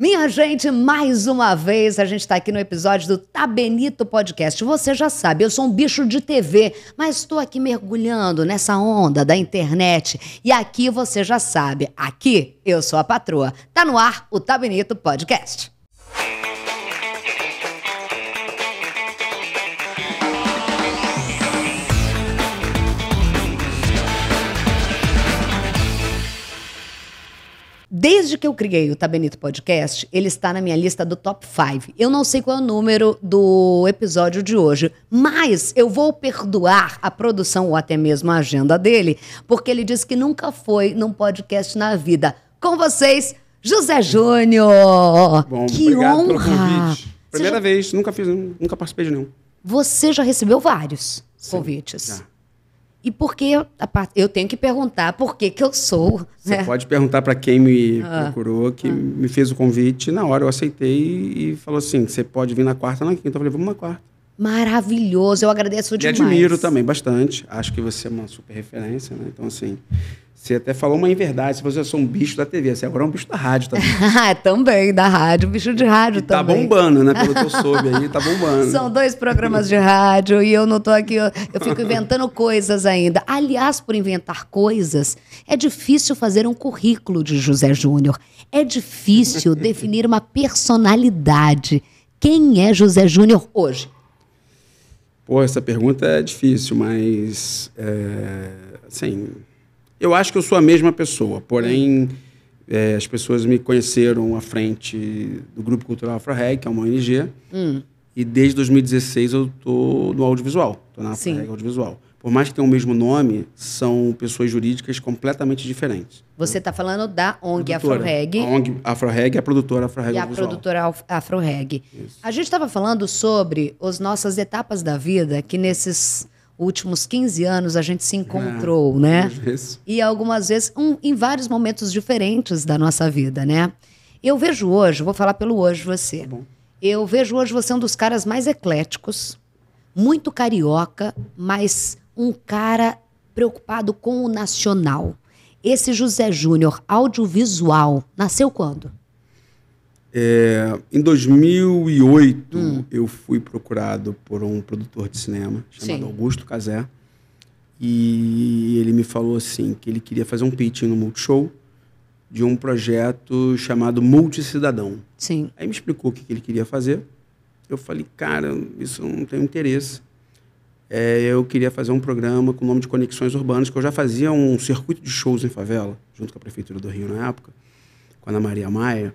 Minha gente, mais uma vez a gente está aqui no episódio do Tabenito Podcast. Você já sabe, eu sou um bicho de TV, mas estou aqui mergulhando nessa onda da internet. E aqui você já sabe, aqui eu sou a patroa. Tá no ar o Tabenito Podcast. Desde que eu criei o Tabenito Podcast, ele está na minha lista do top 5. Eu não sei qual é o número do episódio de hoje, mas eu vou perdoar a produção ou até mesmo a agenda dele, porque ele disse que nunca foi num podcast na vida. Com vocês, José Júnior. Bom, que obrigado honra. Primeira já, vez, nunca fiz, nunca participei de nenhum. você já recebeu vários Sim, convites. já. E por que eu, eu tenho que perguntar por que que eu sou, Você né? pode perguntar para quem me Ah. procurou, que me fez o convite. Na hora eu aceitei e falou assim: você pode vir na quarta ou na quinta. Eu falei: vamos na quarta. Maravilhoso, eu agradeço E demais. admiro também bastante. Acho que você é uma super referência, né? Então, assim, você até falou uma inverdade. Se você eu sou um bicho da TV, você agora é um bicho da rádio também. Ah, também, da rádio, bicho de rádio E tá também. bombando, né? Pelo que eu soube aí, tá bombando. São dois programas de rádio e eu não tô aqui, eu, eu fico inventando coisas ainda. Aliás, por inventar coisas, é difícil fazer um currículo de José Júnior. É difícil definir uma personalidade. Quem é José Júnior hoje? Pô, essa pergunta é difícil, mas. É, assim. Eu acho que eu sou a mesma pessoa, porém. é, as pessoas me conheceram à frente do Grupo Cultural AfroReg, que é uma ONG, Hum. e desde 2016 eu estou no audiovisual, estou na. AfroReg Audiovisual. Por mais que tenham o mesmo nome, são pessoas jurídicas completamente diferentes. Você está falando da ONG. AfroReg. A ONG AfroReg é a produtora AfroReg E a produtora Af- AfroReg. A gente estava falando sobre as nossas etapas da vida, que nesses últimos 15 anos a gente se encontrou, né? Às vezes. E algumas vezes um, em vários momentos diferentes da nossa vida, né? Eu vejo hoje, vou falar pelo hoje você. bom. Eu vejo hoje você um dos caras mais ecléticos, muito carioca, mas um cara preocupado com o nacional. Esse José Júnior audiovisual nasceu quando? É, em 2008, Hum. eu fui procurado por um produtor de cinema chamado Sim. Augusto Cazé. E ele me falou assim que ele queria fazer um pitching no Multishow de um projeto chamado Multicidadão. Sim. Aí me explicou o que que ele queria fazer. Eu falei, cara, isso não tem interesse. É, eu queria fazer um programa com o nome de Conexões Urbanas, que eu já fazia um circuito de shows em favela, junto com a Prefeitura do Rio na época, com a Ana Maria Maia,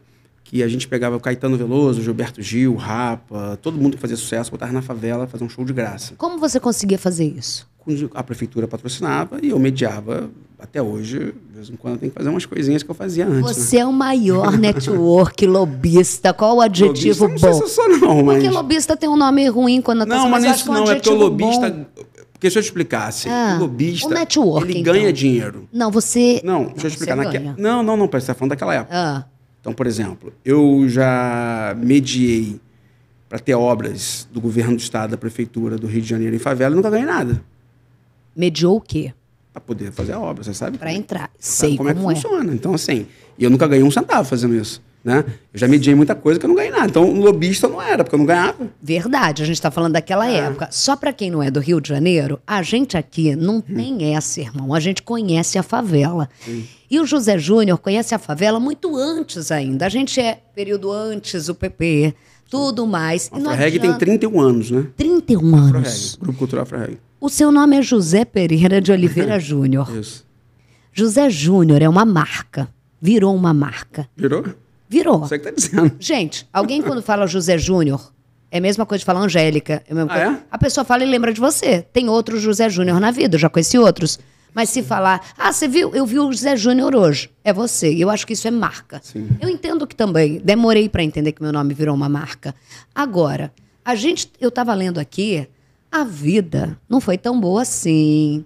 que a gente pegava o Caetano Veloso, Gilberto Gil, Rapa, todo mundo que fazia sucesso, botava na favela fazer um show de graça. Como você conseguia fazer isso? A Prefeitura patrocinava e eu mediava até hoje, de vez em quando tem que fazer umas coisinhas que eu fazia antes. né? Você é o maior network lobista. Qual o adjetivo Lobista, não bom? sei se eu sou não, mas... Porque lobista tem um nome ruim quando Não, mas eu acho isso um não, é porque o lobista. bom. Porque se eu explicasse, Ah, o lobista. o network, ele então. ganha dinheiro. Não, você. Não, deixa eu você explicar. Naque... Não, não, não, você tá falando daquela época. Ah, Então, por exemplo, eu já mediei para ter obras do governo do estado, da prefeitura do Rio de Janeiro em favela e nunca ganhei nada. mediou o quê? Para poder fazer a obra, você sabe? Pra como- entrar. sabe Sei como, como, é que funciona. Então, assim, e eu nunca ganhei um centavo fazendo isso. Né? Eu já mediei muita coisa que eu não ganhei nada. Então, lobista não era, porque eu não ganhava. Verdade, a gente está falando daquela É. época. Só para quem não é do Rio de Janeiro, a gente aqui não tem essa, irmão. A gente conhece a favela. E o José Júnior conhece a favela muito antes ainda. A gente é período antes do PP, tudo mais. A Afroreg tem adianta- 31 anos, né? 31 Afroreg, anos. Grupo Cultural Afroreg. O seu nome é José Pereira de Oliveira Júnior. Isso. José Júnior é uma marca. Virou uma marca. Virou? Virou. Você que tá dizendo. Gente, alguém quando fala José Júnior, é a mesma coisa de falar Angélica. É a, Ah, coisa. é? a pessoa fala e lembra de você. Tem outro José Júnior na vida, eu já conheci outros. Mas se falar, ah, você viu? Eu vi o José Júnior hoje. É você. E eu acho que isso é marca. Sim. Eu entendo que também. Demorei para entender que meu nome virou uma marca. Agora, a gente, eu estava lendo aqui, a vida não foi tão boa assim.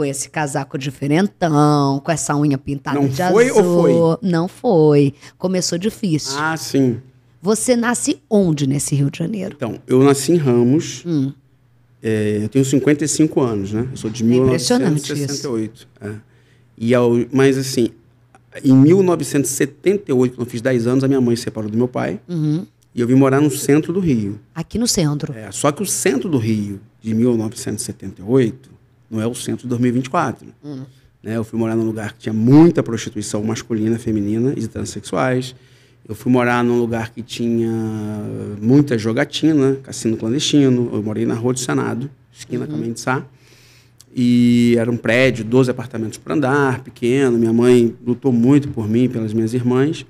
Com esse casaco diferentão, com essa unha pintada Não de foi ou foi? Não foi. Começou difícil. Ah, sim. Você nasce onde nesse Rio de Janeiro? Então, eu nasci em Ramos. Hum. É, eu tenho 55 anos, né? Eu sou de É impressionante 1968. É. E ao, mas assim, Em 1978, quando eu fiz 10 anos, a minha mãe se separou do meu pai. Uhum. E eu vim morar no centro do Rio. Aqui no centro. É, só que o centro do Rio, de 1978, não é o centro de 2024. Hum. Né? Eu fui morar num lugar que tinha muita prostituição masculina, feminina e de transexuais. Eu fui morar num lugar que tinha muita jogatina, cassino clandestino. Eu morei na Rua do Senado, esquina com a Mendes Sá. E era um prédio, 12 apartamentos por andar, pequeno. Minha mãe lutou muito por mim, pelas minhas irmãs.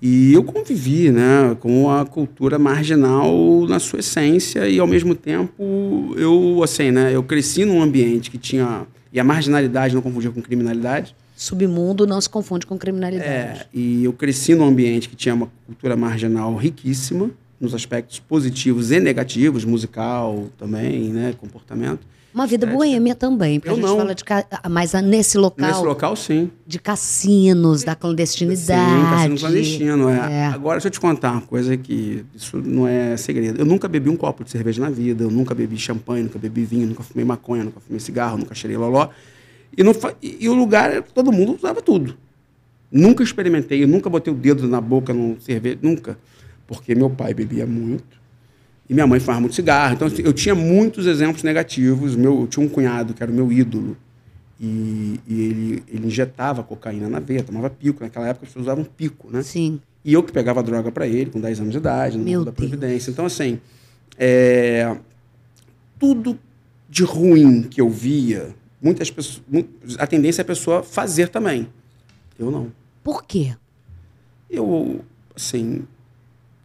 E eu convivi né, com a cultura marginal na sua essência e, ao mesmo tempo, eu, assim, né, eu cresci num ambiente que tinha... E a marginalidade não confundia com criminalidade. Submundo não se confunde com criminalidade. É, e eu cresci num ambiente que tinha uma cultura marginal riquíssima, nos aspectos positivos e negativos, musical também, né, comportamento. Uma vida boêmia também, porque Eu a gente não. fala de. ca- Mas nesse local. Nesse local, sim. De cassinos, da Sim, clandestinidade. cassino clandestino. É. É. Agora, deixa eu te contar uma coisa que isso não é segredo. Eu nunca bebi um copo de cerveja na vida, eu nunca bebi champanhe, nunca bebi vinho, nunca fumei maconha, nunca fumei cigarro, nunca cheirei loló. E, não e o lugar, todo mundo usava tudo. Nunca experimentei, eu nunca botei o dedo na boca num cerveja, nunca. Porque meu pai bebia muito e minha mãe fumava muito cigarro. Então, assim, eu tinha muitos exemplos negativos. Meu, eu tinha um cunhado que era o meu ídolo. E, e ele, ele injetava cocaína na veia, tomava pico. Naquela época as pessoas usavam pico, né? Sim. E eu que pegava droga para ele com 10 anos de idade, no Meu mundo da Deus. Previdência. Então, assim, é, tudo de ruim que eu via, muitas pessoas, a tendência é a pessoa fazer também. Eu não. Por quê? Eu, assim,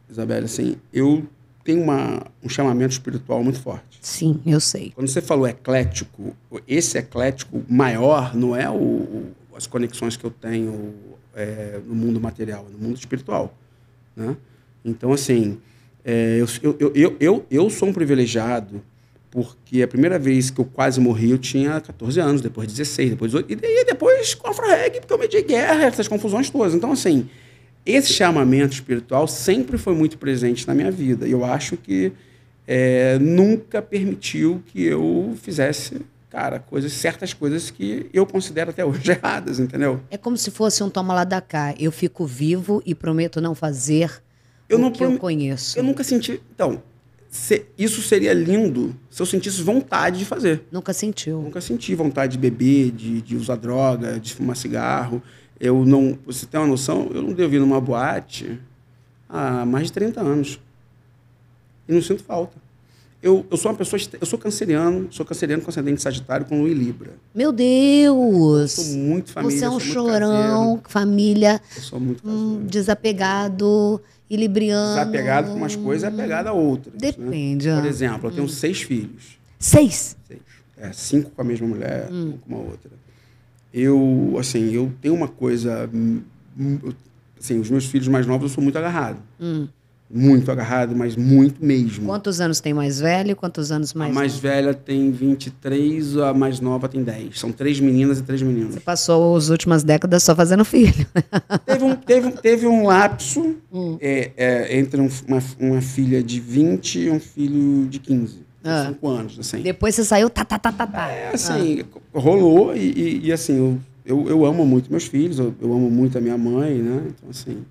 Isabela, assim, eu tenho uma, um chamamento espiritual muito forte. Sim, eu sei. Quando você falou eclético, esse eclético maior não é o, o- as conexões que eu tenho é, no mundo material, é no mundo espiritual. Né? Então, assim, é, eu, eu, eu, eu, eu, sou um privilegiado porque a primeira vez que eu quase morri eu tinha 14 anos, depois 16, depois 18, e depois com a Afro-Reg, porque eu medi guerra, essas confusões todas. Então, assim, esse chamamento espiritual sempre foi muito presente na minha vida. E eu acho que é, nunca permitiu que eu fizesse, cara, coisas, certas coisas que eu considero até hoje erradas, entendeu? É como se fosse um toma lá da cá. Eu fico vivo e prometo não fazer Eu o não que eu prome- conheço. Eu nunca senti. Então, se- isso seria lindo se eu sentisse vontade de fazer. Nunca sentiu. Eu nunca senti vontade de beber, de, de usar droga, de fumar cigarro. Eu não. Você tem uma noção? Eu não devo ir numa boate há mais de 30 anos. E não sinto falta. Eu, eu sou uma pessoa. Eu sou canceriano, sou canceriano com ascendente sagitário com lua e libra. Meu Deus! Sou muito família. Você é um chorão, família, caseiro. Eu sou muito hum, caseiro. desapegado e libriano. Desapegado com umas coisas e apegado a outras. né? Depende, Por ah. exemplo, eu tenho seis filhos. Seis. Seis. É, cinco com a mesma mulher, Hum. um com uma outra. Eu, assim, eu tenho uma coisa... hum, hum, Assim, os meus filhos mais novos, eu sou muito agarrado. Muito agarrado, mas muito mesmo. Hum. Quantos anos tem mais velho? Quantos anos mais a mais novo? velha tem 23, a mais nova tem 10. São três meninas e três meninos. Você passou as últimas décadas só fazendo filho. teve, um, teve, um- teve um lapso Hum. é, é, entre um- uma, uma filha de 20 e um filho de 15. Ah. 5 anos, assim. Depois você saiu, tá, tá, tá, tá, tá. É, assim, rolou e, e- e, assim, eu, eu, eu amo muito meus filhos, eu, eu amo muito a minha mãe, né? Então, assim,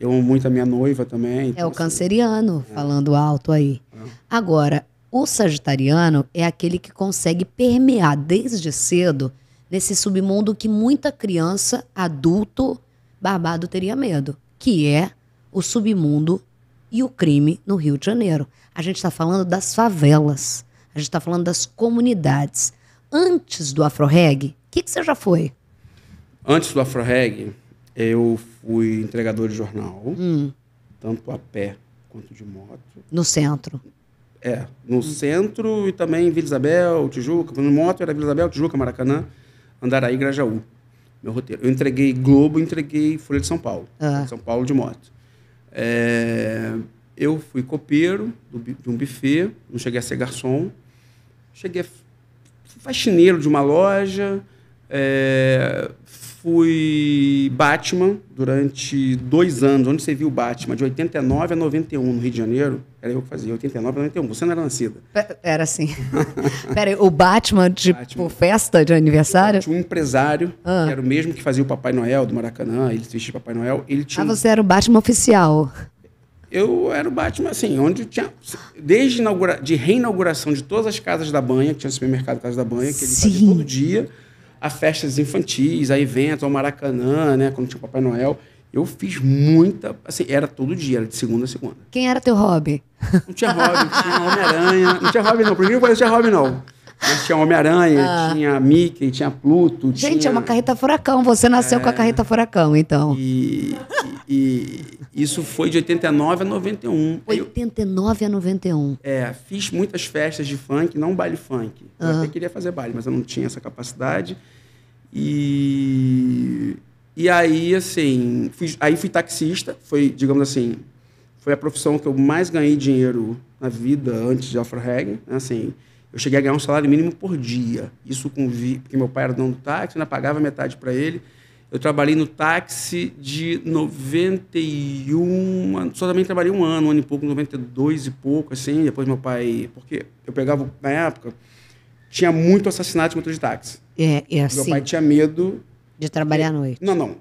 eu amo muito a minha noiva também. É então, o assim, canceriano falando alto aí. Agora, o sagitariano é aquele que consegue permear desde cedo nesse submundo que muita criança, adulto, barbado teria medo, que é o submundo e o crime no Rio de Janeiro. A gente está falando das favelas, a gente está falando das comunidades. Antes do Afroreg, o que, que você já foi? Antes do Afroreg, eu fui entregador de jornal, Hum, tanto a pé quanto de moto. no centro. É, Hum. no centro e também em Vila Isabel, Tijuca. No moto era Vila Isabel, Tijuca, Maracanã, Andaraí, Grajaú. Meu roteiro. Eu entreguei Globo, entreguei Folha de São Paulo. Ah. São Paulo de moto. É, eu fui copeiro de um buffet, não cheguei a ser garçom. Cheguei a faxineiro de uma loja, é, fui Batman durante dois anos. Onde você viu Batman? De 89 a 91 no Rio de Janeiro. Era eu que fazia, 89 a 91. Você não era nascida. Era assim. Pera aí, o Batman, tipo, Batman. festa de aniversário? Tinha um empresário, Ah. que era o mesmo que fazia o Papai Noel do Maracanã, ele se vestia de Papai Noel. Ele tinha Ah, um- você era o Batman oficial. Eu era o Batman, assim, onde tinha. Desde inaugura, de reinauguração de todas as casas da banha, que tinha supermercado Casa da Banha, que ele fazia todo dia, a festas infantis, a eventos, ao Maracanã, né? Quando tinha o Papai Noel. Eu fiz muita. Assim, era todo dia, era de segunda a segunda. Quem era teu hobby? Não tinha Robin, tinha Homem-Aranha. Não tinha Robin, não. Primeiro não tinha Robin, não. Mas tinha Homem-Aranha, tinha Mickey, tinha Pluto. Ah. Gente, tinha... é uma carreta furacão. Você nasceu com a carreta furacão, então. E- e isso foi de 89 a 91. Aí eu- 89 a 91. É, fiz muitas festas de funk, não baile funk. Eu Ah. até queria fazer baile, mas eu não tinha essa capacidade. E, e aí, assim, fui, aí fui taxista, foi, digamos assim, foi a profissão que eu mais ganhei dinheiro na vida antes de Afro Reg. né? Assim, eu cheguei a ganhar um salário mínimo por dia. Isso com vi, porque meu pai era dono do táxi, ainda pagava metade para ele. Eu trabalhei no táxi de 91, só também trabalhei um ano, um ano e pouco, 92 e pouco, assim. Depois meu pai, porque eu pegava, na época, tinha muito assassinato de motor de táxi. É, é Meu assim, pai tinha medo. de trabalhar à noite. Não, não.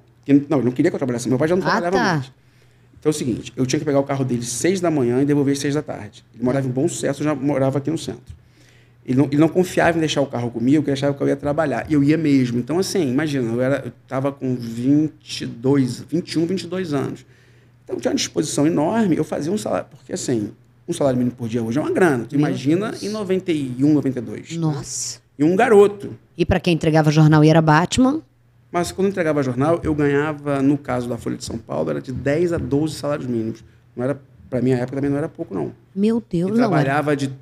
Não, ele não queria que eu trabalhasse. Meu pai já não Ah, trabalhava tá. mais. Então é o seguinte, eu tinha que pegar o carro dele seis da manhã e devolver às seis da tarde. Ele morava em Bom Sucesso, eu já morava aqui no centro. Ele não, ele não confiava em deixar o carro comigo, porque ele achava que eu ia trabalhar. E eu ia mesmo. Então, assim, imagina, eu era- eu estava com 22, 21, 22 anos. Então, eu tinha uma disposição enorme. Eu fazia um salário... Porque, assim, um salário mínimo por dia hoje é uma grana. Tu Meu imagina Deus. em 91, 92. né? Nossa. E um garoto. E pra quem entregava jornal e era Batman, Mas quando eu entregava jornal, eu ganhava, no caso da Folha de São Paulo, era de 10 a 12 salários mínimos. Não era, para minha época também não era pouco, não. meu Eu Deus, não era. trabalhava de, tre-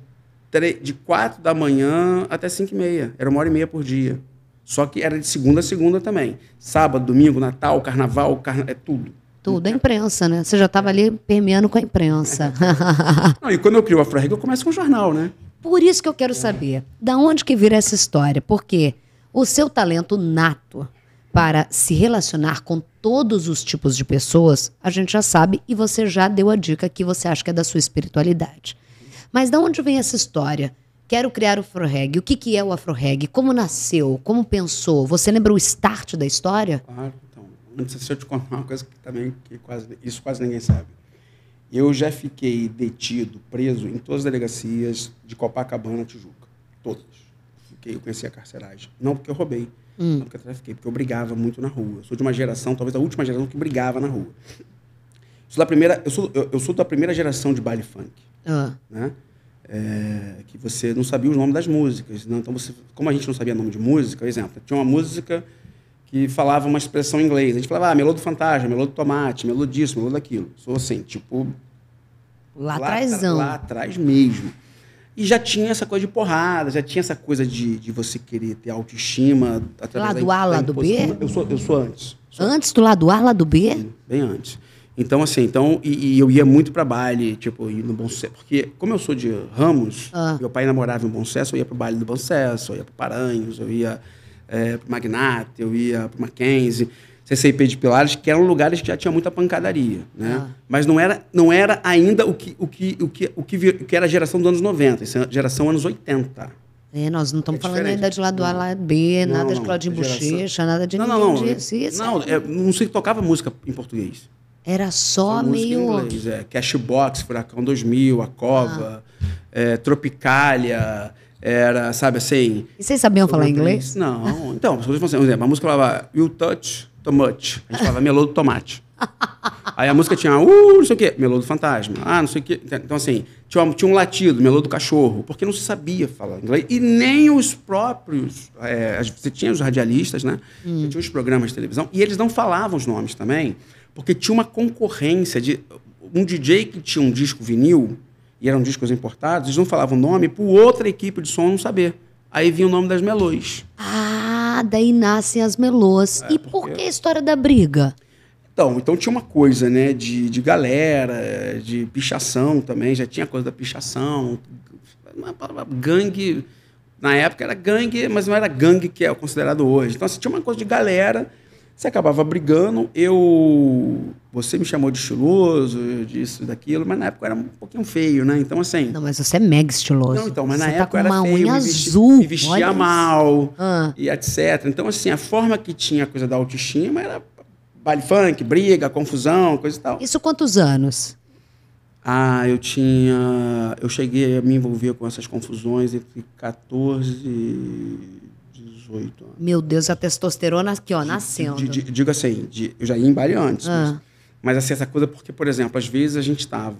de 4 da manhã até 5 e meia. Era uma hora e meia por dia. Só que era de segunda a segunda também. Sábado, domingo, Natal, Carnaval, carna... é tudo. Tudo, a imprensa, né? Você já estava ali permeando com a imprensa. Não, e quando eu crio a Afro eu começo com o jornal, né? Por isso que eu quero saber, da onde que vira essa história? Porque o seu talento nato para se relacionar com todos os tipos de pessoas, a gente já sabe e você já deu a dica que você acha que é da sua espiritualidade. Mas da onde vem essa história? Quero criar o Afroreg. O que, que é o Afroreg? Como nasceu? Como pensou? Você lembra o start da história? Claro. Então, antes deixa eu te contar uma coisa que também que quase, isso quase ninguém sabe. Eu já fiquei detido, preso em todas as delegacias de Copacabana, Tijuca. Todas. Fiquei, eu conheci a carceragem. Não porque eu roubei, não porque eu trafiquei, porque eu brigava muito na rua. Eu sou de uma geração, talvez a última geração que brigava na rua. Sou da primeira, eu, sou, eu, eu sou da primeira geração de baile funk Ah, né? É, que você não sabia os nomes das músicas. Né? Então, você, como a gente não sabia nome de música, por exemplo, tinha uma música que falava uma expressão em inglês. A gente falava, ah, melô do fantasma, melô do tomate, melô disso, melô daquilo. Sou assim, tipo... lá atrásão. Lá atrás mesmo. E já tinha essa coisa de porrada, já tinha essa coisa de, de você querer ter autoestima. através Lado da- A, da lado B? Eu sou, eu sou antes. Sou Antes do lado A, lado B? bem antes. Então, assim, então, e, e eu ia muito para baile, tipo, ir no Bom Sucesso. Porque, como eu sou de Ramos, Ah. meu pai namorava em Bom Sucesso, eu ia pro baile do Bom Sucesso, eu ia pro Paranhos, eu ia é, pro Magnate, eu ia pro Mackenzie, CCIP de Pilares, que eram lugares que já tinha muita pancadaria, né? Ah. Mas não era, não era ainda o que, o, que, o, que, o, que, vir- o que era a geração dos anos 90, isso é a geração anos 80. É, nós não estamos É falando ainda de lado A, lado B, Não, nada de não, Claudinho geração- Bochecha, nada de não, ninguém não, não. disso. Isso Não, é- é, não se tocava música em português. Era só meio. inglês, é. Cashbox, Furacão 2000, A Cova, Ah. é, Tropicália, era, sabe assim... E vocês sabiam falar inglês? Não. Então, por exemplo, a música falava You Touch Much. A gente falava Melô do Tomate. Aí a música tinha, uh, não sei o quê, melô do fantasma. Ah, não sei o quê. Então, assim, tinha, um- tinha um latido, melô do cachorro, porque não se sabia falar inglês. E nem os próprios. é, você tinha os radialistas, né? Você tinha os programas de televisão, e eles não falavam os nomes também, porque tinha uma concorrência de. Um DJ que tinha um disco vinil, e eram discos importados, eles não falavam o nome por outra equipe de som não saber. Aí vinha o nome das melôs. Ah, daí nascem as melôs. e por porque- que a história da briga? Então, então tinha uma coisa, né, de, de galera, de pichação também, já tinha coisa da pichação. Gangue, na época era gangue, mas não era gangue que é considerado hoje. Então, assim, tinha uma coisa de galera Você acabava brigando, eu. Você me chamou de estiloso, disso, daquilo, mas na época era um pouquinho feio, né? Então, assim. Não, mas você é mega estiloso. Não, então, mas na você tá época era feio, unha me vesti- azul. me vestia mal Ah. e etc. Então, assim, a forma que tinha a coisa da autoestima era baile funk, briga, confusão, coisa e tal. Isso quantos anos? Ah, eu tinha. Eu cheguei a me envolver com essas confusões entre 14 e 18 anos. Meu Deus, a testosterona aqui, ó, nascendo. De- digo assim, de- eu já ia em baile antes. Ah. Mas, mas, assim, essa coisa, porque, por exemplo, às vezes a gente estava.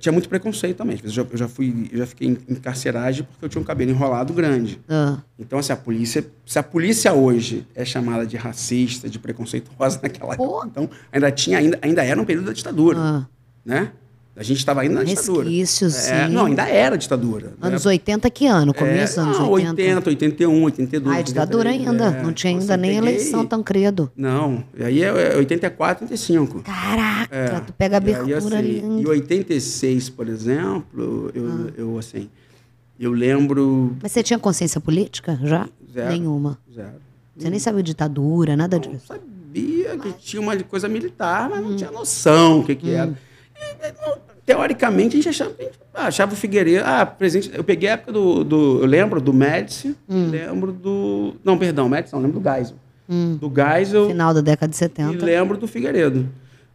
tinha muito preconceito também. Às vezes eu já, eu já fui, eu já fiquei em, em carceragem porque eu tinha um cabelo enrolado grande. Ah. Então, assim, a polícia. Se a polícia hoje é chamada de racista, de preconceituosa naquela época, então ainda tinha, ainda, ainda era um período da ditadura. Ah. Né? A gente estava ainda na ditadura. Resquícios, É, sim. não, ainda era ditadura. né? Anos 80, que ano? Começo é, dos não, anos 80? 80, 81, 82. Ah, é ditadura 83, ainda. é. Não tinha ainda Nossa, nem peguei- eleição, tão credo. Não, e aí é é 84, 85. Caraca, tu pega a É. Abertura assim, ali. Em 86, por exemplo, eu, Ah. eu assim, eu lembro... Mas você tinha consciência política já? Zero. Nenhuma. Zero. Você nem sabia ditadura, nada Não disso. sabia que tinha uma coisa militar, mas não tinha noção o que, que era. E, e, Teoricamente, a gente achava, a gente achava o Figueiredo. Ah, presidente. Eu peguei a época do. do eu lembro do Médici, lembro do. Não, perdão, Médici, não, lembro do Geisel. Do Geisel Final da década de e 70. lembro do Figueiredo.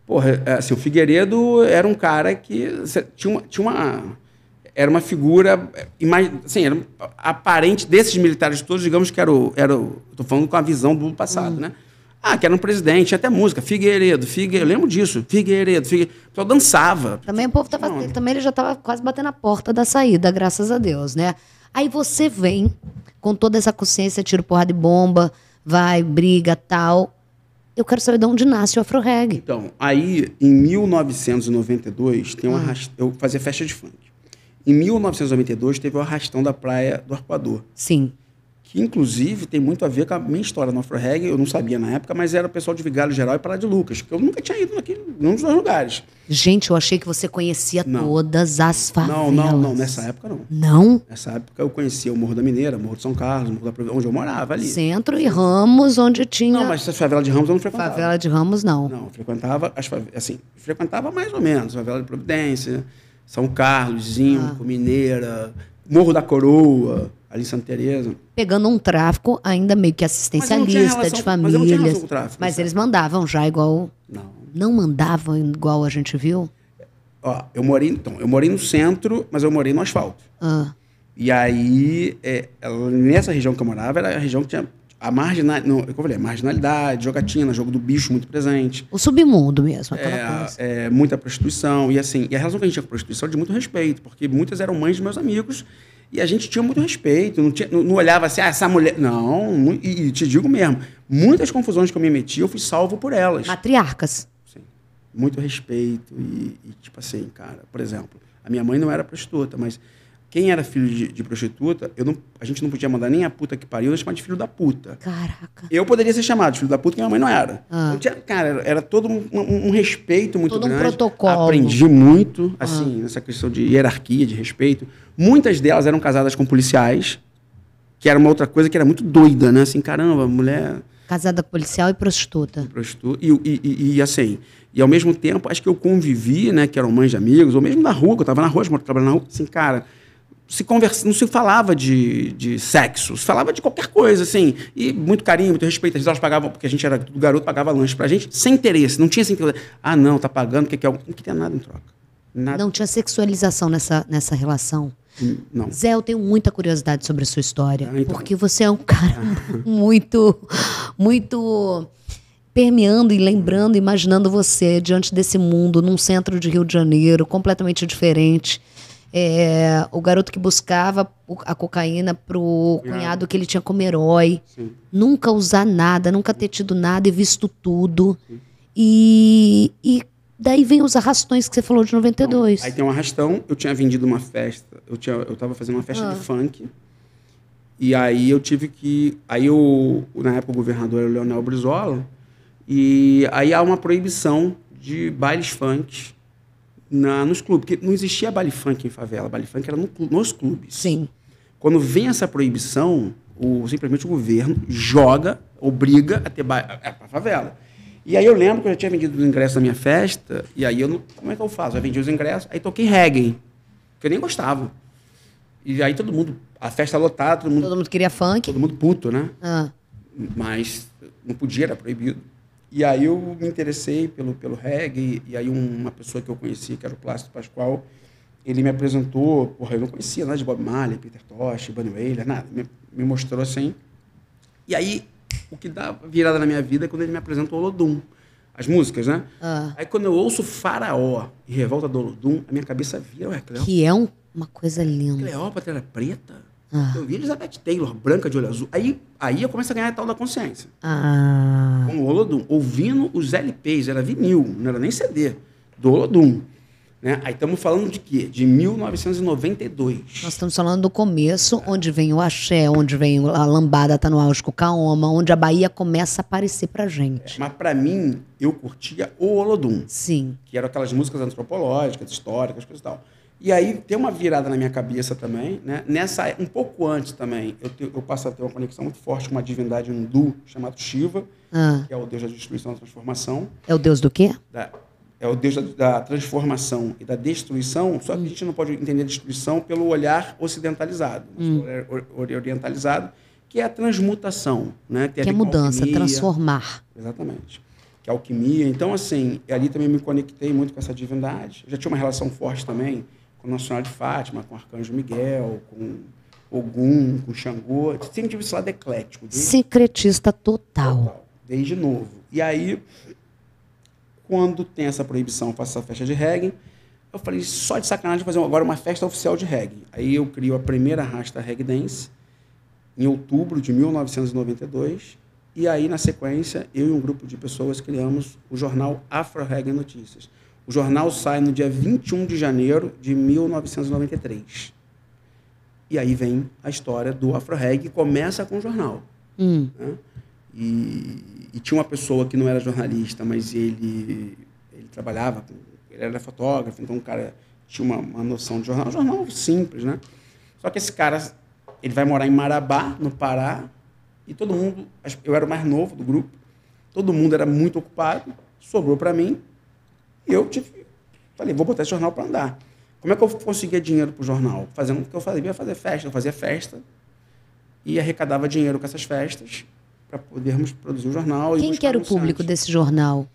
Porra, é, assim, o Figueiredo era um cara que tinha uma. Tinha uma era uma figura, é, assim, era aparente desses militares todos, digamos que era o. Era o tô falando com a visão do passado, né? Ah, que era um presidente, tinha até música, Figueiredo, Figueiredo, eu lembro disso, Figueiredo, Figueiredo. O pessoal dançava. Também o povo tava. Não. Também ele já tava quase batendo a porta da saída, graças a Deus, né? Aí você vem com toda essa consciência, tira porrada de bomba, vai, briga, tal. Eu quero saber de onde nasce o Afro Reggae. Então, aí, em 1992, tem um Ah. eu fazia festa de funk. Em 1992, teve o arrastão da praia do Arpoador. Sim. Que inclusive tem muito a ver com a minha história no Afro Reggae, eu não sabia na época, mas era o pessoal de Vigário Geral e Pará de Lucas, que eu nunca tinha ido naquele, num dos dois lugares. Gente, eu achei que você conhecia Não. todas as favelas. Não, não, não, nessa época não. Não? Nessa época eu conhecia o Morro da Mineira, Morro de São Carlos, Morro da Província, onde eu morava ali. Centro e Ramos, onde tinha. Não, mas essa favela de Ramos eu não frequentava. Favela de Ramos, não. Não, eu frequentava as fave- assim, frequentava mais ou menos, favela de Providência, São Carlos, Zinco, Ah. Mineira, Morro da Coroa, ali em Santa Teresa. Pegando um tráfico ainda meio que Mas assistencialista, relação de mas famílias. o tráfico, Mas sabe? eles mandavam já igual. Não. Não mandavam igual a gente viu? Ó, eu morei, então, eu morei no centro, mas eu morei no asfalto. Ah, E aí, é, nessa região que eu morava, era a região que tinha a marginalidade, não, como eu falei, marginalidade, jogatina, jogo do bicho muito presente. o submundo mesmo, aquela coisa. É, é, muita prostituição. E assim, e a relação que a gente tinha com a prostituição é de muito respeito, porque muitas eram mães de meus amigos e a gente tinha muito respeito. Não, tinha, não, não olhava assim, ah, essa mulher. Não, mu- e, e te digo mesmo, muitas confusões que eu me meti, eu fui salvo por elas. Matriarcas. Sim. Muito respeito e, e, tipo assim, cara, por exemplo, a minha mãe não era prostituta, mas quem era filho de, de prostituta, eu não, a gente não podia mandar nem a puta que pariu, eu chamar de filho da puta. Caraca. Eu poderia ser chamado de filho da puta, que minha mãe não era. Ah. Tinha- cara, era, era todo um, um- um respeito muito Todo um grande. protocolo. Ah. Aprendi muito, assim, nessa questão de hierarquia, de respeito. Muitas delas eram casadas com policiais, que era uma outra coisa que era muito doida, né? Assim, caramba, mulher Casada policial e prostituta. prostituta. E, e, e, e, assim, e ao mesmo tempo, acho que eu convivi, né, que eram mães de amigos, ou mesmo na rua, que eu estava na rua, trabalhando na rua, assim, cara, se conversa, não se falava de, de sexo, se falava de qualquer coisa, assim, e muito carinho, muito respeito. Às vezes elas pagavam, porque a gente era tudo garoto, pagava lanche pra gente, sem interesse, não tinha assim, ah, não, tá pagando, quer que algum. Não queria nada em troca. Nada. Não tinha sexualização nessa, nessa relação. Não. Zé, eu tenho muita curiosidade sobre a sua história. Ah, então. Porque você é um cara muito, muito permeando e lembrando, imaginando você diante desse mundo, num centro de Rio de Janeiro, completamente diferente. É, o garoto que buscava a cocaína pro cunhado que ele tinha como herói. Sim. Nunca usar nada, nunca ter tido nada e visto tudo. E, e daí vem os arrastões que você falou de 92. Aí tem um arrastão, eu tinha vendido uma festa, eu, tinha, eu tava fazendo uma festa Ah. de funk, e aí eu tive que. Aí o, na época o governador era o Leonel Brizola, e aí há uma proibição de bailes funk na, nos clubes, porque não existia baile funk em favela, baile funk era no nos clubes. Sim. Quando vem essa proibição, o, simplesmente o governo joga obriga a ter baile. É pra favela. E aí eu lembro que eu já tinha vendido os ingressos na minha festa, e aí eu não. Como é que eu faço? Eu vendi os ingressos, aí toquei reggae, que eu nem gostava. E aí todo mundo, a festa lotada, todo mundo. Todo mundo queria funk. Todo mundo puto, né? Ah. Mas não podia, era proibido. E aí eu me interessei pelo, pelo reggae, e aí uma pessoa que eu conheci, que era o Plácido Pascoal, ele me apresentou, porra, eu não conhecia nada de Bob Marley, Peter Tosh, Bunny Wailer, nada. Me, me mostrou assim. E aí o que dá virada na minha vida é quando ele me apresenta o Olodum. As músicas, né? Ah. Aí quando eu ouço Faraó e Revolta do Olodum, a minha cabeça vira, ué, Cleópatra, Que é um- uma coisa linda. Cleópatra era preta? Ah. Eu vi Elizabeth Taylor, branca de olho azul. Aí, aí eu começo a ganhar a tal da consciência. Ah. Com o Olodum, ouvindo os LPs, era vinil, não era nem CD, do Olodum. Né? Aí estamos falando de quê? De 1992. Nós estamos falando do começo, onde vem o axé, onde vem a lambada tá no auge com o caoma, onde a Bahia começa a aparecer pra gente. Mas para mim, eu curtia o Olodum. Sim. que eram aquelas músicas antropológicas, históricas, coisas e tal. E aí tem uma virada na minha cabeça também, né? Nessa, um pouco antes também, eu, te- eu passo a ter uma conexão muito forte com uma divindade hindu chamado Shiva, Ah. que é o deus da destruição e da transformação. É o deus do quê? Da, é o deus da, da transformação e da destruição, só que a gente não pode entender a destruição pelo olhar ocidentalizado, Hum. orientalizado, que é a transmutação, né? Tem Que é mudança, alquimia, transformar. Exatamente. Que é alquimia. Então, assim, ali também me conectei muito com essa divindade. Eu já tinha uma relação forte também com o Senhora de Fátima, com o Arcanjo Miguel, com Ogum, com Xangô. Sempre tive esse lado eclético. desde- Secretista total. total, Desde novo. E aí, quando tem essa proibição, faço essa festa de reggae, eu falei, só de sacanagem fazer agora uma festa oficial de reggae. Aí eu crio a primeira rasta Reggae Dance, em outubro de 1992. E aí, na sequência, eu e um grupo de pessoas criamos o jornal Afro Reggae Notícias. O jornal sai no dia 21 de janeiro de 1993. E aí vem a história do Afro Reggae, que começa com o jornal. Hum. né? E, e tinha uma pessoa que não era jornalista, mas ele, ele trabalhava, com, ele era fotógrafo, então o cara tinha uma, uma noção de jornal. Um jornal simples, né? Só que esse cara, ele vai morar em Marabá, no Pará, e todo mundo, eu era o mais novo do grupo, todo mundo era muito ocupado, sobrou para mim, e eu tive, falei, vou botar esse jornal para andar. Como é que eu conseguia dinheiro para o jornal? Fazendo o que eu fazia, fazer festa. Eu fazia festa e arrecadava dinheiro com essas festas para podermos produzir o jornal. e Quem que era o público desse jornal?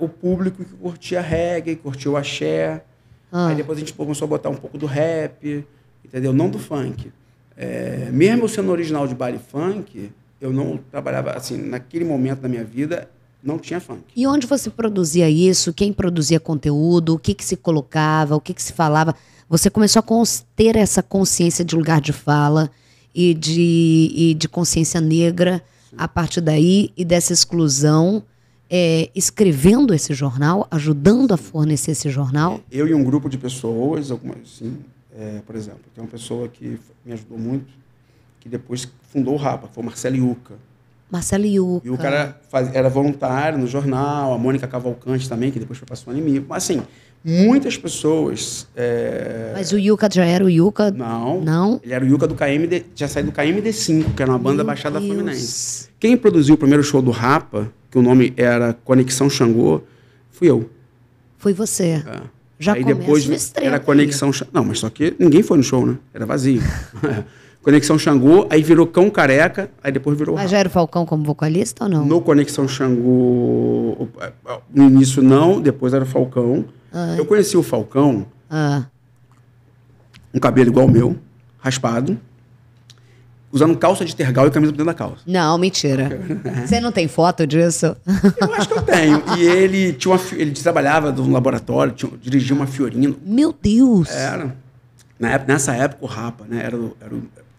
O público que curtia reggae, curtia o axé. Ah. Aí depois a gente começou a botar um pouco do rap, entendeu? Não do funk. É, mesmo sendo original de baile funk, eu não trabalhava, assim, naquele momento da minha vida, não tinha funk. E onde você produzia isso? Quem produzia conteúdo? O que, que se colocava? O que, que se falava? Você começou a ter essa consciência de lugar de fala e de, e de consciência negra a partir daí e dessa exclusão, é, escrevendo esse jornal, ajudando a fornecer esse jornal? Eu e um grupo de pessoas, algumas, assim, é, por exemplo, tem uma pessoa que me ajudou muito, que depois fundou o Rapa, foi o Marcelo Iuca. Marcelo Iuca. E o cara faz- era voluntário no jornal, a Mônica Cavalcante também, que depois foi para Sony Mico. Mas, assim, muitas pessoas... é, Mas o Iuca já era o Iuca? Não. Não? Ele era o Yuka do KMD, tinha saído do KMD5, que era uma banda Meu Baixada Deus. Fluminense. Quem produziu o primeiro show do Rapa, que o nome era Conexão Xangô, fui eu. Foi você. É. Já Aí depois era. Conexão Xangô. Não, mas só que ninguém foi no show, né? Era vazio. Conexão Xangô, aí virou Cão Careca, aí depois virou Mas já era o Falcão como vocalista ou não? No Conexão Xangô, no início não, depois era o Falcão. Eu conheci o Falcão, Ah, um cabelo igual o meu, raspado, usando calça de tergal e camisa por dentro da calça. não, mentira. Você não tem foto disso? Eu acho que eu tenho. E ele tinha uma, ele trabalhava num laboratório, tinha, dirigia uma Fiorino. Meu Deus! Era. Nessa época, o Rapa, né? Era, era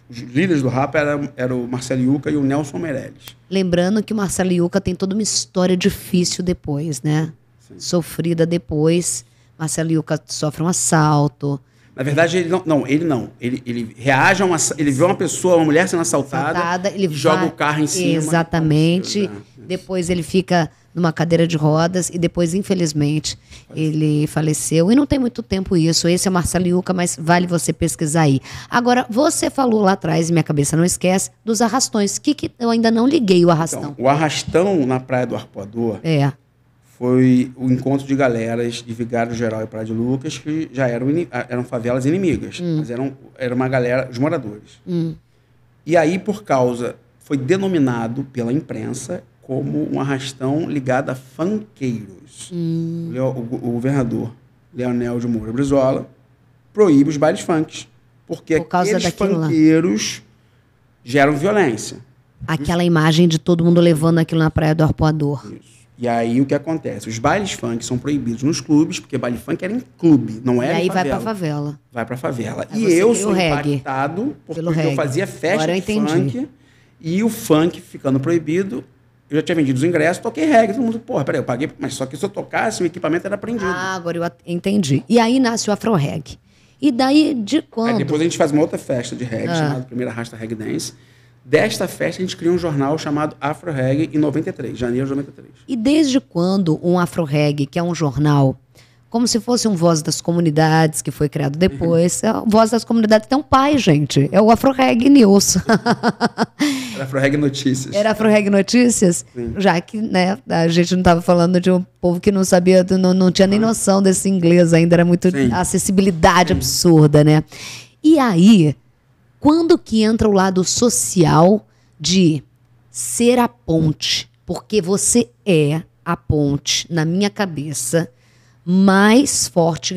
os líderes do Rapa eram era o Marcelo Yuca e o Nelson Meirelles. Lembrando que o Marcelo Iuca tem toda uma história difícil depois, né? Sofrida depois. Marcelo Iuca sofre um assalto. Na verdade, ele não. Não, ele não. Ele, ele reage a uma. Ele vê uma pessoa, uma mulher sendo assaltada, assaltada, ele joga vai- o carro em cima. Exatamente. Depois ele fica numa cadeira de rodas e depois, infelizmente, ele faleceu. E não tem muito tempo isso. Esse é o Marcelo Iuca, mas vale você pesquisar aí. Agora, você falou lá atrás, minha cabeça não esquece, dos arrastões. Que, que eu ainda não liguei o arrastão. Então, o arrastão na Praia do Arpoador É. foi o encontro de galeras de Vigário Geral e Praia de Lucas, que já eram, ah, eram favelas inimigas, mas eram, era uma galera, os moradores. E aí, por causa, foi denominado pela imprensa como um arrastão ligado a. O, Leo- o- o governador Leonel de Moura Brizola proíbe os bailes funks, porque Por causa aqueles lá. funkeiros geram violência. Aquela imagem de todo mundo levando aquilo na praia do arpoador. Isso. E aí o que acontece? Os bailes funk são proibidos nos clubes, porque baile funk era em clube, não E era aí em vai favela. pra favela. Vai pra favela. Aí e eu sou reggae. impactado porque Pelo eu reggae. fazia festa Agora eu de funk e o funk ficando proibido. Eu já tinha vendido os ingressos, toquei reggae. Todo mundo, porra, peraí, eu paguei, mas só que se eu tocasse, o equipamento era apreendido. Ah, agora eu entendi. E aí nasce o Afro Reg. E daí, de Aí quando? depois a gente faz uma outra festa de reggae, Ah. chamada Primeira Rasta Reggae Dance. Desta festa, a gente cria um jornal chamado Afro Reggae em 93, janeiro de 93. E desde quando um Afro Reg, que é um jornal, como se fosse um Voz das Comunidades, que foi criado depois, é o Voz das Comunidades tem um pai, gente. É o Afro Reg News. Era Afro Reggae Notícias. Era Afro Reg Notícias, já que né, a gente não estava falando de um povo que não sabia, não, não tinha nem noção desse inglês ainda, era muito Sim. acessibilidade absurda, né? E aí, quando que entra o lado social de ser a ponte? Porque você é a ponte, na minha cabeça, mais forte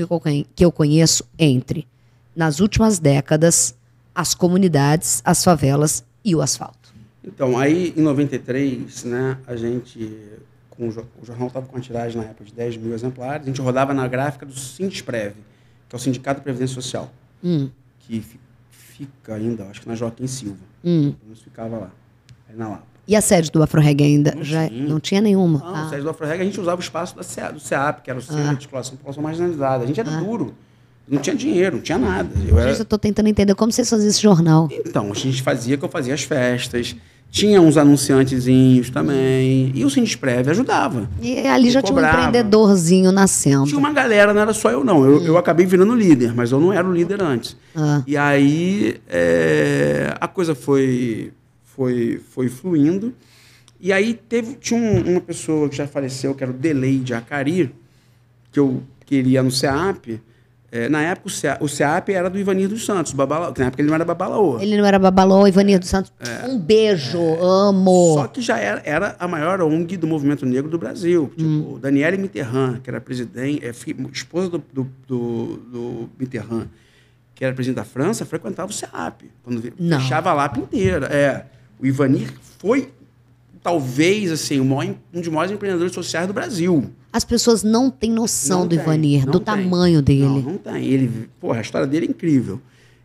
que eu conheço entre, nas últimas décadas, as comunidades, as favelas e o asfalto. Então, aí em 93, né, a gente, com o, jo- o jornal estava com uma tiragem na época de 10 mil exemplares, a gente rodava na gráfica do Sindesprev, que é o Sindicato de Previdência Social, Hum, que fica ainda, acho que na Joaquim Silva. hum. Pelo ficava lá, aí na Lapa. E a sede do Afro Reggae ainda? Não Já tinha. não tinha nenhuma. Não, Ah. no sede do Afroreg, a gente usava o espaço da CEA, do CEAP, que era o Centro de Articulação População Marginalizada. A gente era duro, não tinha dinheiro, não tinha nada. Eu era- tô tentando entender como vocês faziam esse jornal. Então, a gente fazia que eu fazia as festas, tinha uns anunciantezinhos também, e o Sindesprev ajudava. E ali já Me tinha um cobrava. empreendedorzinho nascendo. Tinha uma galera, não era só eu, não. Eu, eu acabei virando líder, mas eu não era o líder antes. Ah. E aí é, a coisa foi, foi, foi fluindo. E aí teve, tinha um- uma pessoa que já faleceu, que era o Delay de Acari, que eu queria no CEAP. É, na época o CEAP era do Ivanir dos Santos, Babala, na época ele não era Babalaô. Ele não era Babalô, Ivanir dos Santos. Um beijo, amo. É. Só que já era, era a maior ONG do movimento negro do Brasil. Tipo, Daniele Mitterrand, que era presidente, é, esposa do, do, do, do Mitterrand, que era presidente da França, frequentava o CEAP. Quando Não. fechava a Lapa inteira. É, o Ivanir foi, talvez, assim, maior, um dos maiores empreendedores sociais do Brasil. As pessoas não têm noção Não do tem, Ivanir, do tem. tamanho dele. Não, não tem. Ele, porra, a história dele é incrível.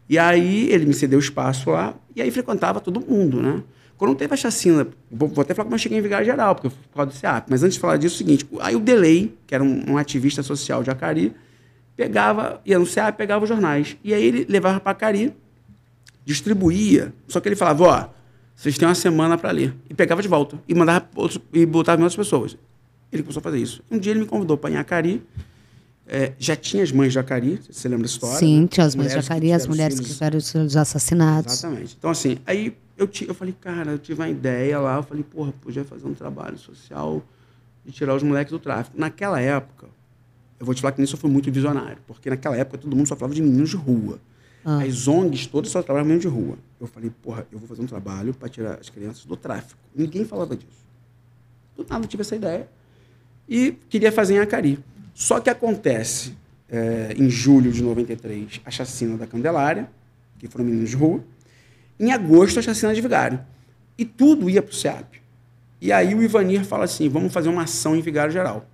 E aí ele me cedeu espaço lá, e aí frequentava todo mundo, né? Quando teve a chacina, vou, até falar como eu cheguei em Vigário Geral, porque eu fui por causa do CEAP, mas antes de falar disso, é o seguinte, aí o Delay, que era um, um ativista social de Acari, pegava, ia no CEAP, pegava os jornais. E aí ele levava para Acari, distribuía, só que ele falava, ó, vocês têm uma semana para ler. E pegava de volta, e mandava outros, e botava em outras pessoas. Ele começou a fazer isso. Um dia ele me convidou para ir em Acari, é, já tinha as mães de Acari, você lembra da história? Sim, tinha as mães de Acari, as mulheres que tiveram os filhos assassinados. Exatamente. Então, assim, aí eu, ti- eu falei, cara, eu tive uma ideia lá, eu falei, porra, podia fazer um trabalho social de tirar os moleques do tráfico. Naquela época, eu vou te falar que nisso eu fui muito visionário, porque naquela época todo mundo só falava de meninos de rua. Ah. As ONGs todas só trabalhavam meninos de rua. Eu falei, porra, eu vou fazer um trabalho para tirar as crianças do tráfico. Ninguém falava disso. Do nada eu tive essa ideia e queria fazer em Acari. Só que acontece, é, em julho de 93, a chacina da Candelária, que foram meninos de rua. Em agosto, a chacina de Vigário. E tudo ia para o SEAP. E aí o Ivanir fala assim, vamos fazer uma ação em Vigário Geral.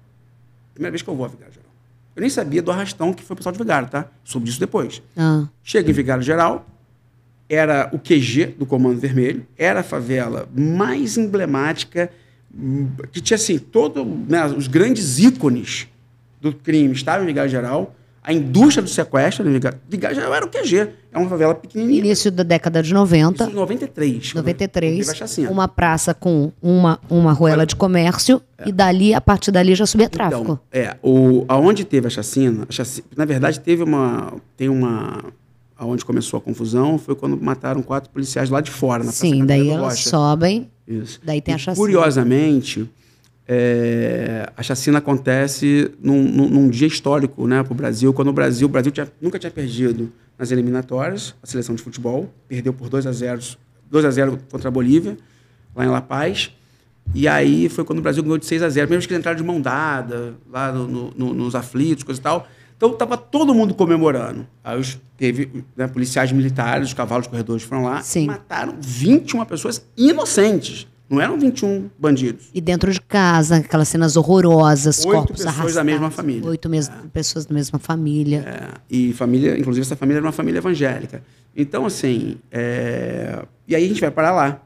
Primeira vez que eu vou a Vigário Geral. Eu nem sabia do arrastão que foi o pessoal de Vigário, tá? Soube disso depois. Ah. Chega em Vigário Geral, era o QG do Comando Vermelho, era a favela mais emblemática, que tinha assim, todo, né, os grandes ícones do crime estavam em Vigário Geral, A indústria do sequestro em Vigário, já era o QG. É uma favela pequenininha. Início da década de 90. Isso em 93. quando teve 93, a chacina. uma praça com uma, uma ruela de comércio e dali, a partir dali já subia tráfico. Então, é, o, aonde teve a chacina, a chaci- na verdade teve uma, tem uma, aonde começou a confusão foi quando mataram quatro policiais lá de fora, na Sim, Praça daí elas Rocha. sobem, Isso. daí tem E, a chacina. Curiosamente, é, a chacina acontece num, num- num dia histórico né, para o Brasil, quando o Brasil, o Brasil tinha- nunca tinha perdido nas eliminatórias, a seleção de futebol, perdeu por 2 a 0, 2 a 0 contra a Bolívia, lá em La Paz. E aí foi quando o Brasil ganhou de 6 a 0, mesmo que eles entraram de mão dada, lá no- no- nos aflitos, coisa e tal. Então estava todo mundo comemorando. Aí os, teve né, policiais militares, os cavalos corredores foram lá Sim. e mataram 21 pessoas inocentes. Não eram 21 bandidos. E dentro de casa, aquelas cenas horrorosas, Oito corpos pessoas arrastados. da mesma família. Oito mes- pessoas da mesma família. É, e família, inclusive essa família era uma família evangélica. Então, assim, é, e aí a gente vai para lá.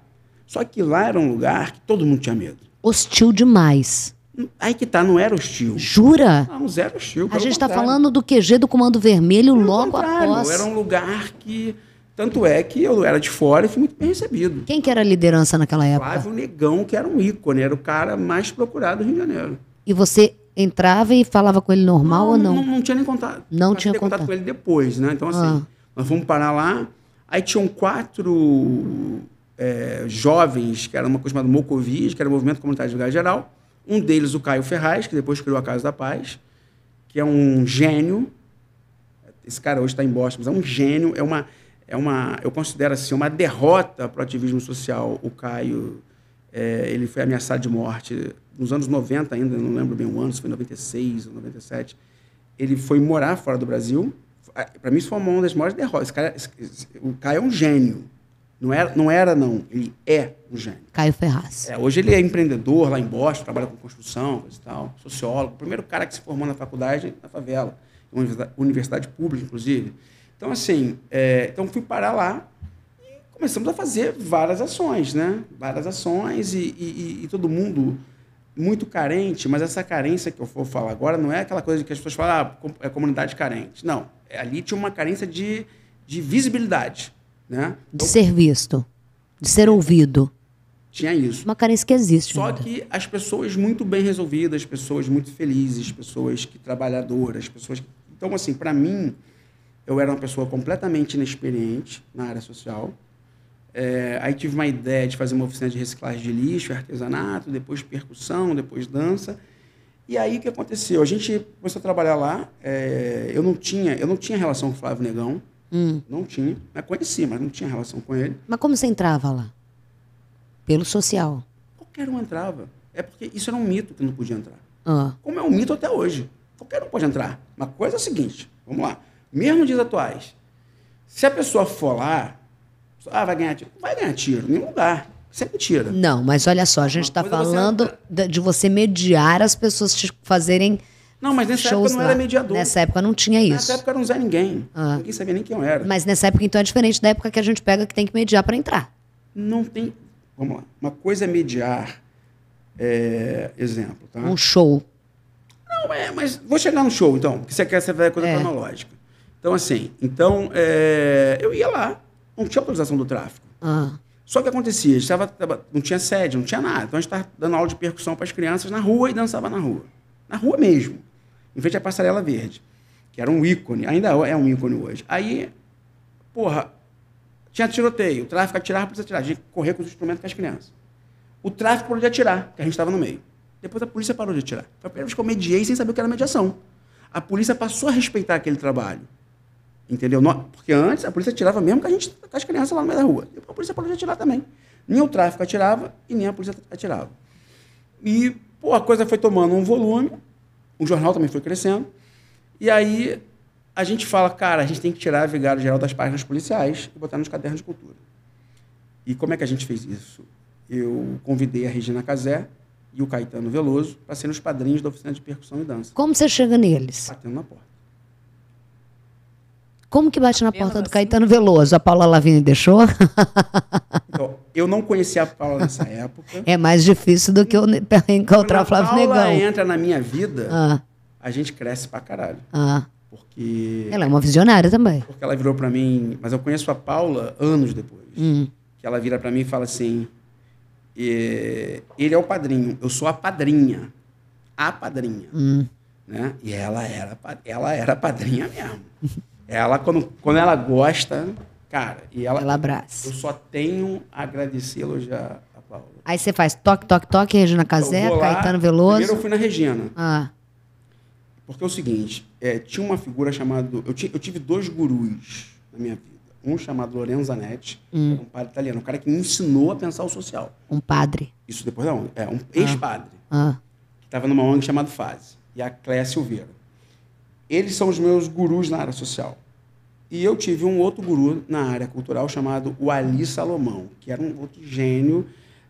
Só que lá era um lugar que todo mundo tinha medo. Hostil demais. Aí que tá, não era hostil. Jura? Não, zero hostil. A gente está falando do QG do Comando Vermelho Pelo logo após. Era um lugar que. Tanto é que eu era de fora e fui muito bem recebido. Quem que era a liderança naquela época? Flávio Negão, que era um ícone, era o cara mais procurado do Rio de Janeiro. E você entrava e falava com ele normal ou não? Não, não tinha nem contato. Não tinha contato contato. com ele depois, né? Então, assim, Ah. nós fomos parar lá, aí tinham quatro é, jovens, que era uma coisa chamada Mocovis, que era o Movimento Comunitário de Lugar Geral. Um deles, o Caio Ferraz, que depois criou a Casa da Paz, que é um gênio. Esse cara hoje está em Boston, mas é um gênio, é uma, é uma, eu considero assim, uma derrota para o ativismo social. O Caio, é, ele foi ameaçado de morte nos anos 90 ainda, não lembro bem o ano, se foi em 96 ou 97. Ele foi morar fora do Brasil. Para mim, isso foi uma das maiores derrotas. Esse cara, esse- esse- o Caio é um gênio. Não era, não era, não. Ele é um gênio. Caio Ferraz. É, hoje ele é empreendedor lá em Boston, trabalha com construção, coisa e tal, sociólogo. O primeiro cara que se formou na faculdade, na favela. Universidade, pública, inclusive. Então, assim, é, então fui parar lá e começamos a fazer várias ações, né? Várias ações e, e- e- todo mundo muito carente, mas essa carência que eu vou falar agora não é aquela coisa que as pessoas falam, ah, é comunidade carente. Não. É, Ali tinha uma carência de, de visibilidade, né? De ser visto. De ser ouvido. Tinha isso. Uma carência que existe. Só ainda. que as pessoas muito bem resolvidas, pessoas muito felizes, pessoas que trabalhadoras, pessoas que... Então, assim, para mim, eu era uma pessoa completamente inexperiente na área social. É, aí tive uma ideia de fazer uma oficina de reciclagem de lixo, artesanato, depois percussão, depois dança. E aí o que aconteceu? A gente começou a trabalhar lá. é, eu não tinha, eu não tinha relação com o Flávio Negão, Hum. não tinha. Mas conheci, mas não tinha relação com ele. Mas como você entrava lá? Pelo social. Qualquer um entrava. É porque isso era um mito que não podia entrar. Ah, como é um mito até hoje. Qualquer um pode entrar. Uma coisa é a seguinte, vamos lá. Mesmo nos dias atuais, se a pessoa for lá, ah, vai ganhar tiro. Não vai ganhar tiro, em nenhum lugar. Isso é mentira. Não, mas olha só, a gente está é você- falando da- de você mediar as pessoas te fazerem Não, mas nessa shows época não lá. era mediador. Nessa época não tinha isso. Nessa época era um Zé Ninguém. Ah. Ninguém sabia nem quem eu era. Mas nessa época, então, é diferente da época que a gente pega que tem que mediar para entrar. Não tem. Vamos lá. Uma coisa é mediar. é, exemplo, tá? Um show. Não, é, mas vou chegar no show, então, porque você quer saber a coisa É. cronológica. Então, assim, então, é, eu ia lá, não tinha autorização do tráfico. Ah, Só que acontecia, a gente tava, tava- não tinha sede, não tinha nada. Então a gente estava dando aula de percussão para as crianças na rua e dançava na rua. Na rua mesmo, em frente à Passarela Verde, que era um ícone, ainda é um ícone hoje. Aí, porra, tinha tiroteio, o tráfico atirava, precisa atirar, a gente correr com os instrumentos com as crianças. O tráfico parou de atirar, porque a gente estava no meio. Depois a polícia parou de atirar. Foi a primeira vez que eu mediei sem saber o que era mediação. A polícia passou a respeitar aquele trabalho. Entendeu? Porque antes a polícia atirava mesmo com, a gente, com as crianças lá no meio da rua. Depois a polícia parou de atirar também. Nem o tráfico atirava e nem a polícia atirava. E, pô, a coisa foi tomando um volume, o jornal também foi crescendo. E aí a gente fala, cara, a gente tem que tirar a vigário geral das páginas policiais e botar nos cadernos de cultura. E como é que a gente fez isso? Eu convidei a Regina Casé e o Caetano Veloso para serem os padrinhos da oficina de percussão e dança, como você chega neles? batendo na porta. Como que bate na porta do assim? Caetano Veloso? A Paula Lavigne deixou? Então, eu não conhecia a Paula nessa época. É mais difícil do que eu encontrar o Quando a Flávio Paula Negão. entra na minha vida, Ah, a gente cresce pra caralho. ah. Porque Ela é uma visionária também. porque ela virou para mim, mas eu conheço a Paula anos depois. Hum. Que ela vira para mim e fala assim: "É, ele é o padrinho, eu sou a padrinha, a padrinha, Hum. né? E ela era, ela era a padrinha mesmo. ela quando, quando ela gosta, cara, e ela, Ela abraça. eu só tenho a agradecer, elogiar a Paula. Aí você faz toque, toque, toque, Regina Casé, Caetano Primeiro eu Veloso. fui na Regina. Ah, Porque é o seguinte, é, tinha uma figura chamada. Eu, eu tive dois gurus na minha vida. Um chamado Lorenzo Zanetti, era um padre italiano, um cara que me ensinou a pensar o social. um padre. Isso depois não, é um ex-padre, Ah, que estava numa ONG chamada Fase, e a Cléia Silveira. Eles são os meus gurus na área social. E eu tive um outro guru na área cultural chamado o Ali Salomão, que era um outro gênio.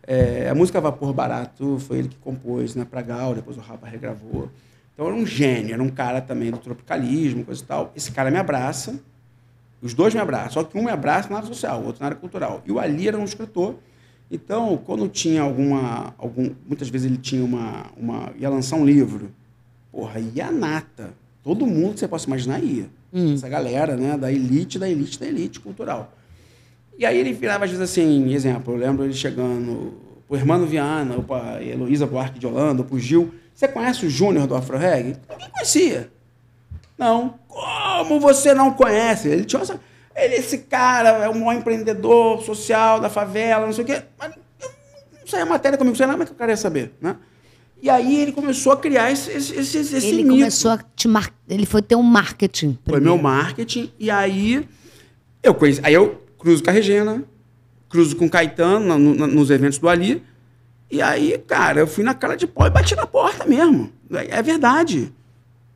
É, a música Vapor Barato foi ele que compôs na Pragal, depois o Rapa regravou. Então era um gênio, era um cara também do tropicalismo, coisa e tal. Esse cara me abraça, os dois me abraçam, só que um me abraça na área social, o outro na área cultural. E o Ali era um escritor. Então, quando tinha alguma. Algum, muitas vezes ele tinha uma, uma. ia lançar um livro. Porra, ia a nata. Todo mundo que você possa imaginar ia. Essa galera, né? Da elite, da elite, da elite cultural. E aí ele virava, às vezes, assim, exemplo, eu lembro ele chegando pro Hermano Viana, ou pra Heloísa Buarque de Holanda, ou pro Gil. Você conhece o Júnior do Afro Reggae? Ninguém conhecia. Não. Como você não conhece? Ele tinha essa... Ele, esse cara é um maior empreendedor social da favela, não sei o quê. Mas eu não saía matéria comigo, não sei nada, mas que eu queria saber, né? E aí ele começou a criar esse, esse, esse, esse ele mito. começou a te mar... Ele foi ter um marketing. Foi primeiro. meu marketing. E aí eu conheci. Aí eu cruzo com a Regina, cruzo com o Caetano no- no- nos eventos do Ali. E aí, cara, eu fui na cara de pau e bati na porta mesmo. É é verdade.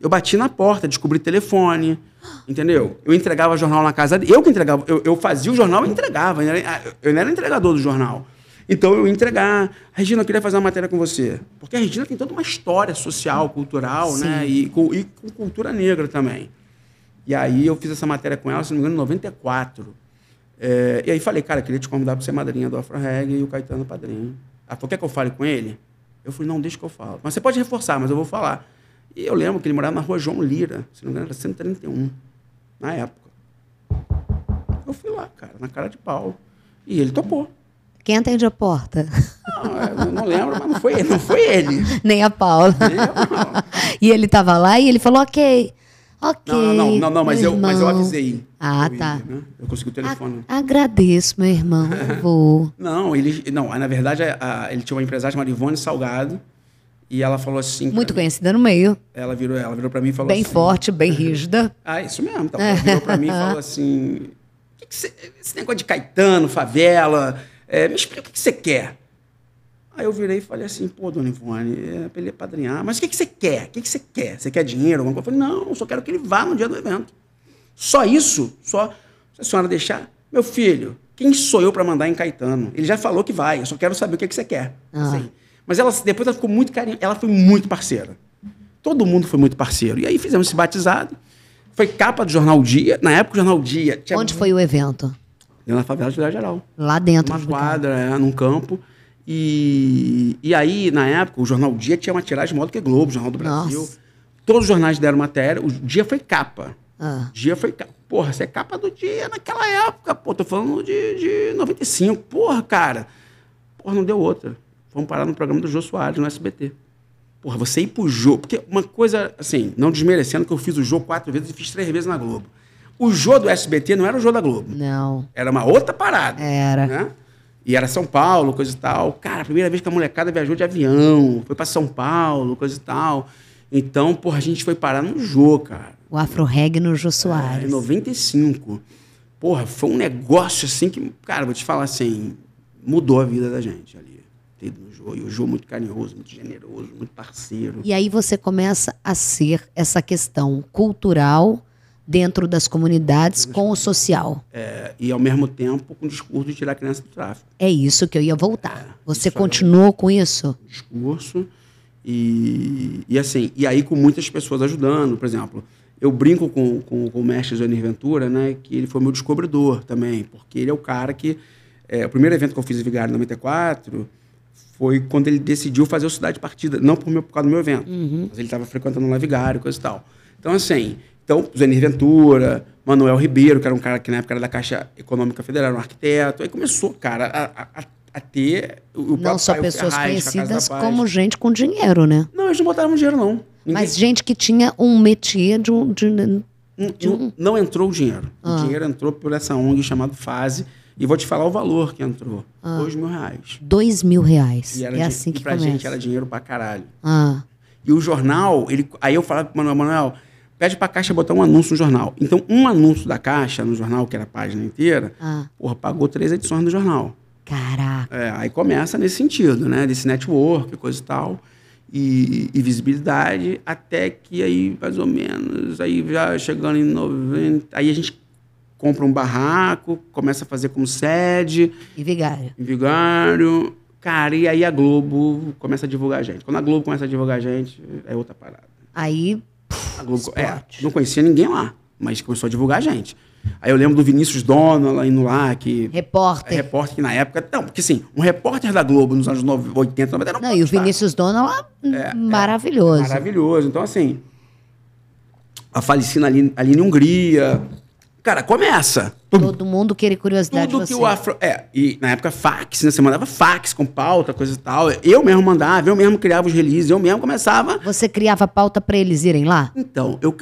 Eu bati na porta, descobri telefone, entendeu? Eu entregava jornal na casa dele. Eu que entregava. Eu, eu fazia o jornal e entregava. Eu não era entregador do jornal. Então eu ia entregar. Regina, eu queria fazer uma matéria com você. Porque a Regina tem toda uma história social, cultural, né? E com, e com cultura negra também. E aí eu fiz essa matéria com ela, se não me engano, em 94. É, e aí falei, cara, queria te convidar para ser madrinha do Afro Reggae e o Caetano padrinho. Ela falou, quer que eu fale com ele? Eu falei, não, deixa que eu falo. Mas você pode reforçar, mas eu vou falar. E eu lembro que ele morava na rua João Lira, se não me engano, era 131, na época. Eu fui lá, cara, na cara de pau. E ele topou. Quem atende a porta? Não, eu não lembro, mas não foi ele. Não foi ele. Nem a Paula. Nem eu, não. e ele tava lá e ele falou, ok. Ok. Não, não, não, não, mas, eu, mas eu avisei. Ah, Eu ia, tá. né? Eu consegui o telefone. A- agradeço, meu irmão. Vou. Não, ele, não, na verdade, a- a- ele tinha uma empresária chamada Ivone Salgado. E ela falou assim. Muito conhecida no meio. Ela virou, ela virou pra mim e falou Bem assim. forte, bem rígida. Ah, isso mesmo. Então, ela virou pra mim e falou assim: "Que que você- esse negócio de Caetano, favela, é, me explica o que você quer. Aí eu virei e falei assim, pô, dona Ivone, é pra ele padrinhar, mas o que, que você quer? O que, que você quer? Você quer dinheiro? Alguma coisa? Eu falei, não, eu só quero que ele vá no dia do evento. Só isso? Só. Se a senhora deixar, meu filho, quem sou eu para mandar em Caetano? Ele já falou que vai, eu só quero saber o que, que você quer. Ah. Assim. Mas ela, depois ela ficou muito carinhosa, ela foi muito parceira. Todo mundo foi muito parceiro. E aí fizemos esse batizado. Foi capa do Jornal Dia. Na época, o Jornal Dia. Onde foi o evento? Na favela de Vila Geral. Lá dentro. Uma quadra, é, num campo. E, e aí, na época, o Jornal Dia tinha uma tiragem maior do que Globo, Jornal do Brasil. Nossa. Todos os jornais deram matéria. O Dia foi capa. Ah. Dia foi capa. Porra, você é capa do Dia naquela época. Pô, tô falando de, de 95. Porra, cara. Porra, não deu outra. Fomos parar no programa do Jô Soares, no SBT. Porra, você ir pro Jô... Porque uma coisa, assim, não desmerecendo que eu fiz o Jô quatro vezes e fiz três vezes na Globo. O Jô do SBT não era o Jô da Globo. Não. Era uma outra parada. Era. Né? E era São Paulo, coisa e tal. Cara, a primeira vez que a molecada viajou de avião, foi para São Paulo, coisa e tal. Então, porra, a gente foi parar no Jô, cara. O Afro Reg no Jô É, Soares. em 95. Porra, foi um negócio assim que, cara, vou te falar assim, mudou a vida da gente ali. Ter no Jô. E o Jô muito carinhoso, muito generoso, muito parceiro. E aí você começa a ser essa questão cultural dentro das comunidades com o social. É, e ao mesmo tempo com o discurso de tirar a criança do tráfico. É isso que eu ia voltar. Você isso aí. continuou com isso? discurso e, e assim e aí com muitas pessoas ajudando por exemplo eu brinco com, com, com o mestre Johnny Ventura né que ele foi meu descobridor também porque ele é o cara que é, o primeiro evento que eu fiz em Vigário em 94 foi quando ele decidiu fazer o Cidade Partida não por, meu, por causa do meu evento mas ele estava frequentando lá Vigário coisa e tal então assim Então, Zenir Ventura, Manuel Ribeiro, que era um cara que na época era da Caixa Econômica Federal, um arquiteto. Aí começou, cara, a, a, a ter o Não só pessoas conhecidas, como gente com dinheiro, né? Não, eles não botavam dinheiro, não. Ninguém... Mas gente que tinha um métier de um. De, de um... Não entrou o dinheiro. Ah. O dinheiro entrou por essa ONG chamada Fase. E vou te falar o valor que entrou. Ah. Dois mil reais. Dois mil reais. E é assim que e pra começa. gente era dinheiro pra caralho. Ah. E o jornal, ele, aí eu falava pro Manuel, Manuel, pede pra Caixa botar um anúncio no jornal. Então, um anúncio da Caixa no jornal, que era a página inteira, ah. porra, pagou três edições do jornal. Caraca. É, aí começa nesse sentido, né? Desse network, coisa e tal. E, e, visibilidade, até que aí, mais ou menos, aí já chegando em 90, aí a gente compra um barraco, começa a fazer como sede. Em Vigário. Em Vigário. Cara, e aí a Globo começa a divulgar a gente. Quando a Globo começa a divulgar a gente, é outra parada. Aí. Globo, é, não conhecia ninguém lá, mas começou a divulgar a gente. Aí eu lembro do Vinícius Dona lá indo lá, que. Repórter. É, repórter que na época. Não, porque assim, um repórter da Globo nos anos 80, 90 não Não, e o Vinícius Dona lá, é, maravilhoso. É, maravilhoso. Então, assim. A falecida ali, ali em Hungria, Cara, começa. Todo mundo querer curiosidade Tudo que o Afro... É, e na época fax, né? Você mandava fax com pauta, coisa e tal. Eu mesmo mandava, eu mesmo criava os releases, eu mesmo começava... Você criava pauta para eles irem lá? Então, eu...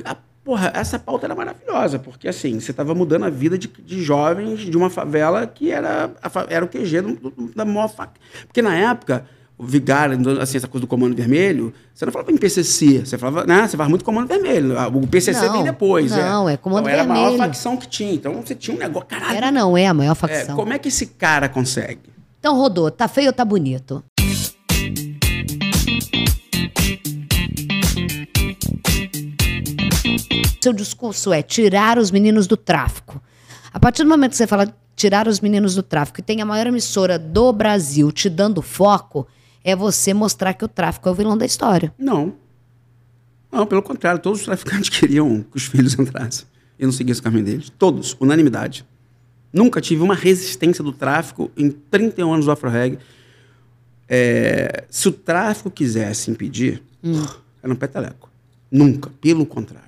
Porra, essa pauta era maravilhosa, porque assim, você estava mudando a vida de, de, jovens de uma favela que era, era o QG do, do, da maior fac... Porque na época vigário, assim, essa coisa do comando vermelho, você não falava em PCC, você falava, né? Você falava muito comando vermelho. O PCC não, vem depois. Não, é, é comando então, era vermelho. Era a maior facção que tinha. Então você tinha um negócio, caralho. Era não, é a maior facção. É, como é que esse cara consegue? Então, Rodô, tá feio ou tá bonito? Seu discurso é tirar os meninos do tráfico. A partir do momento que você fala tirar os meninos do tráfico e tem a maior emissora do Brasil te dando foco, é você mostrar que o tráfico é o vilão da história. Não. Não, pelo contrário, todos os traficantes queriam que os filhos entrassem e não seguissem o caminho deles. Todos, unanimidade. Nunca tive uma resistência do tráfico em 31 anos do Afro-Reg. É, se o tráfico quisesse impedir, hum. era um peteleco. Nunca, pelo contrário.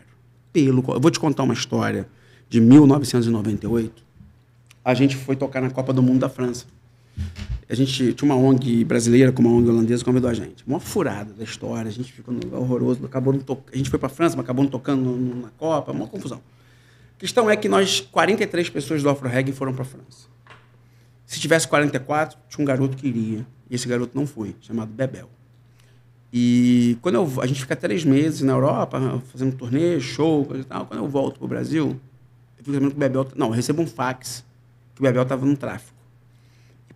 Pelo, eu vou te contar uma história de 1998. A gente foi tocar na Copa do Mundo da França a gente tinha uma ONG brasileira com uma ONG holandesa convidou a gente. Uma furada da história, a gente ficou horroroso, acabou no to... a gente foi para a França, mas acabou tocando no, na Copa, uma confusão. A questão é que nós, 43 pessoas do Afro Reggae foram para a França. Se tivesse 44, tinha um garoto que iria, e esse garoto não foi, chamado Bebel. E quando eu, a gente fica três meses na Europa, fazendo turnê, show, coisa e tal, quando eu volto para o Brasil, eu fico sabendo que o Bebel... Não, eu recebo um fax que o Bebel estava no tráfico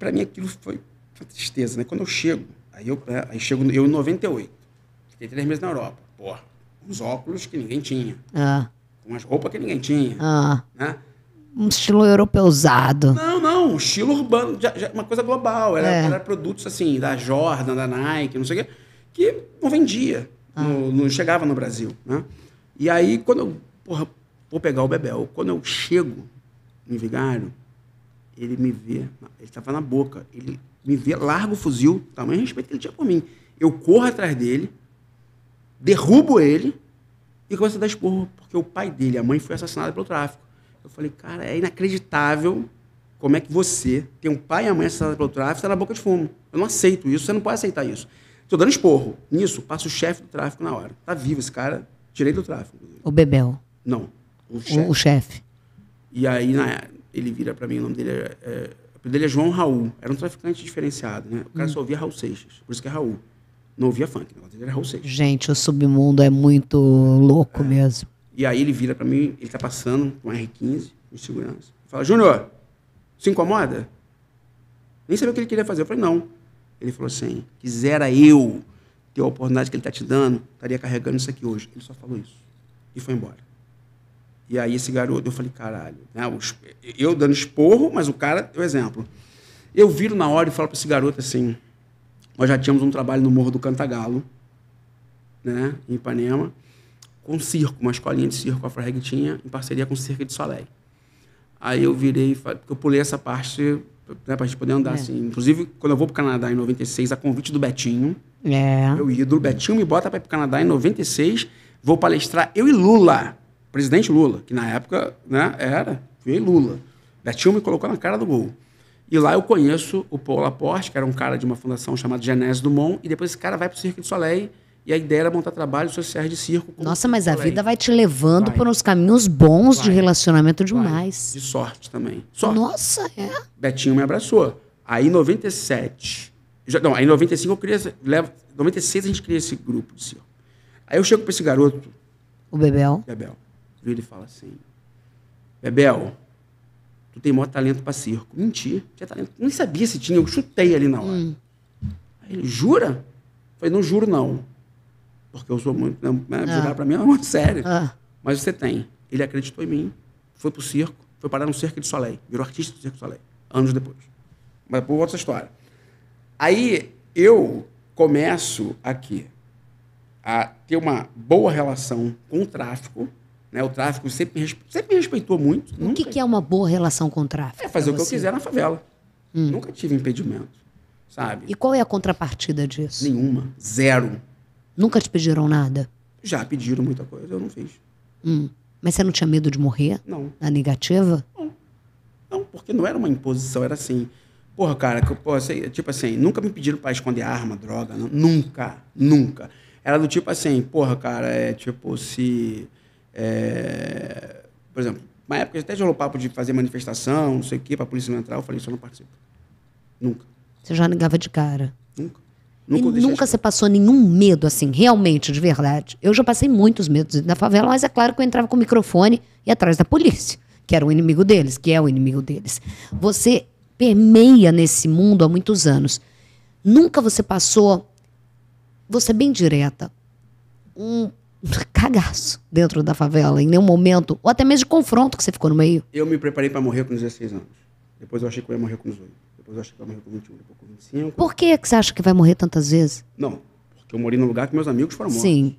para mim aquilo foi uma tristeza, né? Quando eu chego, aí eu, né, aí chego eu em 98, fiquei três meses na Europa, porra, uns óculos que ninguém tinha, ah. com as roupas que ninguém tinha, ah. né? Um estilo europeusado. Não, não, um estilo urbano, já, já, uma coisa global. Era, é. era, produtos assim, da Jordan, da Nike, não sei o quê, que não vendia, ah. no, não chegava no Brasil. Né? E aí, quando eu porra, vou pegar o Bebel, quando eu chego em Vigário, ele me vê, ele estava na boca, ele me vê, larga o fuzil, tamanho respeito que ele tinha por mim. Eu corro atrás dele, derrubo ele e começo a dar esporro, porque o pai dele, a mãe, foi assassinada pelo tráfico. Eu falei, cara, é inacreditável como é que você tem um pai e a mãe assassinados pelo tráfico está na boca de fumo. Eu não aceito isso, você não pode aceitar isso. Estou dando esporro. Nisso, passa o chefe do tráfico na hora. Tá vivo esse cara, tirei do tráfico. O Bebel? Não, o chefe. O, chefe. E aí, na, ele vira para mim, o nome dele é, é, dele é João Raul. Era um traficante diferenciado, né? O cara hum. só ouvia Raul Seixas, por isso que é Raul. Não ouvia funk, o negócio dele era Raul Seixas. Gente, o submundo é muito louco é. mesmo. E aí ele vira para mim, ele tá passando com um R15, com segurança. Fala, Júnior, se incomoda? Nem sabia o que ele queria fazer. Eu falei, não. Ele falou assim, quisera eu ter a oportunidade que ele está te dando, estaria carregando isso aqui hoje. Ele só falou isso. E foi embora. E aí esse garoto, eu falei, caralho. Né? Eu dando esporro, mas o cara, o exemplo. Eu viro na hora e falo para esse garoto assim, nós já tínhamos um trabalho no Morro do Cantagalo, né, em Ipanema, com circo, uma escolinha de circo, a Frag tinha, em parceria com o Circo de Soleil. Aí eu virei, porque eu pulei essa parte né, para a gente poder andar é. assim. Inclusive, quando eu vou para o Canadá em 96, a convite do Betinho, é. meu ídolo, Betinho me bota para ir para o Canadá em 96, vou palestrar, eu e Lula presidente Lula, que na época né, era, veio Lula. Betinho me colocou na cara do gol. E lá eu conheço o Paul Laporte, que era um cara de uma fundação chamada Genésio Dumont, e depois esse cara vai para o Cirque du Soleil, e a ideia era montar trabalhos sociais de circo. Nossa, mas a vida vai te levando Vai. por uns caminhos bons de Vai. relacionamento Vai. demais. De sorte também. Sorte. Nossa, é. Betinho me abraçou. Aí em 97. Já, não, aí em 95 eu queria. Leva, 96 a gente cria esse grupo de circo. Aí eu chego para esse garoto, O Bebel. Bebel, vira e fala assim: Bebel, tu tem maior talento para circo. Mentira, tinha talento. Nem sabia se tinha, eu chutei ali na hora. Hum. Aí ele, jura? Eu falei, não juro não. Porque eu sou muito. Né, Ah. Jurar para mim é muito sério. Ah, Mas você tem. Ele acreditou em mim, foi pro circo, foi parar no Circo de Soleil, virou artista do Circo de Soleil, anos depois. Mas por outra história. Aí eu começo aqui a ter uma boa relação com o tráfico. Né? O tráfico sempre me, respe- sempre me respeitou muito. o que, nunca que é uma boa relação com o tráfico? é fazer o que eu você? quiser na favela. Nunca tive impedimento, sabe? E qual é a contrapartida disso? Nenhuma. Zero. Nunca te pediram nada? Já pediram muita coisa, eu não fiz. Hum. Mas você não tinha medo de morrer? Não. Na negativa? Não, porque não era uma imposição, era assim. Porra, cara, que eu, pô, sei, tipo assim, nunca me pediram pra esconder arma, droga, não, nunca, nunca. Era do tipo assim, porra, cara, é tipo se. É, por exemplo, uma época até rolou papo de fazer manifestação, não sei o quê, pra polícia não entrar, eu falei, isso eu não participo. Nunca, Você já negava de cara. nunca. Nunca nunca você passou nenhum medo, assim, realmente, de verdade. Eu já passei muitos medos na favela, mas é claro que eu entrava com o microfone e atrás da polícia, que era o inimigo deles, que é o inimigo deles. Você permeia nesse mundo há muitos anos. Nunca você passou, você é bem direta, um cagaço dentro da favela, em nenhum momento, ou até mesmo de confronto que você ficou no meio. Eu me preparei pra morrer com 16 anos. Depois eu achei que eu ia morrer com 18. Depois eu achei que eu ia morrer com 21, depois com 25. Por que, que você acha que vai morrer tantas vezes? Não, porque eu morei num lugar que meus amigos foram mortos. Sim.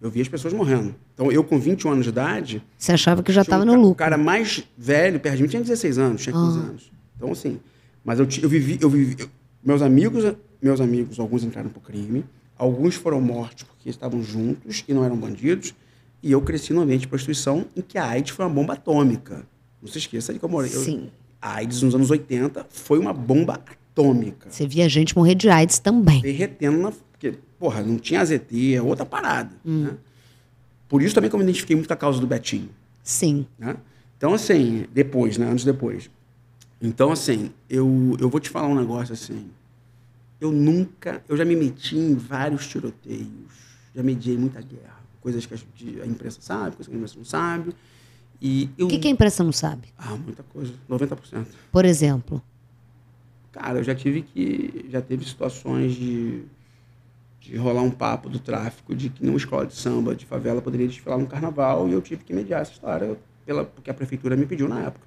Eu vi as pessoas morrendo. Então, eu com 21 anos de idade, Você achava que já Tinha um estava no lucro. O cara mais velho, perto de mim, tinha 16 anos, tinha 15 anos. Então, assim, mas eu, eu vivi, eu vivi eu- meus amigos, meus amigos, alguns entraram pro crime, alguns foram mortos porque estavam juntos e não eram bandidos, e eu cresci num ambiente de prostituição em que a AIDS foi uma bomba atômica. Não se esqueça de que eu morei. Sim. a AIDS nos anos 80 foi uma bomba atômica. Você via gente morrer de AIDS também. Derretendo na. Porque, porra, não tinha AZT, é outra parada. Né? Por isso também que eu me identifiquei muito com a causa do Betinho. Sim. Né? Então, assim, depois, né? Anos depois. Então, assim, eu, eu vou te falar um negócio assim. Eu nunca. Eu já me meti em vários tiroteios. Já mediei muita guerra. Coisas que a, imprensa sabe, coisas que a imprensa não sabe. E eu. O que, que a imprensa não sabe? Ah, muita coisa. 90%. Por exemplo, Cara, eu já tive que. Já teve situações de. De rolar um papo do tráfico de que numa escola de samba de favela poderia desfilar no carnaval e eu tive que mediar essa história pela, porque a prefeitura me pediu na época.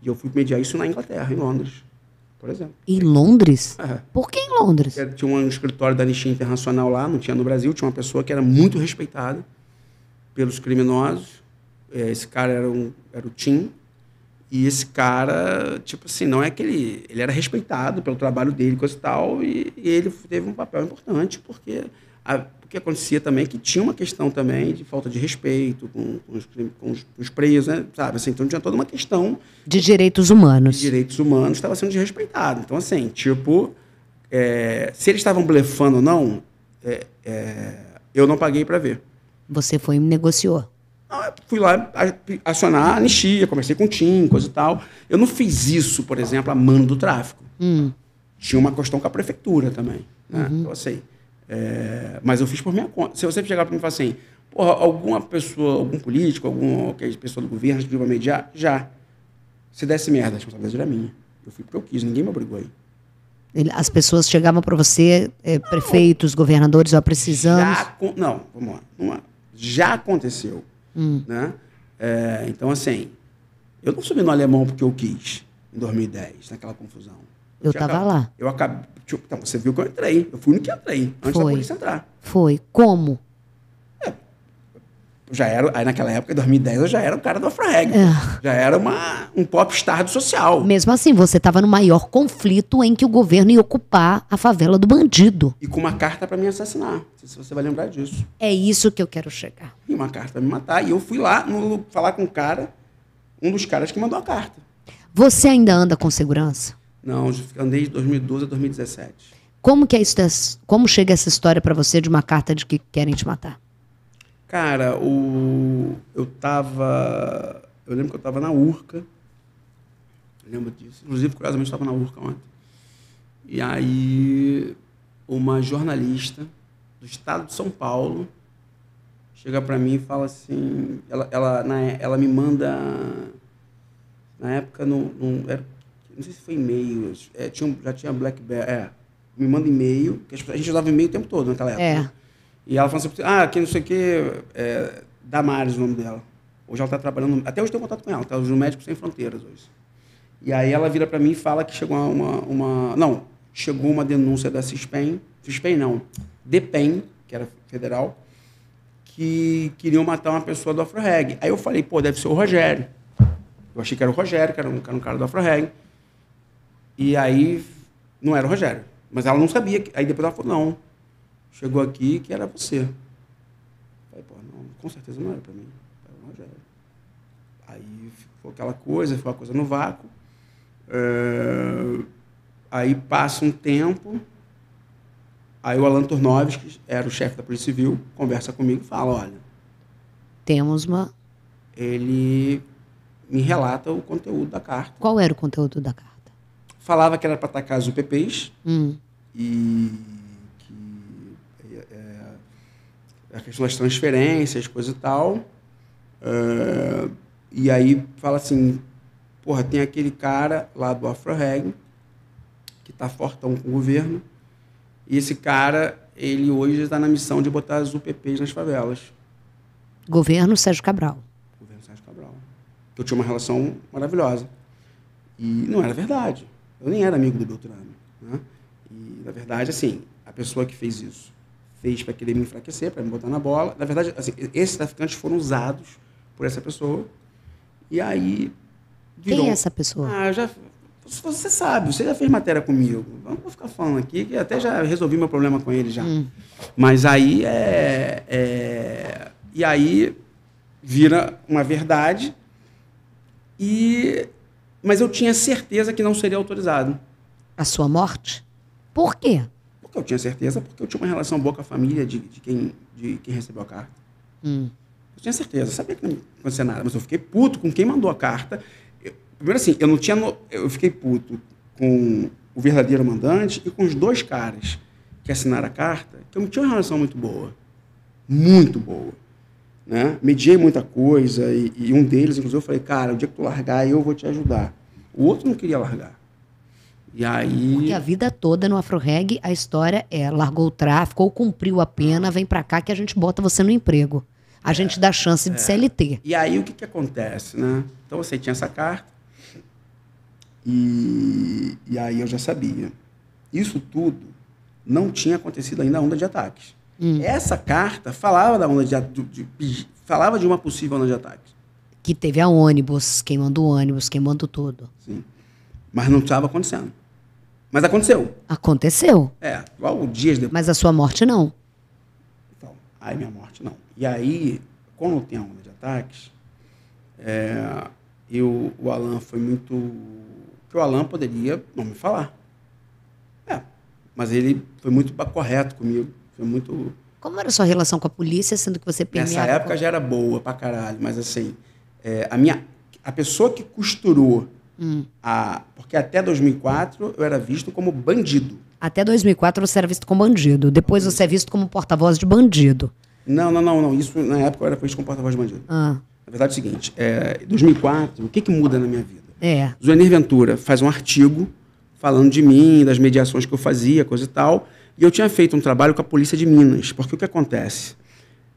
E eu fui mediar isso na Inglaterra, em Londres, por exemplo. em Londres? É. Por que em Londres? Tinha um escritório da Anistia Internacional lá, não tinha no Brasil, tinha uma pessoa que era muito respeitada pelos criminosos. É, Esse cara era, um, era o Tim. E esse cara, tipo assim, não é que ele. Ele era respeitado pelo trabalho dele, coisa e tal, e, e ele teve um papel importante, porque a- que acontecia também que tinha uma questão também de falta de respeito com, com os, com os- com os presos, né? Sabe? Assim, então tinha toda uma questão De direitos humanos. de direitos humanos estava sendo desrespeitado. Então, assim, tipo, é, se eles estavam blefando ou não, é, é, eu não paguei para ver. Você foi e negociou. Não, fui lá acionar a anistia, conversei com o Tim, coisa e tal. Eu não fiz isso, por exemplo, a mano do tráfico. Hum. Tinha uma questão com a prefeitura também. Né? Então, assim, é, mas eu fiz por minha conta. Se você chegar para mim e falar assim, porra, alguma pessoa, algum político, alguma pessoa do governo pediu para mediar, já. Se desse merda, a responsabilidade era minha. Eu fui porque eu quis, ninguém me obrigou aí. As pessoas chegavam para você, eh, prefeitos, governadores, ó, precisamos. Já, não, vamos lá, vamos lá. Já aconteceu. Né? É, então, assim, eu não subi no alemão porque eu quis, em 2010, naquela confusão. Eu tinha tava acab- lá. Eu acabei. Tipo, Então, você viu que eu entrei. Eu fui no que entrei, antes Foi. da polícia entrar. Foi. Como? já era, aí naquela época, em 2010, eu já era o cara do Afroreg. É. Já era uma, um popstar do social. Mesmo assim, você estava no maior conflito em que o governo ia ocupar a favela do bandido. E com uma carta para me assassinar. Não sei se você vai lembrar disso. É isso que eu quero chegar. E uma carta para me matar. E eu fui lá no, falar com o cara, um dos caras que mandou a carta. Você ainda anda com segurança? Não, eu andei de 2012 a 2017. Como que é isso? das- Como chega essa história para você de uma carta de que querem te matar? Cara, o... eu tava. Eu lembro que eu tava na Urca. Eu lembro disso. Inclusive, curiosamente, eu estava na Urca ontem. E aí, uma jornalista do estado de São Paulo chega para mim e fala assim. Ela, ela, na, ela me manda. Na época, no, no- era, não sei se foi e-mail. é, tinha, já tinha Blackberry. É, me manda e-mail. que A gente usava e-mail o tempo todo naquela época. É. né? E ela falou assim, ah, que não sei o quê, é, Damares o nome dela. Hoje ela está trabalhando, até hoje tenho contato com ela, está no Médicos Sem Fronteiras hoje. E aí ela vira para mim e fala que chegou uma, uma, não, chegou uma denúncia da CISPEM, CISPEM não, DEPEN, que era federal, que queriam matar uma pessoa do Afroreg. Aí eu falei, pô, deve ser o Rogério. Eu achei que era o Rogério, que era um, que era um cara do Afroreg. E aí não era o Rogério. Mas ela não sabia. Aí depois ela falou, não, chegou aqui que era você. Falei, pô, não, com certeza não era para mim, era o Rogério. Aí ficou aquela coisa, ficou a coisa no vácuo. É, Aí passa um tempo, aí o Alan Turnoves, que era o chefe da Polícia Civil, conversa comigo e fala, olha, Temos uma. ele me relata o conteúdo da carta. Qual era o conteúdo da carta? Falava que era para atacar as UPPs, Hum. e que é, a questão das transferências, coisa e tal. É, e aí fala assim, porra, tem aquele cara lá do AfroReg que tá fortão com o governo, e esse cara, ele hoje está na missão de botar as UPPs nas favelas. Governo Sérgio Cabral. Governo Sérgio Cabral. Eu tinha uma relação maravilhosa. E não era verdade. Eu nem era amigo do Beltrame. Né? E, na verdade, assim, a pessoa que fez isso fez para querer me enfraquecer, para me botar na bola. Na verdade, assim, esses traficantes foram usados por essa pessoa. E aí. Quem é essa pessoa? Ah, já. Você sabe, você já fez matéria comigo. Não vou ficar falando aqui, que até já resolvi meu problema com ele já. Hum. Mas aí é, é- E aí vira uma verdade. E. Mas eu tinha certeza que não seria autorizado. A sua morte? Por quê? Porque eu tinha certeza, porque eu tinha uma relação boa com a família de, de quem, de quem recebeu a carta. Hum. Eu tinha certeza, eu sabia que não ia acontecer nada, mas eu fiquei puto com quem mandou a carta. Eu- primeiro assim, eu não tinha. no- eu fiquei puto com o verdadeiro mandante e com os dois caras que assinaram a carta, que eu não tinha uma relação muito boa. Muito boa. Né? Mediei muita coisa e, e um deles, inclusive, eu falei, cara, o dia que tu largar, eu vou te ajudar. O outro não queria largar. E aí. Porque a vida toda no Afroreg, a história é largou o tráfico ou cumpriu a pena, vem pra cá que a gente bota você no emprego. A gente dá chance de CLT. E aí o que, que acontece, né? Então você tinha essa carta e, e aí eu já sabia. Isso tudo não tinha acontecido ainda a onda de ataques. Essa carta falava da onda de, de- de- falava de uma possível onda de ataques, Que teve a ônibus, queimando o ônibus, queimando tudo. sim. Mas não estava acontecendo. Mas aconteceu. Aconteceu. É, logo dias depois. Mas a sua morte não. Então, aí minha morte não. E aí, quando tem a onda de ataques, é, eu, o Alan foi muito. que o Alan poderia não me falar. É, mas ele foi muito correto comigo. Foi muito. Como era a sua relação com a polícia, sendo que você Nessa permeava... época já era boa pra caralho, mas assim, é, a minha. A pessoa que costurou Hum. a. Porque até 2004 eu era visto como bandido. Até 2004 você era visto como bandido. Depois você é visto como porta-voz de bandido. Não, não, não, não. Isso na época eu era visto como porta-voz de bandido. Ah, Na verdade é o seguinte, é, em 2004, o que, que muda na minha vida? é. Zuenir Ventura faz um artigo falando de mim, das mediações que eu fazia, coisa e tal, e eu tinha feito um trabalho com a Polícia de Minas, porque o que acontece?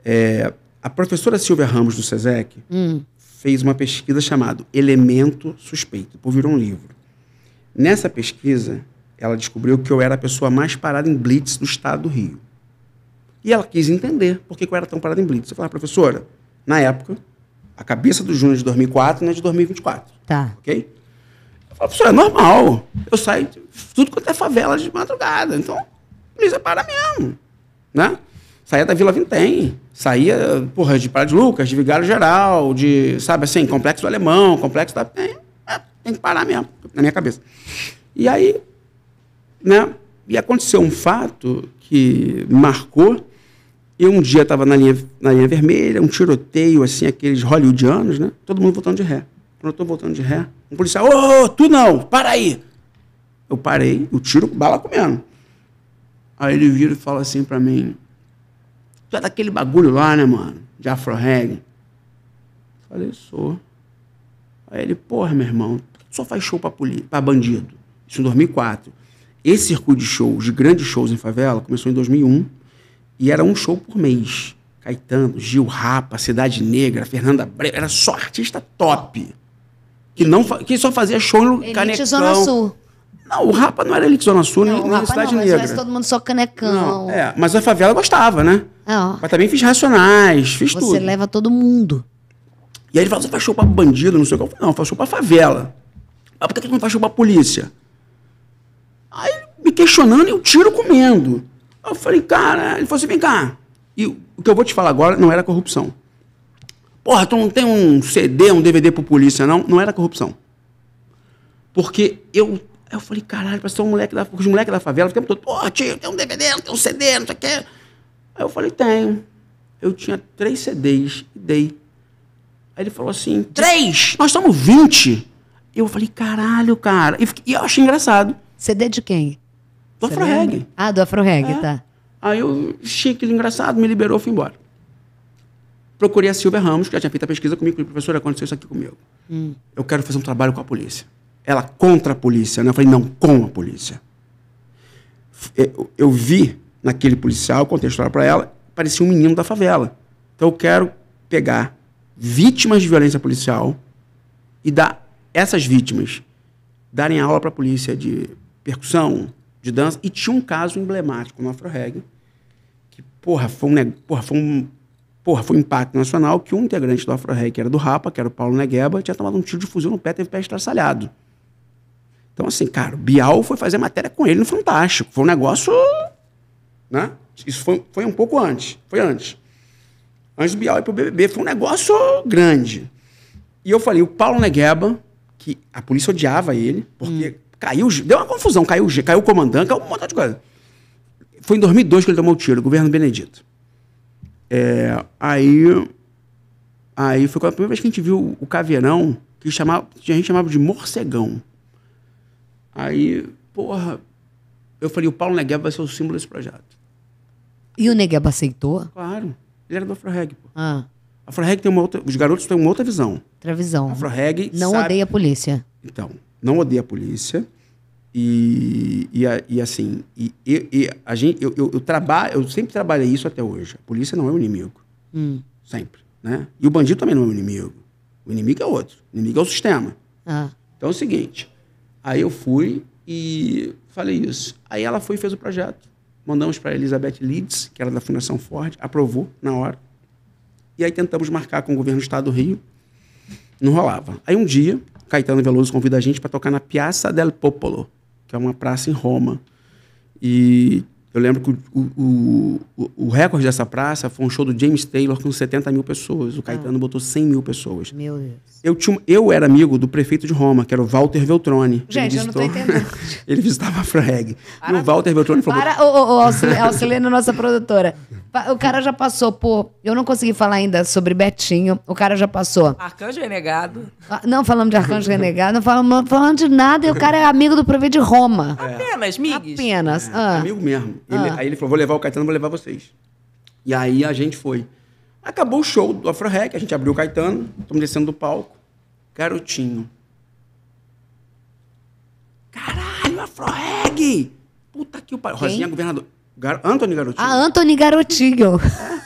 É, a professora Silvia Ramos do SESEC Hum. fez uma pesquisa chamada Elemento Suspeito, depois virou um livro. Nessa pesquisa, ela descobriu que eu era a pessoa mais parada em blitz do estado do Rio. E ela quis entender por que eu era tão parado em blitz. Eu falei, "Ah, professora, na época, a cabeça do Júnior de 2004 não é de 2024. Tá. Ok? Eu falo, professor, é normal. Eu saio de tudo quanto é favela de madrugada. Então, polícia para mesmo. Né? Saía da Vila Vintém. Saía, porra, de Praia de Lucas, de Vigário Geral, de, sabe assim, Complexo do Alemão, Complexo da... Tem, é, tem que parar mesmo, na minha cabeça. E aí, né? E aconteceu um fato que marcou. Eu um dia estava na linha, na linha vermelha, um tiroteio, assim, aqueles hollywoodianos, né? Todo mundo voltando de ré. Quando eu estou voltando de ré, um policial, ô, tu não, para aí. Eu parei, o tiro, bala comendo. Aí ele vira e fala assim para mim, tu é daquele bagulho lá, né, mano? De afro-reggae. Falei, sou. Aí ele, porra, meu irmão, só faz show pra, pra bandido? Isso em 2004. Esse circuito de shows, de grandes shows em favela, começou em 2001 e era um show por mês. Caetano, Gil Rapa, Cidade Negra, Fernanda Breve, era só artista top. Que, não, que só fazia show no Elite Canecão. Zona Sul. Não, o Rapa não era Elite Zona Sul, Não, nem, nem Rapa Cidade não, Negra. mas todo mundo só canecão. Não, é, mas a favela gostava, né? Ó, Mas também fiz Racionais, fiz você tudo. leva todo mundo. E aí ele falou, você faz show pra bandido, não sei o que. Eu falei, não, eu faço show pra favela. Mas por que tu não faz show pra polícia? Aí me questionando e o tiro comendo. Aí eu falei, cara, ele falou assim, vem cá. E o que eu vou te falar agora não era corrupção. Porra, tu não tem um CD, um DVD pro polícia, não? Não era corrupção. Porque eu, eu falei, caralho, parece um moleque da, os moleques da favela, o tempo todo, porra, tio, tem um DVD, não tem um CD, não sei o quê. Aí eu falei, tenho. Eu tinha três CDs e dei. Aí ele falou assim, três? Nós estamos 20. Eu falei, caralho, cara. E, e eu achei engraçado. CD de quem? Do Você Afro lembra? Reggae. Ah, do Afro Reggae, É. tá. Aí eu achei aquilo engraçado, me liberou, fui embora. Procurei a Silvia Ramos, que já tinha feito a pesquisa comigo. Falei, professora, aconteceu isso aqui comigo. Eu quero fazer um trabalho com a polícia. Ela contra a polícia, né? Eu falei, não, com a polícia. F- Eu, eu vi naquele policial, contei a história para ela, parecia um menino da favela. Então eu quero pegar vítimas de violência policial e dar essas vítimas darem aula para a polícia de percussão, de dança. E tinha um caso emblemático no Afro Reggae, que, porra, foi um, porra, foi um, porra, foi um impacto nacional que um integrante do Afro Reggae, que era do Rapa, que era o Paulo Negueba, tinha tomado um tiro de fuzil no pé, teve o pé estraçalhado. Então, assim, cara, o Bial foi fazer matéria com ele no Fantástico. Foi um negócio. Né? Isso foi, foi um pouco antes. Foi antes. Antes do Bial ir pro BBB. Foi um negócio grande. E eu falei, o Paulo Negueba, que a polícia odiava ele, porque caiu. Deu uma confusão, caiu, o G- caiu o comandante, caiu um montão de coisa. Foi em 2002 que ele tomou o tiro, governo Benedito. É, aí. Aí foi a primeira vez que a gente viu o caveirão, que chamava, que a gente chamava de morcegão. Aí, porra, eu falei, o Paulo Negueba vai ser o símbolo desse projeto. E o Negueba aceitou? Claro. Ele era do Afro Reggae, pô. Ah, Afro Reggae tem uma outra. Os garotos têm uma outra visão. outra visão. Afro Reggae. Não sabe- odeia a polícia. Então, não odeia a polícia. E, e, e assim, e, e- e a gente, eu, eu, eu trabalho, eu sempre trabalhei isso até hoje. A polícia não é o inimigo. Hum. Sempre. Né? E o bandido também não é o inimigo. O inimigo é outro. O inimigo é o sistema. Ah, Então é o seguinte. Aí eu fui e falei isso. Aí ela foi e fez o projeto. Mandamos para Elizabeth Leeds, que era da Fundação Ford, aprovou na hora. E aí tentamos marcar com o governo do estado do Rio. Não rolava. Aí um dia, Caetano Veloso convida a gente para tocar na Piazza del Popolo, que é uma praça em Roma. E eu lembro que o, o, o, o recorde dessa praça foi um show do James Taylor com 70 mil pessoas. O Caetano botou 100 mil pessoas. meu Deus. Eu, tinha, eu era amigo do prefeito de Roma, que era o Walter Veltroni. Gente, eu não tô entendendo. ele visitava a Freg. E o Walter Veltroni falou... Para, ô, ô, ô, Auxili- Auxiliano, nossa produtora. O cara já passou por. Eu não consegui falar ainda sobre Betinho. O cara já passou. Arcanjo renegado. Ah, Não falamos de Arcanjo Renegado, não falamos, falando de nada. E o cara é amigo do prefeito de Roma. Apenas, Migues. Apenas. Ah. É, Amigo mesmo. Ele- Aí ele falou, vou levar o Caetano, vou levar vocês. E aí a gente foi. Acabou o show do Afro Rec, a gente abriu o Caetano, estamos descendo do palco. Garotinho. Caralho, Afro Reg! Puta que o pariu. Quem? Rosinha, governador. Gar... Anthony Garotinho. A Anthony Garotinho.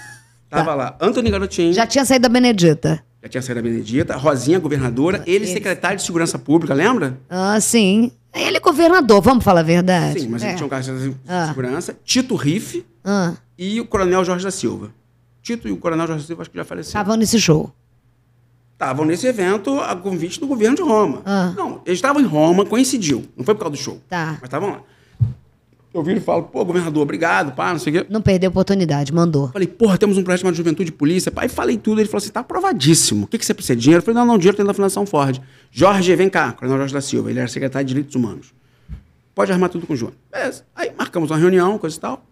Tava lá. Anthony Garotinho. Já tinha saído da Benedita. Já tinha saído a Benedita, Rosinha, governadora, ele, Ele- secretário de Segurança Pública, lembra? Ah, sim. Ele é governador, vamos falar a verdade. Sim, mas é. ele tinha um cargo de Ah. segurança. Tito Riff Ah, e o coronel Jorge da Silva. Tito e o Coronel Jorge Silva acho que já faleceram. Estavam nesse show. Estavam nesse evento a convite do governo de Roma. Ah. Não, eles estavam em Roma, coincidiu. Não foi por causa do show. Tá. Mas estavam lá. Eu viro e falo, pô, governador, obrigado, pá, não sei o quê. Não perdeu a oportunidade, mandou. Falei, porra, temos um projeto chamado Juventude e Polícia. Aí falei tudo, ele falou assim, tá aprovadíssimo. O que, que você precisa? Dinheiro? Eu falei, não, não, dinheiro tem da Fundação Ford. Jorge, vem cá, Coronel Jorge da Silva, ele era secretário de Direitos Humanos. Pode armar tudo com o João. Beleza. Aí marcamos uma reunião, coisa e tal.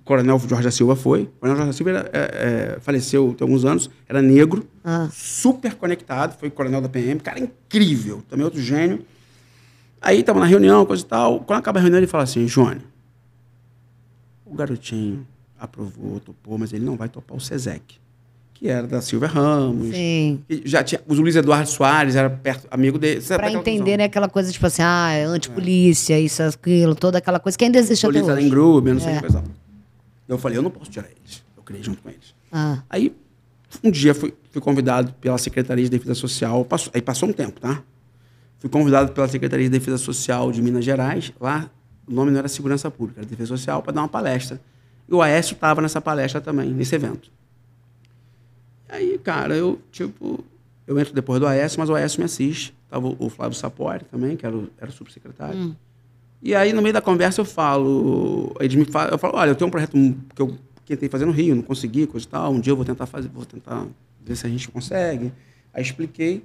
O Coronel Jorge da Silva foi. O Coronel Jorge da Silva era, é, é, faleceu tem alguns anos, era negro, Ah. super conectado, foi coronel da PM, cara incrível, também outro gênio. Aí estamos na reunião, coisa e tal. Quando acaba a reunião, ele fala assim, Johnny, o garotinho aprovou, topou, mas ele não vai topar o SESEC, que era da Silvia Ramos. Sim. Já tinha, o Luiz Eduardo Soares era perto, amigo dele. Pra aquela entender, né, aquela coisa tipo assim, ah, é antipolícia, isso, aquilo, toda aquela coisa que ainda existe até Polícia hoje. Gruber, não sei É. que coisa. Eu falei, eu não posso tirar eles. Eu criei junto com eles. Ah, Aí, um dia, fui, fui convidado pela Secretaria de Defesa Social. Passou, aí passou um tempo, tá? Fui convidado pela Secretaria de Defesa Social de Minas Gerais. Lá, o nome não era Segurança Pública, era Defesa Social, para dar uma palestra. E o Aécio estava nessa palestra também, nesse evento. Aí, cara, eu, tipo, eu entro depois do Aécio, mas o Aécio me assiste. Tava o o Flávio Sapori também, que era o, era o subsecretário. E aí, no meio da conversa, eu falo, eles me falam, eu falo, olha, eu tenho um projeto que eu tentei fazer no Rio, não consegui, coisa e tal. Um dia eu vou tentar fazer, vou tentar ver se a gente consegue. Aí expliquei,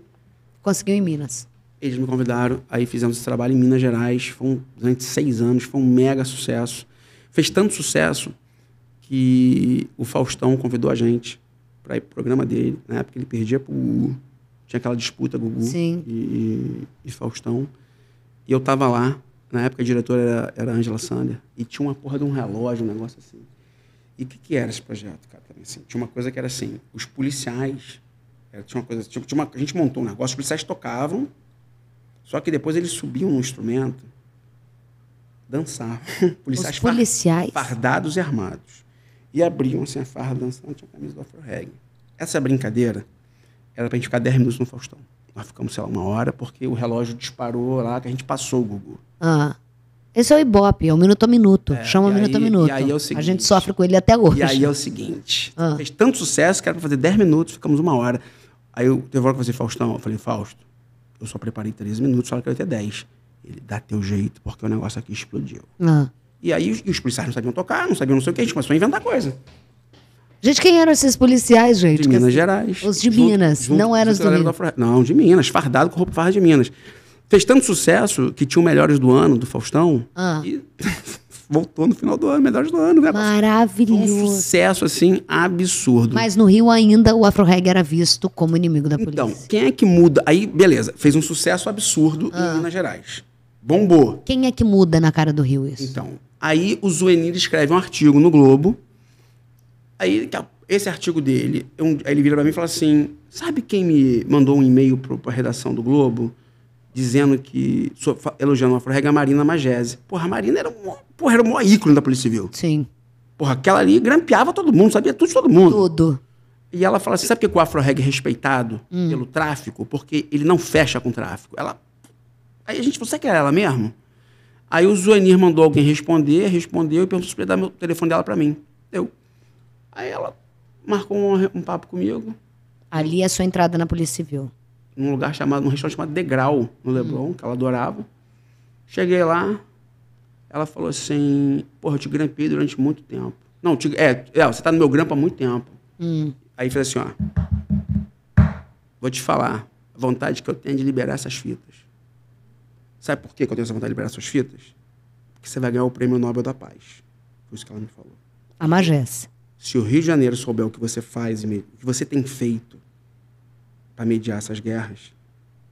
conseguiu em Minas. Eles me convidaram, aí fizemos esse trabalho em Minas Gerais, foi um, durante seis anos, foi um mega sucesso. Fez tanto sucesso que o Faustão convidou a gente para ir pro programa dele. Na época ele perdia pro Gugu, tinha aquela disputa Gugu Sim. E, e Faustão. E eu tava lá, na época a diretora era, era a Angela Sander, e tinha uma porra de um relógio, um negócio assim. E o que, que era esse projeto, cara? Assim? Tinha uma coisa que era assim, os policiais, era- tinha uma coisa, tinha, tinha uma, a gente montou um negócio, os policiais tocavam, só que depois eles subiam no instrumento, dançavam. Policiais, Os policiais? far- fardados e armados. E abriam assim a farda dançando, tinha a camisa do Afro Reggae. Essa brincadeira era pra gente ficar 10 minutos no Faustão. Nós ficamos, sei lá, uma hora, porque o relógio disparou lá, que a gente passou o Gugu. Ah. Esse é o Ibope, é o minuto a minuto. Chama e minuto a aí- minuto. e aí é o a seguinte, gente sofre com ele até hoje. E aí é o seguinte, Ah. fez tanto sucesso que era pra fazer 10 minutos, ficamos uma hora. Aí eu teve hora que eu falei, Faustão, eu falei, Fausto, eu só preparei 13 minutos, só que eu ia ter 10. Ele, dá teu jeito, porque o negócio aqui explodiu. Ah. E aí os, os policiais não sabiam tocar, não sabiam não sei o que, a gente começou a inventar coisa. Gente, quem eram esses policiais, gente? De Que Minas assim- Gerais. Os de Minas, não eram os do Minas. da Não, de Minas, fardado com roupa farda de Minas. Fez tanto sucesso que tinha o Melhores do Ano, do Faustão, Ah. e voltou no final do ano, Melhores do Ano, né? Foi um Maravilhoso. sucesso, assim, absurdo. Mas no Rio ainda o Afro era visto como inimigo da polícia. Então, quem é que muda? Aí, beleza, fez um sucesso absurdo Ah. em Minas Gerais. Bombou. Quem é que muda na cara do Rio isso? Então, aí o Zuenir escreve um artigo no Globo. Aí, esse artigo dele, aí ele vira pra mim e fala assim: Sabe quem me mandou um e-mail pra redação do Globo? Dizendo que. elogiando a Afro-Rega, a Marina Magese. Porra, a Marina era, um, porra, era o maior ícone da Polícia Civil. Sim. Porra, aquela ali grampeava todo mundo, sabia tudo de todo mundo. Tudo. E ela fala assim: sabe por que o Afro-Reg é respeitado Hum. pelo tráfico? Porque ele não fecha com o tráfico. Ela. Aí a gente, você quer ela mesmo? Aí o Zuenir mandou alguém responder, respondeu e perguntou se podia dar meu telefone dela pra mim. Eu. Aí ela marcou um, um papo comigo Ali é a sua entrada na Polícia Civil. Num lugar chamado, num restaurante chamado Degrau, no Leblon, que ela adorava. Cheguei lá, ela falou assim, porra, eu te grampei durante muito tempo. Não, te, é, é, você tá no meu grampo há muito tempo. Hum. Aí fez assim, ó. Vou te falar, a vontade que eu tenho é de liberar essas fitas. Sabe por que eu tenho essa vontade de liberar essas fitas? Porque você vai ganhar o prêmio Nobel da Paz. Foi isso que ela me falou. A Magés. Se o Rio de Janeiro souber o que você faz, e o que você tem feito mediar essas guerras,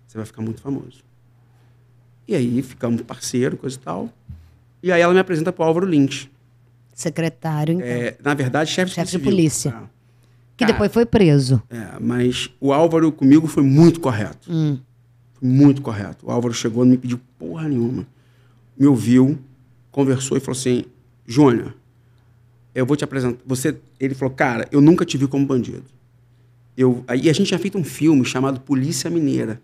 você vai ficar muito famoso. E aí ficamos parceiro, coisa e tal. E aí ela me apresenta para o Álvaro Lynch. Secretário, então. É, na verdade, chefe de Chefe de polícia. polícia. civil. que cara, depois foi preso. É, mas o Álvaro comigo foi muito correto. Hum. Foi muito correto. O Álvaro chegou, não me pediu porra nenhuma. Me ouviu, conversou e falou assim: Júnior, eu vou te apresentar. Você, ele falou, cara, eu nunca te vi como bandido. Eu, aí a gente tinha feito um filme chamado Polícia Mineira,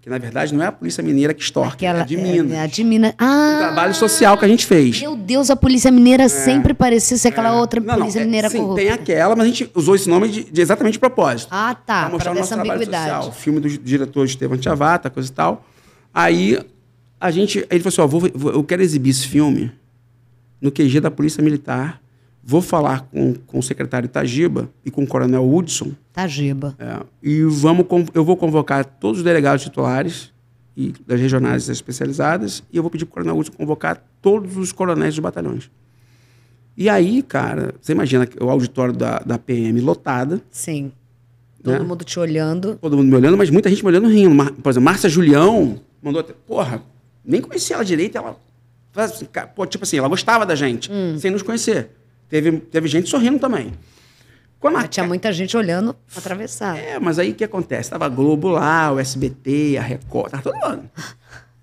Que na verdade não é a polícia mineira que extorque, é a de Minas. É, a de Minas. O Ah! trabalho social que a gente fez. Meu Deus, a polícia mineira sempre parecia ser aquela outra Não, não, polícia é- mineira sim, corrupta. tem aquela, mas a gente usou esse nome de, de exatamente de propósito. Ah, tá. Pra Pra mostrar o ver nosso trabalho social. Filme do diretor Estevam Tiavata, coisa e tal. Aí a gente, aí ele falou assim, ó, vou- vou- eu quero exibir esse filme no QG da Polícia Militar. Vou falar com, com o secretário Tajiba e com o coronel Hudson. Tá, Giba. é, e vamos, eu vou convocar todos os delegados titulares e das regionais especializadas e eu vou pedir para o coronel Hudson convocar todos os coronéis dos batalhões. E aí, cara, você imagina o auditório da, da PM lotada, Sim. Todo Né? mundo te olhando. todo mundo me olhando, mas muita gente me olhando rindo. Mar- Por exemplo, Márcia Julião mandou até. Porra, nem conhecia ela direito, ela. assim, Pô, tipo assim, ela gostava da gente, sem nos conhecer. Teve, teve gente sorrindo também. Quando a- Mas tinha muita gente olhando atravessado. É, mas aí o que acontece? Tava a Globo lá, o SBT, a Record, tava todo mundo.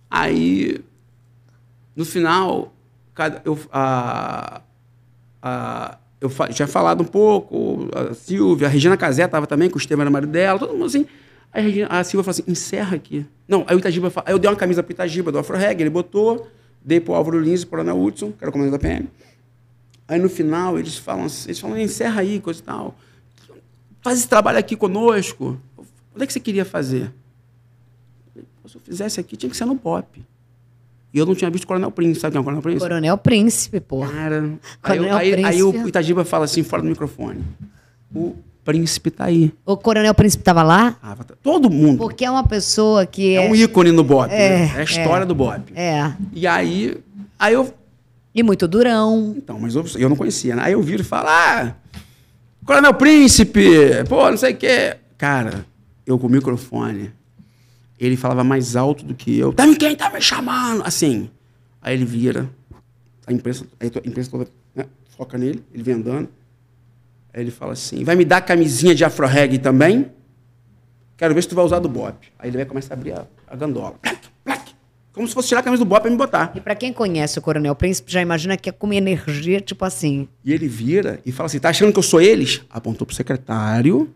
Aí, no final, cada, eu, a, a, eu tinha falado um pouco, a Silvia, a Regina Casé tava também, que o Estevam era marido dela, todo mundo assim. Aí a, Regina- a Silvia falou assim, encerra aqui. Não, aí o Itagiba, fa- aí eu dei uma camisa pro Itagiba do Afro Reggae, ele botou, dei pro Álvaro Lins e pro Coronel Hudson, que era o comandante da PM. Aí no final eles falam, assim- eles falam, encerra aí, coisa e tal. Faz esse trabalho aqui conosco. Onde é que você queria fazer? "Pô, Se eu fizesse aqui, tinha que ser no pop. E eu não tinha visto Coronel Príncipe. Sabe quem é o Coronel Príncipe? Coronel Príncipe, porra. Cara. Aí, Coronel aí, aí Príncipe. o Itagiba fala assim, fora do microfone. O príncipe tá aí. O Coronel Príncipe tava lá Ah, tá- todo mundo. porque é uma pessoa que É é. um ícone no Bop. É, né? é a história do Bop. É. E aí, aí eu E muito durão. Então, mas eu, eu não conhecia, né? Aí eu viro e falo, ah, Coronel Príncipe, pô, não sei o quê. Cara, eu com o microfone, ele falava mais alto do que eu. Tá me quem tá me chamando? Assim. Aí ele vira, a imprensa, a imprensa toda né, foca nele, ele vem andando. Aí ele fala assim, vai me dar camisinha de afro também? Quero ver se tu vai usar do Bop. Aí ele vai começar a abrir a, a gandola. Como se fosse tirar a camisa do Bop pra me botar. E pra quem conhece o Coronel Príncipe, já imagina que é com energia tipo assim. E ele vira e fala assim: tá achando que eu sou eles? Apontou pro secretário,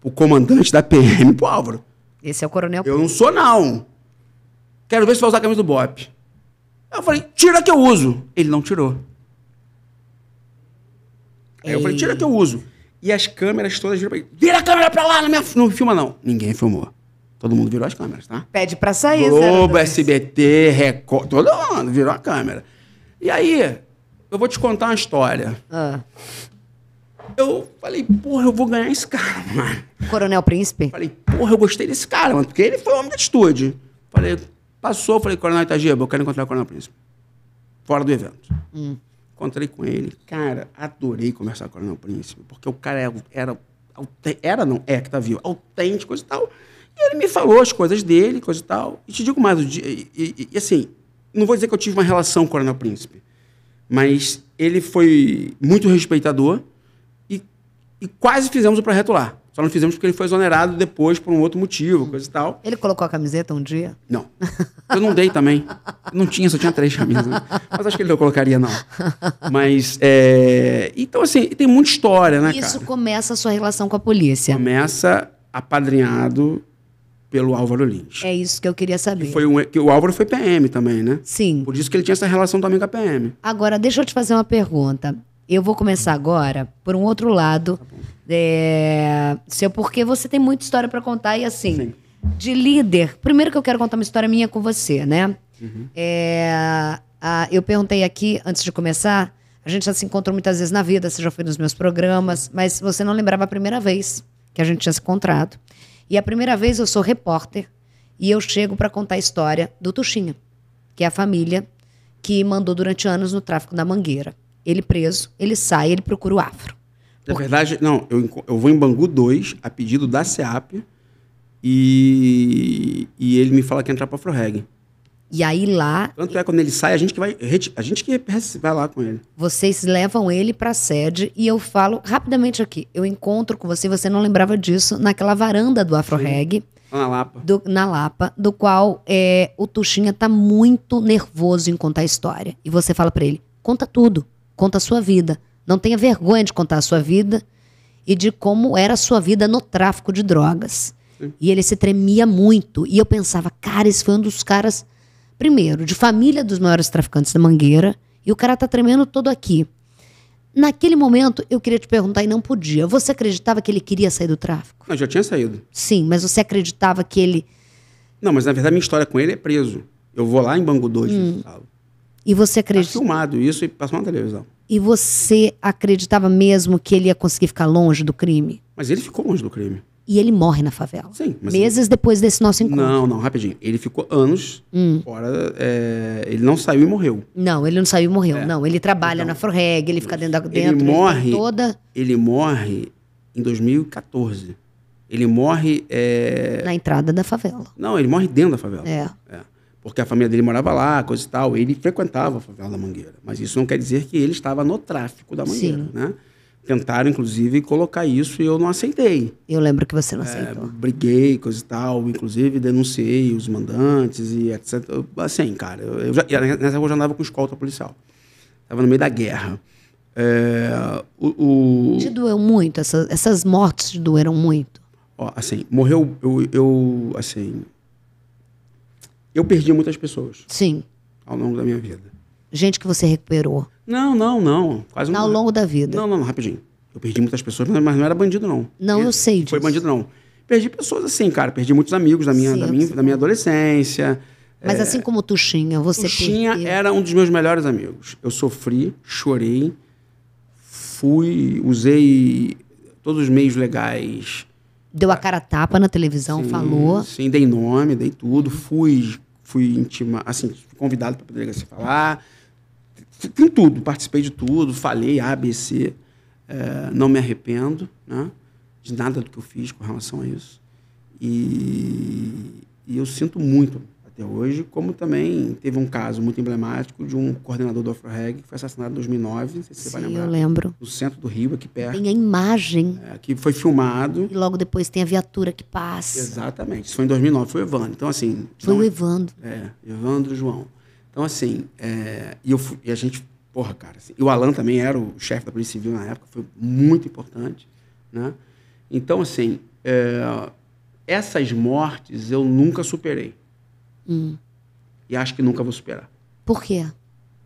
pro comandante da PM, pro Álvaro. Esse é o Coronel Eu não sou, não. Quero ver se vai usar a camisa do Bop. Eu falei, tira que eu uso. Ele não tirou. Aí eu falei, tira que eu uso. E as câmeras todas viram pra ele. Vira a câmera pra lá, não, me, não filma não. Ninguém filmou. Todo mundo virou as câmeras, tá? Pede pra sair. Globo, 02. SBT, Record, todo mundo virou a câmera. E aí, eu vou te contar uma história. Ah. Eu falei, porra, eu vou ganhar esse cara, mano. Coronel Príncipe? Falei, porra, eu gostei desse cara, mano, porque ele foi homem de atitude. Falei, passou, falei, Coronel Itagiba, eu quero encontrar o Coronel Príncipe. Fora do evento. Encontrei com ele. Cara, adorei conversar com o Coronel Príncipe, porque o cara era, era, era não, é que tá vivo, autêntico e tal. E ele me falou as coisas dele, coisa e tal. E te digo mais, o dia, e, e- e, assim, não vou dizer que eu tive uma relação com o Coronel Príncipe, mas ele foi muito respeitador e, e quase fizemos o projeto lá. Só não fizemos porque ele foi exonerado depois por um outro motivo, coisa e tal. Ele colocou a camiseta um dia? Não. Eu não dei também. Não tinha, só tinha três camisas. né? Mas acho que ele não colocaria, não. Mas, é... Então, assim, tem muita história, né, Isso cara? começa a sua relação com a polícia. Começa apadrinhado pelo Álvaro Lins. É isso que eu queria saber. Que foi um... que o Álvaro foi PM também, né? Sim. Por isso que ele tinha essa relação também com a PM. Agora, deixa eu te fazer uma pergunta. Eu vou começar agora por um outro lado. É, seu porque você tem muita história para contar e assim, Sim. de líder. Primeiro que eu quero contar uma história minha com você, né? É, a- eu perguntei aqui antes de começar. A gente já se encontrou muitas vezes na vida, você já foi nos meus programas, mas você não lembrava a primeira vez que a gente tinha se encontrado. E a primeira vez eu sou repórter e eu chego para contar a história do Tuxinha, que é a família que mandou durante anos no tráfico da Mangueira. Ele preso, ele sai, ele procura o afro. Na verdade, não, eu, eu vou em Bangu 2, a pedido da SEAP, e, e ele me fala que entrar para Afro Reggae. E aí lá, Tanto é quando ele sai, a gente que vai, a gente que vai lá com ele. vocês levam ele para a sede e eu falo rapidamente aqui. Eu encontro com você, você não lembrava disso, naquela varanda do Afro Lá na Lapa. do- na Lapa, do qual é, o Tuxinha tá muito nervoso em contar a história. E você fala para ele: conta tudo, conta a sua vida. Não tenha vergonha de contar a sua vida e de como era a sua vida no tráfico de drogas. E ele se tremia muito. E eu pensava, cara, esse foi um dos caras, primeiro, de família dos maiores traficantes da Mangueira. E o cara tá tremendo todo aqui. Naquele momento, eu queria te perguntar e não podia. Você acreditava que ele queria sair do tráfico? Não, já tinha saído. Sim, mas você acreditava que ele. Não, mas na verdade minha história com ele é preso. Eu vou lá em Bangu 2 Hum. E você Tá acredita... filmado isso e passou na televisão. E você acreditava mesmo que ele ia conseguir ficar longe do crime? Mas ele ficou longe do crime. E ele morre na favela. Sim, mas Meses depois desse nosso encontro. Não, não, rapidinho. Ele ficou anos Hum. fora. é, ele não saiu e morreu. Não, ele não saiu e morreu. Não, ele trabalha na Forreg, ele fica dentro da dentro, É. Ele morre. toda Ele morre em 2014. Ele morre. é, na entrada da favela. Não, ele morre dentro da favela. É. Porque a família dele morava lá, coisa e tal. Ele frequentava a favela da Mangueira. Mas isso não quer dizer que ele estava no tráfico da Mangueira, Sim. né? Tentaram, inclusive, colocar isso e eu não aceitei. Eu lembro que você não É, aceitou. briguei, coisa e tal. Inclusive, denunciei os mandantes e etc. Assim, cara, eu, já, nessa época eu já andava com escolta policial. Estava no meio da guerra. É, o, o- Te doeu muito? Essas, essas mortes te doeram muito? ó, assim, morreu, eu, eu, assim, eu perdi muitas pessoas Sim. ao longo da minha vida. Gente que você recuperou. Não, não, não. Quase não. Ao longo da vida. Não, não, não, rapidinho. Eu perdi muitas pessoas, mas não era bandido, não. Não, eu sei Foi disso. bandido, não. Perdi pessoas assim, cara. Perdi muitos amigos da minha, Sim, da eu minha, sei. da minha adolescência. Mas assim como o Tuxinha, você O Xinha perdeu. era um dos meus melhores amigos. Eu sofri, chorei, fui, usei todos os meios legais. Deu a cara a tapa na televisão, Sim, falou. Sim, dei nome, dei tudo. Fui, fui intima, assim, convidado para poder se falar. Tem tudo, participei de tudo, falei ABC. É, não me arrependo, né? De nada do que eu fiz com relação a isso. E, e eu sinto muito até hoje, como também teve um caso muito emblemático de um coordenador do Afroreg que foi assassinado em 2009, não sei se você vai Sim, lembrar. eu lembro. No centro do Rio, aqui perto. Tem a imagem. É, que foi filmado. E logo depois tem a viatura que passa. Exatamente. Isso foi em 2009, foi o Evandro. Então, assim. Foi não- o Evandro. É, Evandro João. Então, assim, é, e, eu e a gente, porra, cara, assim, e o Alan também era o chefe da Polícia Civil na época, foi muito importante, né? Então, assim, é, essas mortes eu nunca superei. Hum. E acho que nunca vou superar. Por quê?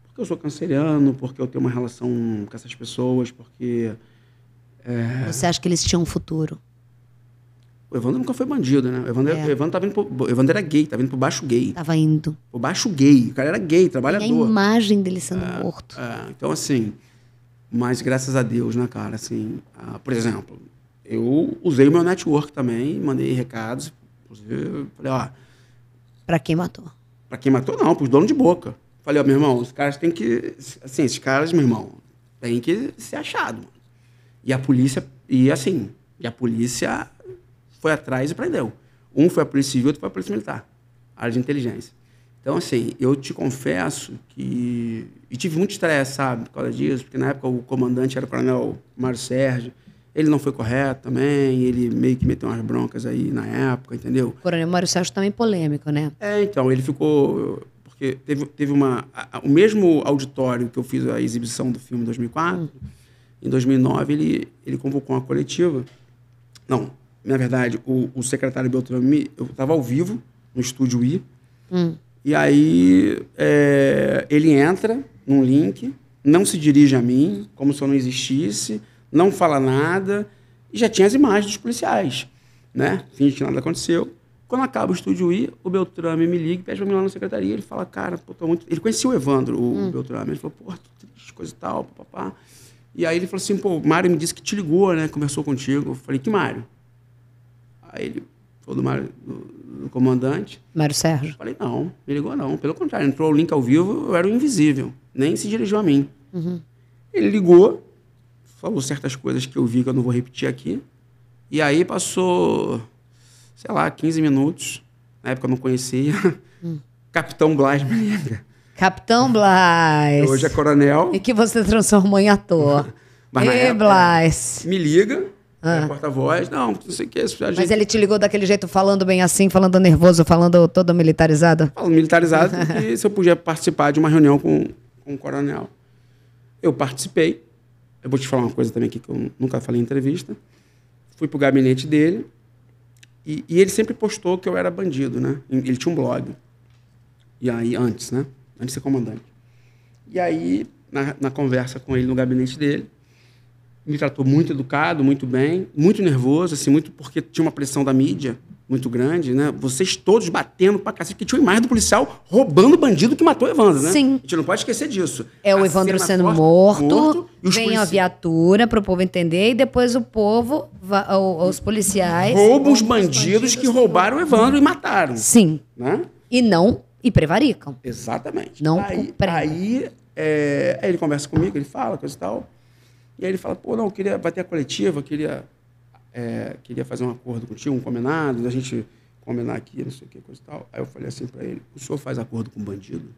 Porque eu sou canceriano, porque eu tenho uma relação com essas pessoas, porque É. Você acha que eles tinham um futuro? O Evandro nunca foi bandido, né? O Evandro, É. o Evandro, tá vindo pro, o Evandro era gay, tá vindo pro baixo gay. Tava indo. Pro baixo gay. O cara era gay, Tem a trabalhador. imagem dele sendo morto. É, então, assim, mas graças a Deus, né, cara, assim, ah, por exemplo, eu usei o meu network também, mandei recados, inclusive, falei, ó, Pra quem matou. pra quem matou, não, pros donos de boca. Falei, ó, meu irmão, os caras têm que, assim, esses caras, meu irmão, têm que ser achado, mano. E a polícia, e assim, e a polícia foi atrás e prendeu. Um foi a polícia civil, outro foi a polícia militar, área de inteligência. Então, assim, eu te confesso que. E tive muito estresse, sabe, por causa disso, porque na época o comandante era o coronel Mário Sérgio. Ele não foi correto também, ele meio que meteu umas broncas aí na época, entendeu? O Coronel Mário Sérgio também polêmico, né? É, então, ele ficou. Porque teve, teve uma. a- o mesmo auditório que eu fiz a exibição do filme em 2004, em 2009, ele, ele convocou uma coletiva. Não, na verdade, o, o secretário Beltrame, eu estava ao vivo no estúdio I, Hum. e aí é, ele entra num link, não se dirige a mim, como se eu não existisse, não fala nada, e já tinha as imagens dos policiais, né? Finge que nada aconteceu. Quando acaba o estúdio I, o Beltrame me liga e pede pra mim lá na secretaria. Ele fala, cara, pô, tô muito. Ele conhecia o Evandro, o Beltrame. Ele falou, pô, tô triste, coisa e tal, papapá. E aí ele falou assim, pô, o Mário me disse que te ligou, né? Conversou contigo. Eu falei, que Mário? Aí ele falou do Mário, do, do comandante. Mário Sérgio. Falei, não, me ligou não. Pelo contrário, entrou o link ao vivo, eu era o invisível. Nem se dirigiu a mim. Ele ligou, falou certas coisas que eu vi que eu não vou repetir aqui. E aí passou, sei lá, 15 minutos. Na época eu não conhecia. Capitão Blas me liga. Capitão Blas. Hoje é coronel. E que você transformou em ator. Mas Ê, época- Blas. Me liga, é porta-voz. Não, não sei o que. esse Mas gente- ele te ligou daquele jeito, falando bem assim, falando nervoso, falando todo militarizado? Falo militarizado, porque se eu podia participar de uma reunião com, com o coronel. Eu participei. Eu vou te falar uma coisa também aqui que eu nunca falei em entrevista. Fui pro gabinete dele E, e ele sempre postou que eu era bandido, né? Ele tinha um blog. E aí, antes, né? Antes de ser comandante. E aí, na, na conversa com ele no gabinete dele, me tratou muito educado, muito bem, muito nervoso, assim, muito porque tinha uma pressão da mídia muito grande, né? Vocês todos batendo pra cacete, porque tinha uma imagem do policial roubando o bandido que matou o Evandro, né? Sim. A gente não pode esquecer disso. É o A Evandro sendo morto, os vem a viatura para o povo entender, e depois o povo, os policiais. roubam os roubam bandidos que roubaram o Evandro e mataram. Sim. Né? E não, e prevaricam. Exatamente. Não aí, aí, é, aí ele conversa comigo, ele fala, coisa e tal. E aí ele fala, pô, não, queria, vai ter a coletiva, queria, é, queria fazer um acordo contigo, um combinado, da gente combinar aqui, não sei o que, coisa e tal. Aí eu falei assim para ele, o senhor faz acordo com bandido?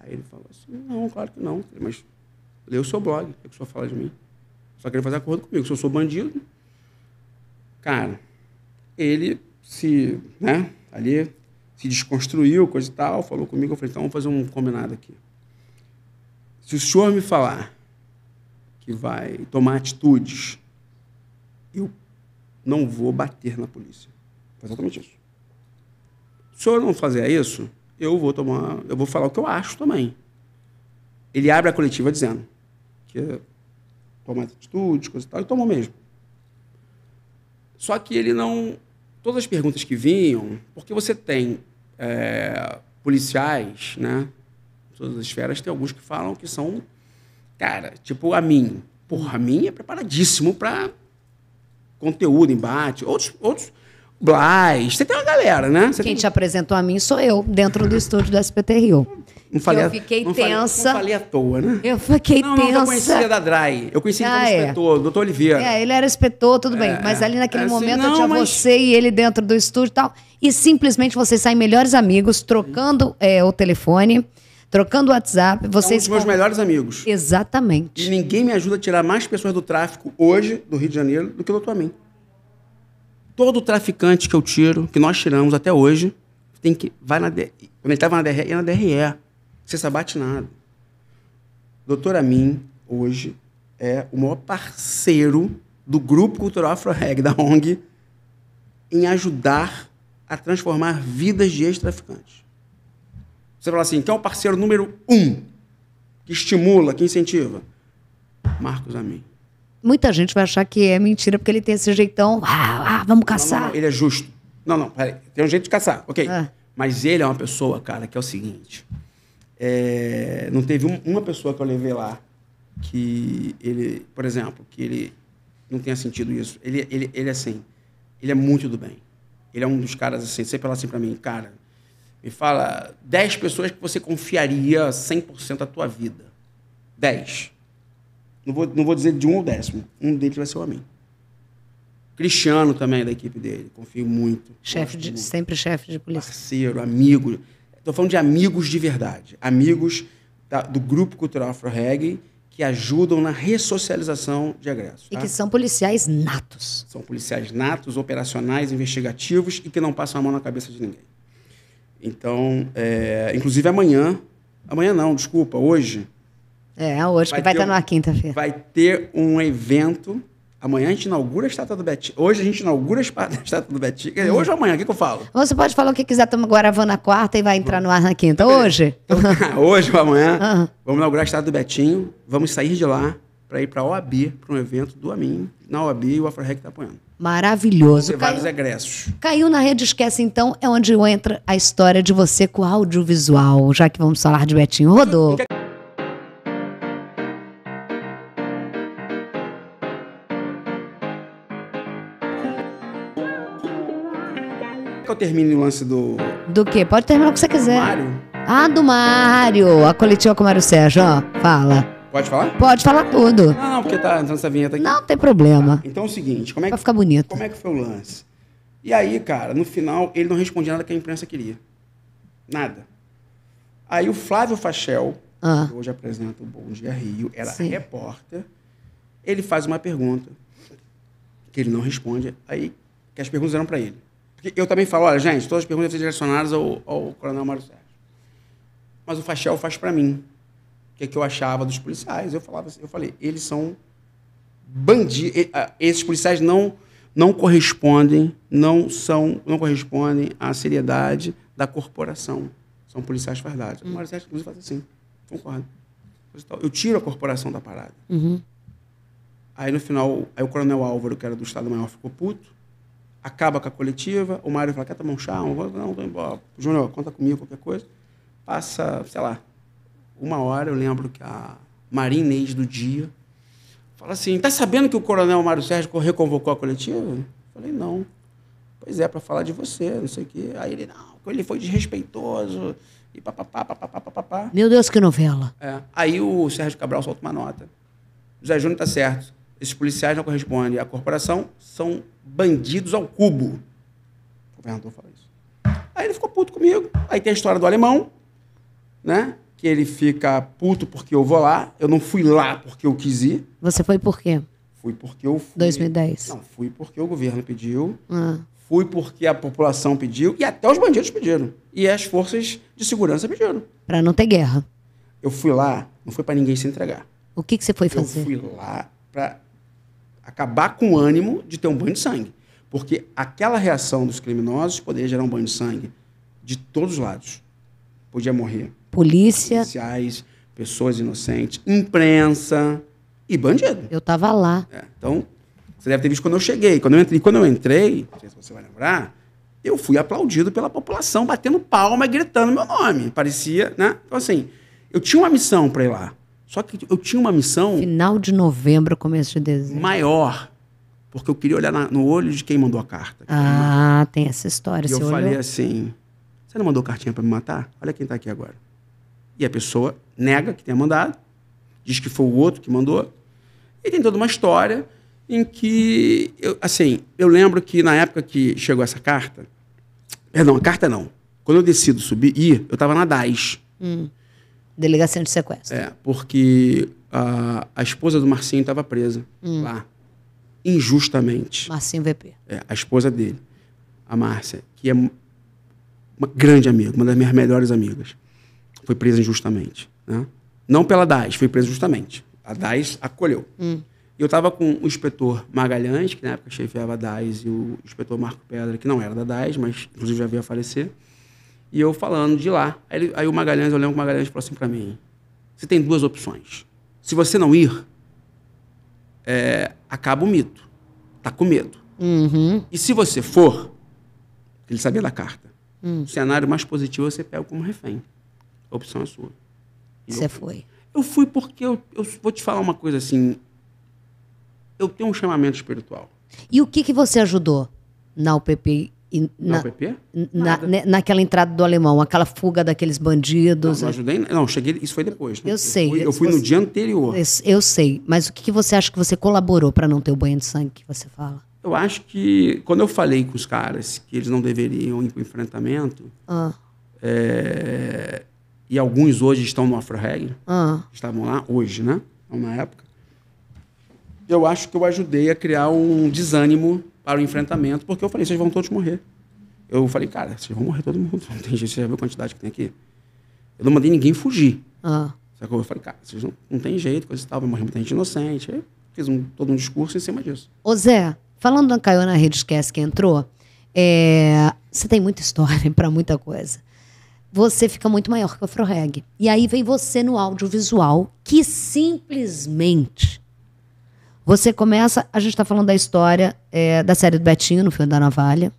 Aí ele falou assim, não, claro que não. Falei, Mas lê o seu blog, o que o senhor fala de mim? Só queria fazer acordo comigo, se eu sou bandido. Cara, ele se, né, ali, se desconstruiu, coisa e tal, falou comigo, eu falei, então vamos fazer um combinado aqui. Se o senhor me falar que vai tomar atitudes, eu não vou bater na polícia. Exatamente isso. Se o senhor não fazer isso, eu vou tomar, eu vou falar o que eu acho também. Ele abre a coletiva dizendo que tomar atitudes, coisa e tal, e tomou mesmo. Só que ele não. Todas as perguntas que vinham, porque você tem é, policiais, né? Todas as esferas, tem alguns que falam que são. Cara, tipo a mim. Porra, a mim é preparadíssimo para conteúdo, embate. Outros. outros Blas, você tem uma galera, né? Você Quem tem- te apresentou a mim sou eu, dentro do estúdio do SPT Rio. não falei, eu fiquei não falei- tensa. não falei à toa, né? Eu fiquei Não, não, eu conhecia tensa. da DRAI. Eu conheci ele como Ah, é. inspetor, doutor Oliveira. É, ele era inspetor, tudo bem. É, Mas ali naquele é assim, momento não, eu tinha mas- você e ele dentro do estúdio e tal. E simplesmente vocês saem melhores amigos, trocando é, o telefone, trocando o WhatsApp. É Vocês. dos meus con- melhores amigos. E Exatamente. ninguém me ajuda a tirar mais pessoas do tráfico hoje, do Rio de Janeiro, do que o doutor Amin. Todo traficante que eu tiro, que nós tiramos até hoje, tem que. Vai na. D- Quando ele estava na DRE, ia na DRE. Sabate nada. Doutor Amin, hoje, é o maior parceiro do Grupo Cultural Afro-Reg, da ONG, em ajudar a transformar vidas de ex-traficantes. Você fala assim, quem é o parceiro número um que estimula, que incentiva? Marcos Amin. Muita gente vai achar que é mentira porque ele tem esse jeitão. Ah, ah, vamos Não, não, caçar. não, ele é justo. Não, não, peraí. Tem um jeito de caçar, ok. Ah. Mas ele é uma pessoa, cara, que é o seguinte. é, não teve um- uma pessoa que eu levei lá que ele, por exemplo, que ele não tenha sentido isso. Ele, ele, ele assim, ele é muito do bem. Ele é um dos caras assim, sempre fala assim pra mim, cara, me fala 10 pessoas que você confiaria 100% da tua vida. 10. Não vou, não vou dizer de um ou décimo. Um deles vai ser o Amin. Cristiano também é da equipe dele. Confio muito. Chefe de, muito. sempre chefe de polícia. Parceiro, amigo. Estou falando de amigos de verdade. Amigos da- do Grupo Cultural Afro Reggae que ajudam na ressocialização de egressos. E tá? que são policiais natos. São policiais natos, operacionais, investigativos e que não passam a mão na cabeça de ninguém. Então, é, inclusive amanhã, amanhã não, desculpa, hoje, É, hoje, Vai que vai estar um- na quinta-feira. vai ter um evento. Amanhã a gente inaugura a estátua do Betinho. Hoje a gente inaugura a estátua do Betinho. Dizer, Hoje ou amanhã, o que, que eu falo? Você pode falar o que quiser, estamos gravando na quarta e vai entrar no ar na quinta. Hoje? Então, hoje ou amanhã, Aham. vamos inaugurar a estátua do Betinho. Vamos sair de lá para ir para a OAB, para um evento do Amin. Na OAB e o AfroRec está apoiando. Maravilhoso. Ter vários Caiu, egressos. caiu na rede Esquece, então, é onde entra a história de você com audiovisual, já que vamos falar de Betinho. Quer que eu termine o lance do Do quê? Pode terminar o que você quiser. Mário? Ah, do Mário. A coletiva com o Mário Sérgio, ó. Fala. Pode falar? Pode falar tudo. Não, não, porque tá entrando essa vinheta aqui. Não tem problema. Então é o seguinte, como é Vai que ficar bonito. Como é que foi o lance? E aí, cara, no final, ele não respondia nada que a imprensa queria. Nada. Aí o Flávio Fachel, Ah. que hoje apresenta o Bom Dia Rio, era Sim. repórter, ele faz uma pergunta que ele não responde, aí que as perguntas eram para ele. Porque eu também falo, olha, gente, todas as perguntas ser direcionadas ao, ao Coronel Mário Sérgio. Mas o Fachel faz para mim. O que, é que eu achava dos policiais? Eu falava assim, eu falei, eles são bandidos. Esses policiais não não correspondem, não são, não correspondem à seriedade da corporação. São policiais fardados. O Mário Sérgio, inclusive, faz assim. Concordo. E tal. Eu tiro a corporação da parada. Uhum. Aí no final, aí o coronel Álvaro, que era do Estado-Maior, ficou puto. Acaba com a coletiva. O Mário fala, quer tomar um chá? Não, não, tô embora. Júnior, conta comigo, qualquer coisa. Passa, sei lá, uma hora, eu lembro que a Maria Inês do dia fala assim, tá sabendo que o coronel Mário Sérgio reconvocou a coletiva? Eu falei, não. Pois é, para falar de você, não sei o quê. Aí ele, não, ele foi desrespeitoso. E papapá, papapá, papapá. Meu Deus, que novela. É. Aí o Sérgio Cabral solta uma nota. O Zé Júnior está certo. Esses policiais não correspondem à corporação, são bandidos ao cubo. O governador fala isso. Aí ele ficou puto comigo. Aí tem a história do alemão, né? Que ele fica puto porque eu vou lá. Eu não fui lá porque eu quis ir. Você foi por quê? Fui porque eu fui. 2010. Não, fui porque o governo pediu. Ah, Fui porque a população pediu. E até os bandidos pediram. E as forças de segurança pediram. pra não ter guerra. Eu fui lá, não foi para ninguém se entregar. O que, que você foi Eu fazer? fui lá para acabar com o ânimo de ter um banho de sangue. Porque aquela reação dos criminosos poderia gerar um banho de sangue de todos os lados. Podia morrer Polícia, policiais, pessoas inocentes, imprensa e bandido. eu tava lá. É, então, você deve ter visto quando eu cheguei. Quando eu entrei, quando eu entrei, não sei se você vai lembrar, eu fui aplaudido pela população, batendo palma e gritando meu nome. Parecia, né? Então, assim, eu tinha uma missão para ir lá. Só que eu tinha uma missão Final de novembro, começo de dezembro. maior, porque eu queria olhar na- no olho de quem mandou a carta. Ah, tem essa história. e eu olhou? falei assim: você não mandou cartinha para me matar? Olha quem está aqui agora. E a pessoa nega que tenha mandado, diz que foi o outro que mandou. E tem toda uma história em que, eu, assim, eu lembro que na época que chegou essa carta, perdão, a carta não. Quando eu decido subir, ir, eu estava na DAS. Delegacia de sequestro. É, porque a, a esposa do Marcinho estava presa Hum. lá, injustamente. Marcinho VP. É, a esposa dele, a Márcia, que é uma grande amiga, uma das minhas melhores amigas, foi presa injustamente. Né? Não pela DAS, foi presa justamente. A DAS acolheu. E eu estava com o inspetor Magalhães, que na época chefiava a DAS, e o inspetor Marco Pedra, que não era da DAS, mas inclusive já veio a falecer. E eu falando de lá. Aí, ele- aí o Magalhães, eu lembro que o Magalhães falou assim para mim: você tem duas opções. Se você não ir, é, acaba o mito. Tá com medo. Uhum. E se você for, ele sabia da carta, o cenário mais positivo você pega como refém. A opção é sua. E Você eu, foi. eu fui porque eu, eu vou te falar uma coisa assim. Eu tenho um chamamento espiritual. E o que, que você ajudou na UPP? Na na, UPP? na- ne- naquela entrada do alemão, aquela fuga daqueles Não, bandidos. não ajudei. Não, cheguei. Isso foi depois. né? Eu sei. fui, eu fui no Você- dia anterior. Eu, eu sei, mas o que, que você acha que você colaborou para não ter o banho de sangue que você fala? Eu acho que quando eu falei com os caras que eles não deveriam ir para o enfrentamento, Ah, é, e alguns hoje estão no Afro-Reg, ah, estavam lá hoje, né? Não na época. Eu acho que eu ajudei a criar um desânimo para o enfrentamento, porque eu falei, vocês vão todos morrer. Eu falei, cara, vocês vão morrer todo mundo. Não tem jeito, você já viu a quantidade que tem aqui? Eu não mandei ninguém fugir. ah. Eu falei, cara, vocês não, não tem jeito, coisa e tal, vai morrer muita gente inocente. Aí fiz um, todo um discurso em cima disso. Ô Zé, falando da Caiu na Rede Esquece que entrou, é, você tem muita história para muita coisa. Você fica muito maior que o Afroreg. E aí vem você no audiovisual, que simplesmente. Você começa. A gente está falando da história é, da série do Betinho, no filme da Navalha.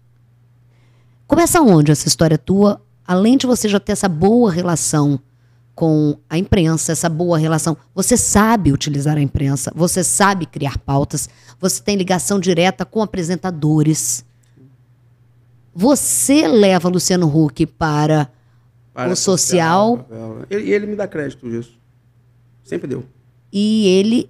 Começa onde essa história tua? Além de você já ter essa boa relação com a imprensa, essa boa relação. Você sabe utilizar a imprensa, você sabe criar pautas, você tem ligação direta com apresentadores. Você leva Luciano Huck para Para O social-. Ele- E ele me dá crédito disso. Sempre deu. e ele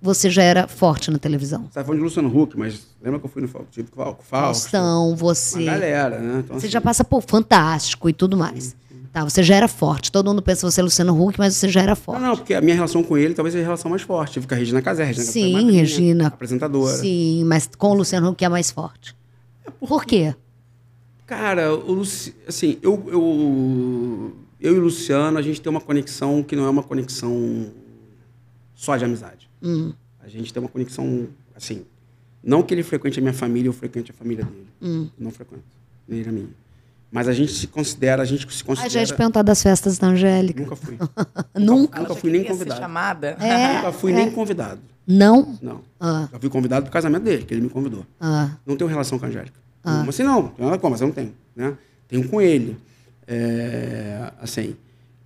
você já era forte na televisão. Você tá falando de Luciano Huck, mas lembra que eu fui no Fausto? Tive com o Fausto. Faustão, Uma você galera, né? Então, você assim, já passa por fantástico e tudo mais. Tá, você já era forte. Todo mundo pensa que você é Luciano Huck, mas você já era Não, forte. não, porque a minha relação com ele talvez seja a relação mais forte. Tive com a Regina Casé. Regina é Sim, Regina. Apresentadora. Sim, mas com o Luciano Huck é mais forte. Por quê? Cara, o Luci... assim, eu, eu, eu e o Luciano, a gente tem uma conexão que não é uma conexão só de amizade. Hum. A gente tem uma conexão, assim, Não que ele frequente a minha família, eu frequente a família dele. Não frequento. Nem ele a minha. Mas a gente se considera, a gente se considera. já ia te perguntar das festas da Angélica. Nunca fui. Nunca? Nunca fui nem convidado. chamada. É. Nunca fui nem convidado. Não? Não. Ah. Já fui convidado pro casamento dele, que ele me convidou. Ah. Não tenho relação com a Angélica. Como assim não? Tem nada com, mas eu não tenho. Né? Tenho com ele. É, assim.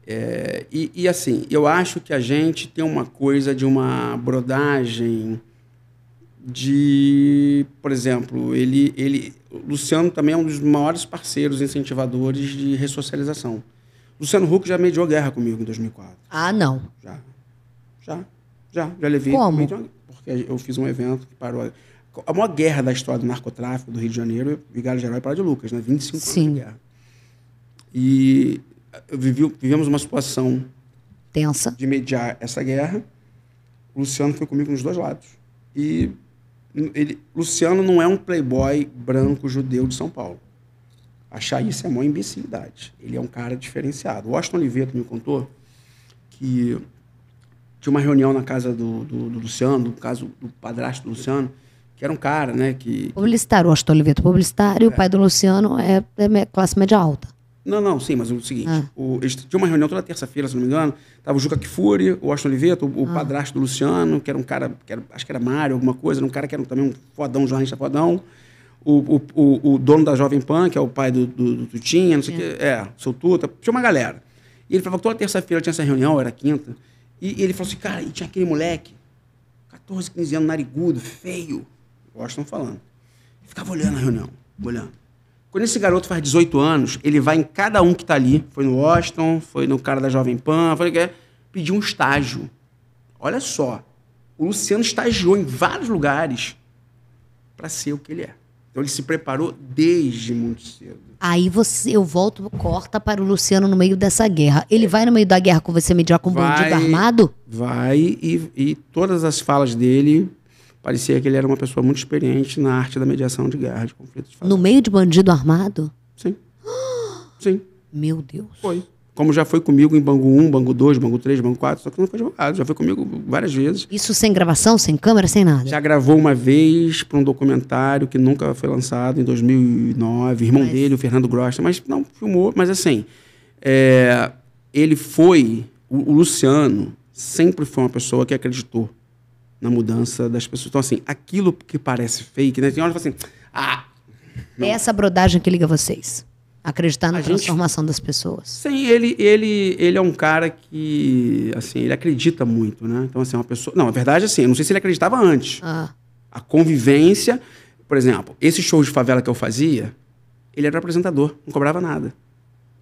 é, e, e, assim, eu acho que a gente tem uma coisa de uma brodagem de, por exemplo, ele, ele, Luciano também é um dos maiores parceiros incentivadores de ressocialização. Luciano Huck já mediou guerra comigo em 2004. Ah, não. Já. Já. Já. Já levei. Como? Porque eu fiz um evento que parou. A maior guerra da história do narcotráfico do Rio de Janeiro, Vigário Geral e Praia de Lucas, né? 25 anos Sim. de guerra. E vivi- vivemos uma situação Tensa. de mediar essa guerra. O Luciano foi comigo nos dois lados. E ele, Luciano não é um playboy branco judeu de São Paulo. Achar isso é uma imbecilidade. Ele é um cara diferenciado. O Washington Oliveto me contou que tinha uma reunião na casa do, do, do Luciano, no caso do padrasto do Luciano, que era um cara, né, que... Publicitário, o Astor Oliveto publicitário, o pai do Luciano é, é classe média alta. Não, não, sim, mas o seguinte, Ah. o, eles tinham uma reunião toda terça-feira, se não me engano, tava o Juca Kfouri, o Washington Oliveto, o, o Ah. padrasto do Luciano, que era um cara, que era, acho que era Mário, alguma coisa, era um cara que era também um fodão, jornalista fodão, o, o, o, o dono da Jovem Pan, que é o pai do, do, do Tutinha, não sei o quê, é, seu Tuta, tinha uma galera. E ele falava que toda terça-feira tinha essa reunião, era quinta, e, e ele falou assim, cara, e tinha aquele moleque, 14, 15 anos, narigudo, feio, Washington falando. Ficava olhando a reunião, olhando. Quando esse garoto faz 18 anos, ele vai em cada um que está ali. Foi no Washington, foi no cara da Jovem Pan, foi que pedir um estágio. Olha só, o Luciano estagiou em vários lugares para ser o que ele é. Então ele se preparou desde muito cedo. Aí você, eu volto, corta para o Luciano no meio dessa guerra. Ele vai no meio da guerra com você mediar com um bandido Vai- armado? Vai e, e todas as falas dele parecia que ele era uma pessoa muito experiente na arte da mediação de guerra, de conflitos. de. No meio de bandido armado? Sim. Sim. Meu Deus. Foi. Como já foi comigo em Bangu 1, Bangu 2, Bangu 3, Bangu 4, só que não foi advogado, já foi comigo várias vezes. Isso sem gravação, sem câmera, sem nada? Já gravou uma vez para um documentário que nunca foi lançado em 2009, irmão Mas- dele, o Fernando Grossa, mas não filmou, mas assim, é, ele foi, o, o Luciano sempre foi uma pessoa que acreditou na mudança das pessoas. Então assim, aquilo que parece fake, né? Tem hora que fala assim, ah, É essa brodagem que liga vocês. Acreditar na A gente- transformação das pessoas. Sim, ele, ele, ele é um cara que, assim, ele acredita muito, né? Então, assim, é uma pessoa... Não, a verdade, assim, eu não sei se ele acreditava antes. Ah, A convivência... Por exemplo, esses shows de favela que eu fazia, ele era apresentador, não cobrava nada.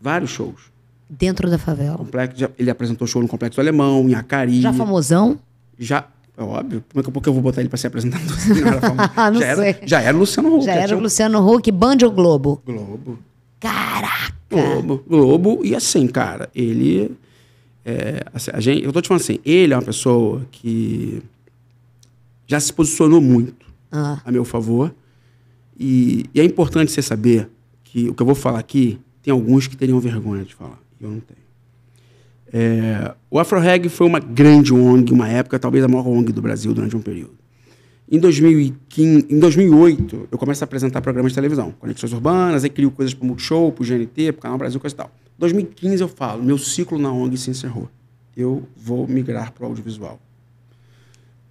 Vários shows. dentro da favela. Complexo, ele apresentou show no Complexo Alemão, em Acari. Já famosão? Já... É óbvio. Como é que eu vou botar ele para ser apresentador? Não já, era, já era o Luciano Huck. Já era o Luciano Huck, Band ou Globo? Globo. Caraca! Globo, Globo, e assim, cara, ele. é, assim, a gente, eu tô te falando assim, ele é uma pessoa que já se posicionou muito Ah, a meu favor. E, e é importante você saber que o que eu vou falar aqui, tem alguns que teriam vergonha de falar. e Eu não tenho. É, o AfroReg foi uma grande ONG, uma época, talvez a maior ONG do Brasil durante um período. Em, 2015, em 2008, eu começo a apresentar programas de televisão, Conexões Urbanas, aí crio coisas para o Multishow, para o GNT, para o Canal Brasil, coisa e tal. Em 2015 eu falo, meu ciclo na ONG se encerrou. Eu vou migrar para o audiovisual.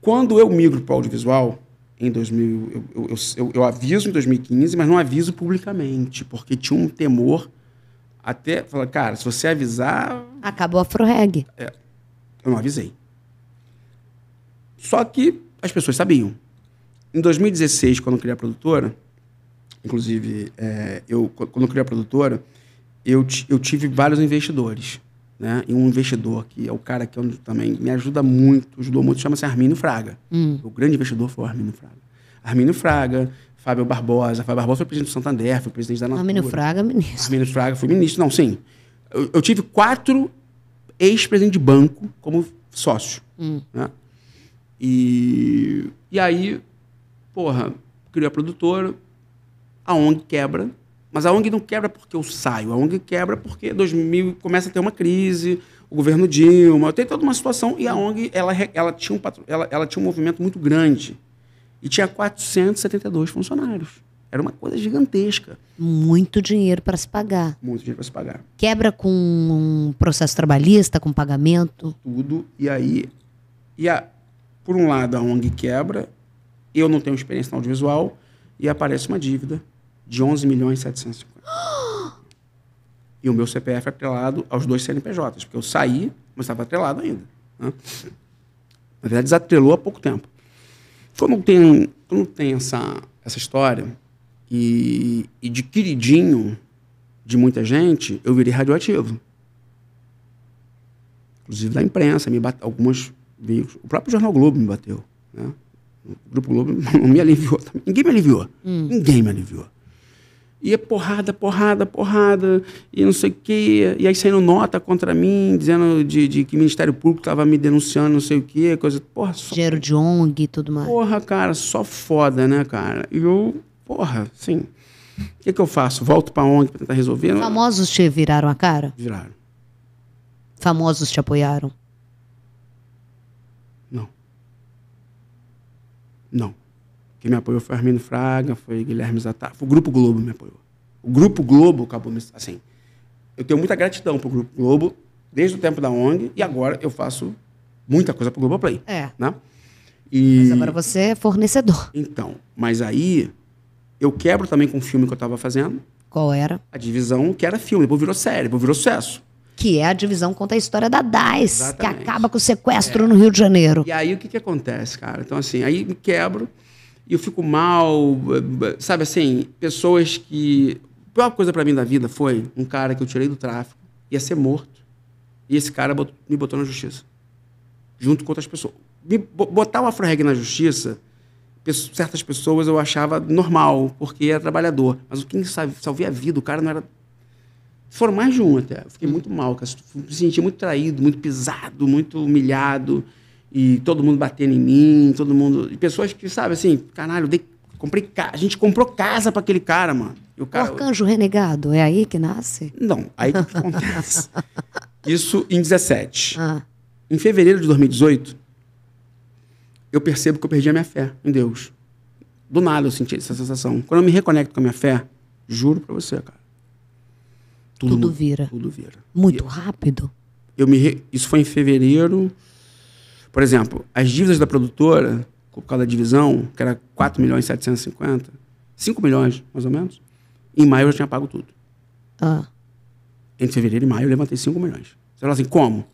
Quando eu migro para o audiovisual, em 2000, eu, eu, eu, eu aviso em 2015, mas não aviso publicamente, porque tinha um temor até, falar, cara, se você avisar, acabou a Afroreg. eu não avisei. Só que as pessoas sabiam. Em 2016, quando eu criei a produtora, inclusive, é, eu, quando eu criei a produtora, eu, eu tive vários investidores. Né? E um investidor, que é o cara que eu também me ajuda muito, ajudou muito, chama-se Armínio Fraga. O grande investidor foi o Armínio Fraga. Armínio Fraga, Fábio Barbosa. Fábio Barbosa foi presidente do Santander, foi presidente da Natura. Armínio Fraga, ministro. Armínio Fraga foi ministro. Não, sim. Eu, eu tive quatro ex-presidentes de banco como sócio. Né? E, e aí, porra, criei a produtora, a ONG quebra, mas a ONG não quebra porque eu saio, a ONG quebra porque 2000 começa a ter uma crise, o governo Dilma, tem toda uma situação, e a ONG ela, ela, tinha, um patro- ela, ela tinha um movimento muito grande E tinha 472 funcionários. Era uma coisa gigantesca. Muito dinheiro para se pagar. Muito dinheiro para se pagar. Quebra com um processo trabalhista, com pagamento. Tudo. E aí, e a, por um lado, a ONG quebra, eu não tenho experiência no audiovisual, e aparece uma dívida de 11 milhões e 750. e o meu CPF é atrelado aos dois CNPJs, porque eu saí, mas estava atrelado ainda. Né? Na verdade, desatrelou há pouco tempo. Quando tem, quando tem essa, essa história, e, e de queridinho de muita gente, eu virei radioativo. Inclusive da imprensa, me bate, algumas veículos. O próprio Jornal Globo me bateu. Né? O Grupo Globo não me aliviou. Ninguém me aliviou. Hum. Ninguém me aliviou. E é porrada, porrada, porrada, e não sei o quê. E aí saindo nota contra mim, dizendo de, de que o Ministério Público estava me denunciando, não sei o quê, coisa. Porra, só, Dinheiro de ONG e tudo mais. porra, cara, só foda, né, cara? E eu, porra, assim. O que, que eu faço? Volto pra ONG pra tentar resolver? Famosos te viraram a cara? Viraram. Famosos te apoiaram? Não. Não. Quem me apoiou foi Armindo Fraga, foi Guilherme Zatar. Foi o Grupo Globo me apoiou. O Grupo Globo acabou me. Assim, eu tenho muita gratidão pro Grupo Globo, desde o tempo da ONG, e agora eu faço muita coisa pro Globoplay. É. Né? E, Mas agora você é fornecedor. Então, mas aí eu quebro também com o filme que eu estava fazendo, Qual era? a divisão que era filme, depois virou série, depois virou sucesso. Que é a divisão conta a história da DAIS, Exatamente. que acaba com o sequestro no Rio de Janeiro. E aí o que, que acontece, cara? Então, assim, aí me quebro e eu fico mal, sabe assim, pessoas que. A pior coisa pra mim da vida foi um cara que eu tirei do tráfico, ia ser morto, e esse cara me botou na justiça, junto com outras pessoas. Me bo- botar o Afro-Reg na justiça, certas pessoas eu achava normal, porque era trabalhador. Mas o que salvei a vida, o cara não era. Foram mais de um até. Fiquei muito mal, cara. me senti muito traído, muito pisado, muito humilhado. E todo mundo batendo em mim, todo mundo. E pessoas que, sabe, assim, caralho, dei, comprei ca... a gente comprou casa para aquele cara, mano. E o O cara. arcanjo renegado, é aí que nasce? Não, aí o que, acontece? Isso em 17. Ah, Em fevereiro de 2018, eu percebo que eu perdi a minha fé em Deus. Do nada eu senti essa sensação. Quando eu me reconecto com a minha fé, juro pra você, cara. Tudo muda. vira. Tudo vira. muito rápido. Eu me re- Isso foi em fevereiro. Por exemplo, as dívidas da produtora, por causa da divisão, que era 4 milhões e 750, 5 milhões, mais ou menos. Em maio eu já tinha pago tudo. Ah, Entre fevereiro e maio eu levantei 5 milhões. Você fala assim, como?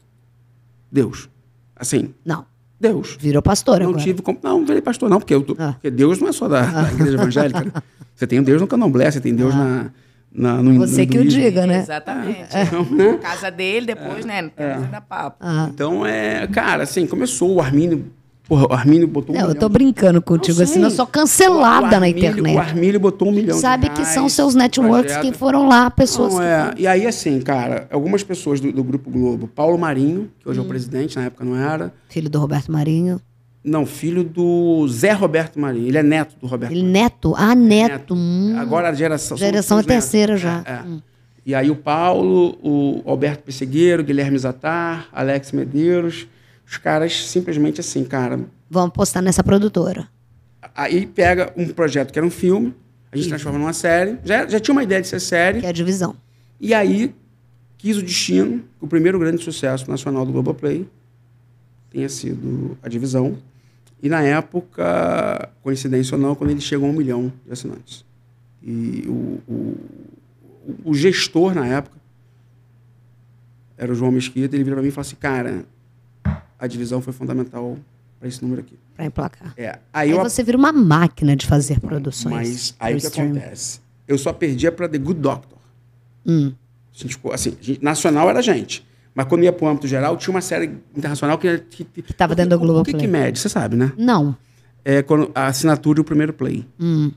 Deus. Assim, não, Deus. virou pastor não agora. tive como. Não, não virei pastor, não, porque, eu tô- Ah. porque Deus não é só da, da igreja evangélica. né? Você tem Deus no candomblé, você tem Deus na, na, no Você no que o diga, né? Exatamente. Então, né? Casa dele, depois, né? Não temos ainda papo. Ah. Então, é, cara, assim, começou o Armínio. Porra, o Armínio botou um Não, eu tô brincando contigo, Não assim, eu sou cancelada O na Armínio- O internet. Armínio botou um milhão Sabe de que reais são seus networks projeto. que foram lá, pessoas Não, que é. E aí, assim, cara, algumas pessoas do, do Grupo Globo, Paulo Marinho, que Hum. hoje é o presidente, na época não era. Filho do Roberto Marinho. Não, filho do Zé Roberto Marinho. Ele é neto do Roberto Ele neto? Ah, neto. hum. Agora a geração. Geração é netos. terceira já. É, é. Hum. E aí o Paulo, o Alberto Pessegueiro, Guilherme Zatar, Alex Medeiros, os caras simplesmente assim, cara. Vamos postar nessa produtora. Aí pega um projeto que era um filme, a gente transforma numa série. Já, já tinha uma ideia de ser série. Que é a divisão. E aí quis o destino que o primeiro grande sucesso nacional do Globoplay tenha sido a divisão. E na época, coincidência ou não, quando ele chegou a um milhão de assinantes. E o, o, o gestor na época era o João Mesquita, ele vira para mim e fala assim, cara, a divisão foi fundamental para esse número aqui. Pra emplacar. É, Aí aí eu você vira uma máquina de fazer produções. mas aí o que streaming. acontece? Eu só perdia para The Good Doctor. Hum. Gente assim, a gente- nacional era a gente. Mas quando ia pro âmbito geral, tinha uma série internacional que... Que, que tava dentro do O que, que mede? Você sabe, né? Não. É quando a assinatura e o primeiro play. Hum.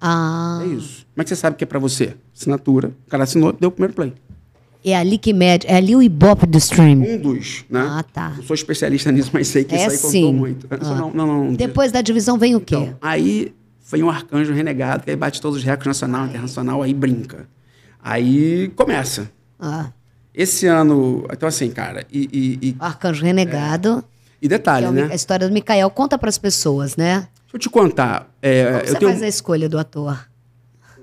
Ah. É isso. Como é que você sabe que é para você? Assinatura, o cara assinou, deu o primeiro play. É ali que mede. É ali o ibope do stream. Um dos, né? Ah, tá. Não sou especialista nisso, mas sei que É isso aí contou sim. muito. Ah. Não, não, não. Depois da divisão vem o quê? Então, aí foi um arcanjo renegado, que aí bate todos os recordes nacional, internacional, aí brinca. Aí começa. Ah, Esse ano, então assim, cara, e, e- e Arcanjo Renegado. E detalhe, é né? A história do Mikael. Conta pras pessoas, né? Deixa eu te contar. é, Como você tenho... faz a escolha do ator?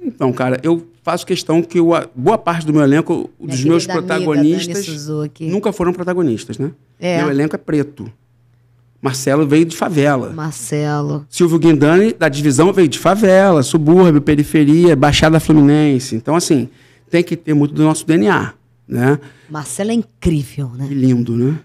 Então, cara, eu faço questão que boa parte do meu elenco, Minha dos meus protagonistas, nunca foram protagonistas, né? É. Meu elenco é preto. Marcelo veio de favela. Marcelo. Silvio Guindani, da divisão, veio de favela, subúrbio, periferia, Baixada Fluminense. Então, assim, tem que ter muito do nosso DNA, né? Marcelo é incrível, né? Que lindo, né?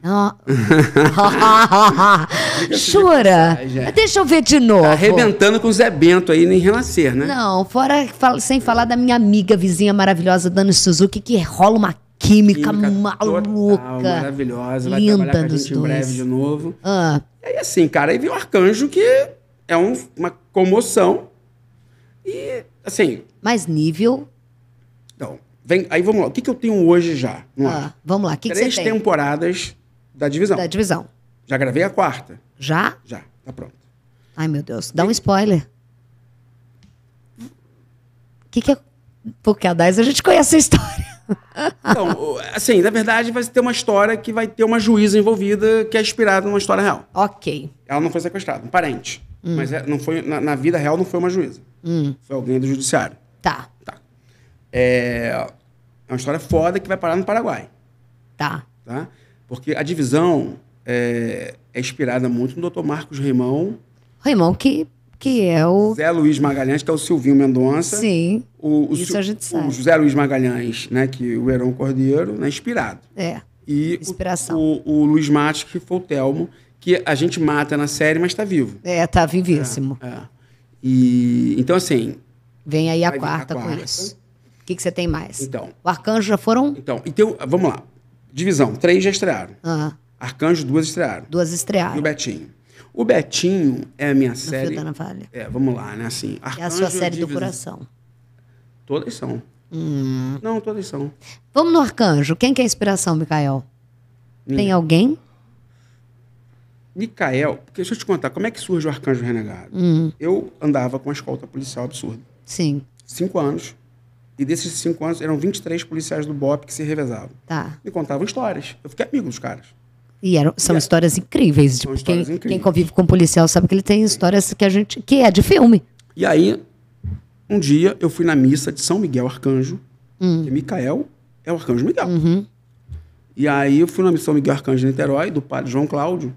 Chora. Deixa eu ver de novo. Tá arrebentando com o Zé Bento aí em Renascer, né? Não, fora sem falar da minha amiga vizinha maravilhosa Dani Suzuki, que rola uma química, Química maluca. total, maravilhosa. Vai Linda trabalhar com a gente em dois. breve de novo. Ah, E aí, assim, cara, aí vem o Arcanjo, que é um- uma comoção. E, assim, mais nível. Vem, aí vamos lá. O que, que eu tenho hoje já? ar? Ah, vamos lá, que, que Três tem? temporadas da divisão. Da divisão. Já gravei a quarta. Já? Já, tá pronto. Ai, meu Deus. Dá um spoiler. O que, que é. Porque a Dais a gente conhece a história. Então, assim, na verdade, vai ter uma história que vai ter uma juíza envolvida que é inspirada numa história real. Ok. Ela não foi sequestrada, um parente. Mas é- não foi, na, na vida real não foi uma juíza. Foi alguém do judiciário. Tá, Tá. É, é uma história foda que vai parar no Paraguai. tá. Tá? Porque a divisão é, é inspirada muito no Dr. Marcos Reimão, Raimão, que, que é o. Zé Luiz Magalhães, que é o Silvinho Mendonça. Sim. O, o, Isso Sil- a gente sabe. o José Luiz Magalhães, né, que o Heron Cordeiro, né, inspirado. É. E o- Inspiração. O, o Luiz Matos, que foi o Telmo, que a gente mata na série, mas está vivo. É, tá vivíssimo. É. E, então, assim, Vem aí a vir a quarta, com quarta. isso. Que, que você tem mais? Então. O Arcanjo já foram então então, vamos lá. Divisão, três já estrearam. ah, Arcanjo, duas estrearam. duas E o estrearam. Betinho. O Betinho é a minha No série... Fio da Navalha. É, vamos lá, né? Assim, É a Arcanjo sua série do divisão- coração. Todas são. Hum. Não, todas são. Vamos no Arcanjo. Quem que é a inspiração, Mikael? Tem alguém? Micael, porque deixa eu te contar, como é que surge o Arcanjo Renegado? Hum. Eu andava com uma escolta policial absurda. Sim. Cinco anos. E desses cinco anos, eram 23 policiais do BOP que se revezavam. Tá. Me contavam histórias. Eu fiquei amigo dos caras. E eram, são E a- histórias incríveis. São Tipo, histórias quem, incríveis. quem convive com policial sabe que ele tem histórias que a gente. que é de filme. E aí, um dia, eu fui na missa de São Miguel Arcanjo, que Micael é o Arcanjo Miguel. E aí, eu fui na missa de São Miguel Arcanjo de Niterói, do padre João Cláudio.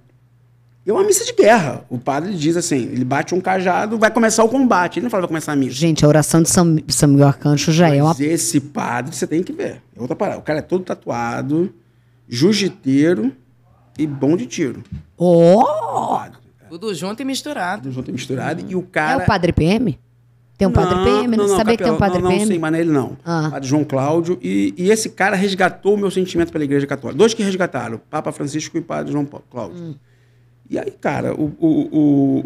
E é uma missa de guerra. O padre diz assim, ele bate um cajado, vai começar o combate. Ele não fala vai começar a missa. Gente, a oração de São, São Miguel Arcanjo já é uma. Mas esse padre, você tem que ver. É outra parada. O cara é todo tatuado, jiu-jiteiro e bom de tiro. Oh! Tudo junto e misturado. Tudo junto e misturado. E o É cara... o Padre PM? Tem um Padre PM? Não, sabia que tem um capelão, Padre não, PM? Não, sim, mas não é ele não. Ah. Padre João Cláudio. E, e esse cara resgatou o meu sentimento pela Igreja Católica. Dois que resgataram, Papa Francisco e Padre João Cláudio. Hum. E aí, cara, o, o,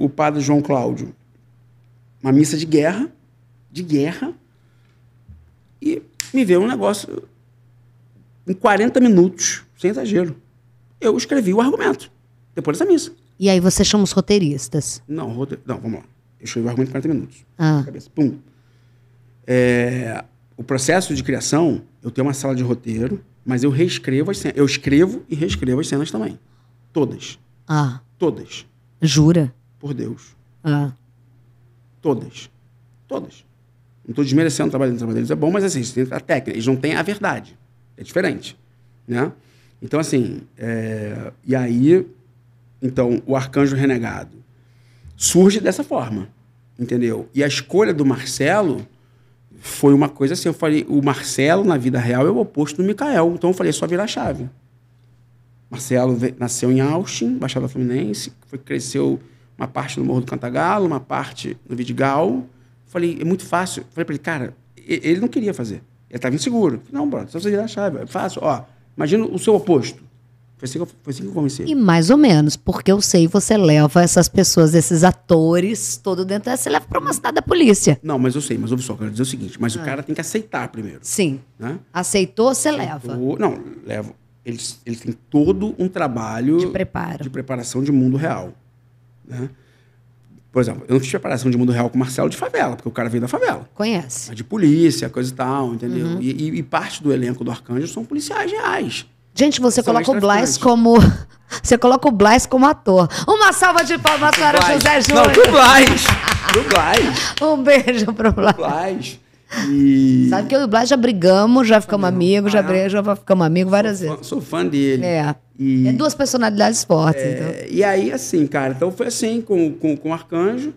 o, o Padre João Cláudio, uma missa de guerra, de guerra, e me veio um negócio em 40 minutos, sem exagero. Eu escrevi o argumento, depois dessa missa. E aí você chama os roteiristas. Não, rote- não, vamos lá. Eu escrevi o argumento em 40 minutos. Ah. Cabeça, pum. É, o processo de criação, eu tenho uma sala de roteiro, mas eu reescrevo as cenas. Eu escrevo e reescrevo as cenas também. Todas. Ah, Todas. jura? Por Deus. Ah. Todas. Todas. Não estou desmerecendo o trabalho deles, o trabalho deles é bom, mas assim, eles têm a técnica, eles não têm a verdade. É diferente. Né? Então, assim, é, e aí, então, o arcanjo renegado surge dessa forma, entendeu? E a escolha do Marcelo foi uma coisa assim, eu falei, o Marcelo, na vida real, é o oposto do Micael, então eu falei, é só virar a chave. Marcelo nasceu em Austin, Baixada Fluminense, foi, cresceu uma parte no Morro do Cantagalo, uma parte no Vidigal. Falei, é muito fácil. Falei para ele, cara, ele não queria fazer. Ele estava inseguro. Falei, não, brother, só você virar a chave. É fácil. Ó, imagina o seu oposto. Foi assim que eu, foi assim que eu convenci. E mais ou menos, porque eu sei, você leva essas pessoas, esses atores, todo dentro, você leva para uma cidade da polícia. Não, mas eu sei, mas ouve só, eu quero dizer o seguinte, mas o cara tem que aceitar primeiro. Sim. Né? Aceitou, você leva. Não, levo. Eles, eles têm todo um trabalho De preparo. de preparação de mundo real. Né? Por exemplo, eu não fiz preparação de mundo real com o Marcelo de favela, porque o cara veio da favela. Conhece. Mas de polícia, coisa e tal, entendeu? Uhum. E, e- e parte do elenco do Arcanjo são policiais reais. Gente, você coloca o Blas como Você coloca o Blas como ator. Uma salva de palmas para. José Não, Júnior. dublagem. dublagem. Um beijo pro Blas. Dublagem. E... Sabe que eu e o Blas já brigamos, já ficamos amigos, já, Ah, brigamos, já ficamos amigos várias vezes. fã, sou fã dele. É. E, É duas personalidades fortes, então. é, e aí, assim, cara, então foi assim com, com, com o Arcanjo.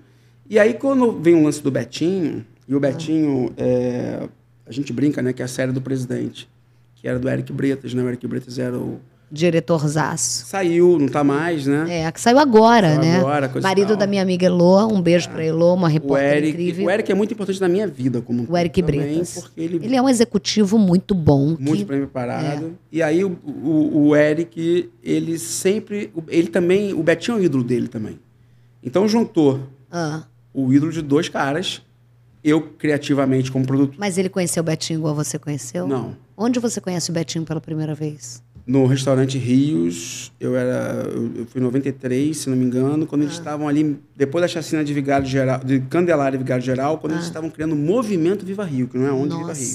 E aí, quando vem o lance do Betinho, e o Betinho, é, a gente brinca, né, que é a série do presidente, que era do Eric Bretas, né? O Eric Bretas era o. Diretorzaço. Saiu, não tá mais, né? É, que saiu agora, Saiu né? agora, coisa Marido tal. da minha amiga Elô, um beijo pra Elô, uma O repórter Eric, incrível. o Eric é muito importante na minha vida como O Eric também, porque ele, Ele é um executivo muito bom. muito que- bem preparado. E aí o, o, o Eric, ele sempre, ele também, o Betinho é o ídolo dele também. Então juntou Ah, o ídolo de dois caras, eu criativamente como produtor, mas ele conheceu o Betinho igual você conheceu? não. Onde você conhece o Betinho pela primeira vez? No restaurante Rios, eu era, eu fui em 93, se não me engano, quando Ah. eles estavam ali depois da chacina de Vigário Geral, de Candelária e Vigário Geral, quando eles estavam criando o movimento Viva Rio, que não é a ONG Viva Rio.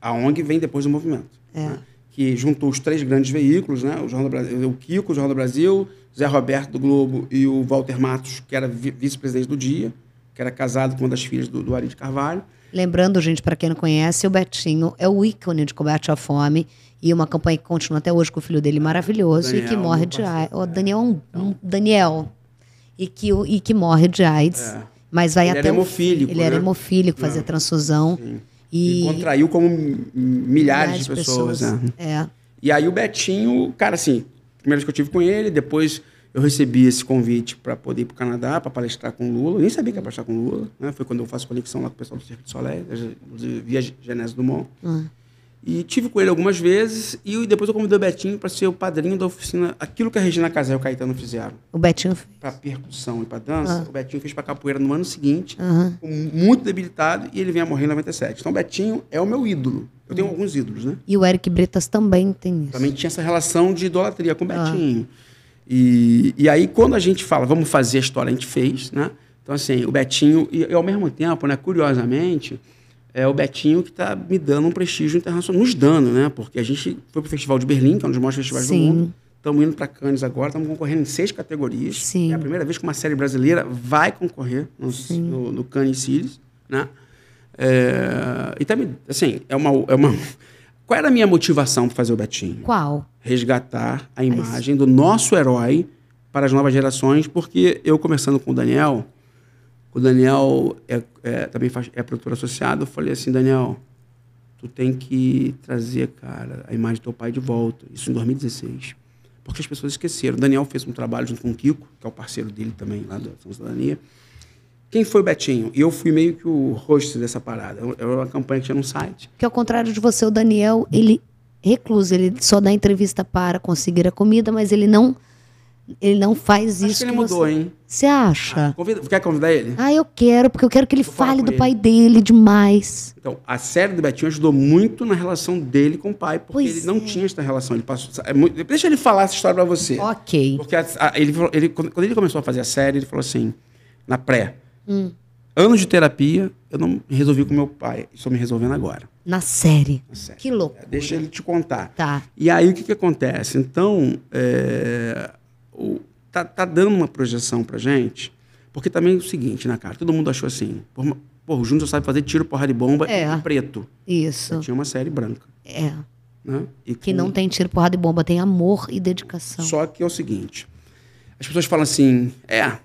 Ah. A ONG vem depois do movimento. É. né? Que juntou os três grandes veículos, né? O, Jornal do Brasil, o Kiko, o Jornal do Brasil, Zé Roberto do Globo e o Walter Matos, que era vi- vice-presidente do dia, que era casado com uma das filhas do, do Ari de Carvalho. Lembrando, gente, para quem não conhece, o Betinho é o ícone de combate à fome e uma campanha que continua até hoje com o filho dele maravilhoso e que Daniel, morre de AIDS. O Daniel, é um- um Daniel e que e que morre de AIDS, É. mas vai Ele até era hemofílico, Ele era né? hemofílico, fazia transfusão E, e contraiu como m- milhares, de pessoas. né? É. E aí o Betinho, cara, assim, primeira vez que eu tive com ele, depois eu recebi esse convite para poder ir para o Canadá, para palestrar com o Lula. Eu nem sabia que ia palestrar com o Lula, né? Foi quando eu faço conexão lá com o pessoal do Cirque du Soleil, via Genésio Dumont. Hum. E tive com ele algumas vezes e depois eu convidei o Betinho para ser o padrinho da oficina, aquilo que a Regina Casé e o Caetano fizeram. O Betinho fez. Para percussão e para dança, Ah. o Betinho fez para capoeira no ano seguinte, Aham. muito debilitado, e ele vinha morrer em 97. Então o Betinho é o meu ídolo. Eu tenho alguns ídolos, né? E o Eric Bretas também tem isso. Também tinha essa relação de idolatria com o Betinho. E, e aí, quando a gente fala, vamos fazer a história, a gente fez, né? Então, assim, o Betinho, e, e ao mesmo tempo, né, curiosamente, é o Betinho que está me dando um prestígio internacional, nos dando, né? Porque a gente foi para o Festival de Berlim, que é um dos maiores festivais Sim. do mundo. Estamos indo para Cannes agora, estamos concorrendo em seis categorias. Sim. É a primeira vez que uma série brasileira vai concorrer no, no, no Cannes Series, né? É, e também, assim, é uma, é uma... Qual era a minha motivação para fazer o Betinho? Qual? resgatar a imagem do nosso herói para as novas gerações, porque eu conversando com o Daniel, o Daniel é, é- também faz, é produtor associado, eu falei assim, Daniel, tu tem que trazer, cara, a imagem do teu pai de volta. Isso em 2016. Porque as pessoas esqueceram. O Daniel fez um trabalho junto com o Kiko, que é o parceiro dele também, lá da São Cidadania. Quem foi o Betinho? E eu fui meio que o host dessa parada. Era uma campanha que tinha no site. Que ao contrário de você, o Daniel, ele recluso, ele só dá entrevista para conseguir a comida, mas ele não ele não faz Acho isso que ele que mudou, você... hein? Você acha? Convida- quer convidar ele? Ah, eu quero, porque eu quero que ele Vou fale do ele. pai dele demais. Então, a série do Betinho ajudou muito na relação dele com o pai, porque Pois ele não é. tinha essa relação. Ele passou, é deixa ele falar essa história pra você. Ok. Porque a- a- ele, ele- quando quando ele começou a fazer a série, ele falou assim, na pré, Hum. anos de terapia, eu não resolvi com meu pai, estou me resolvendo agora. Na série. Na série. Que louco. Deixa ele te contar. Tá. E aí o que, que acontece? Então, é, o- tá, tá dando uma projeção pra gente, porque também é o seguinte, né, cara? Todo mundo achou assim, porra, o Júnior sabe fazer tiro, porrada de bomba É. e preto. Isso. Tinha uma série branca. É. Né? E Que com- não tem tiro, porrada e bomba, tem amor e dedicação. Só que é o seguinte: as pessoas falam assim, é,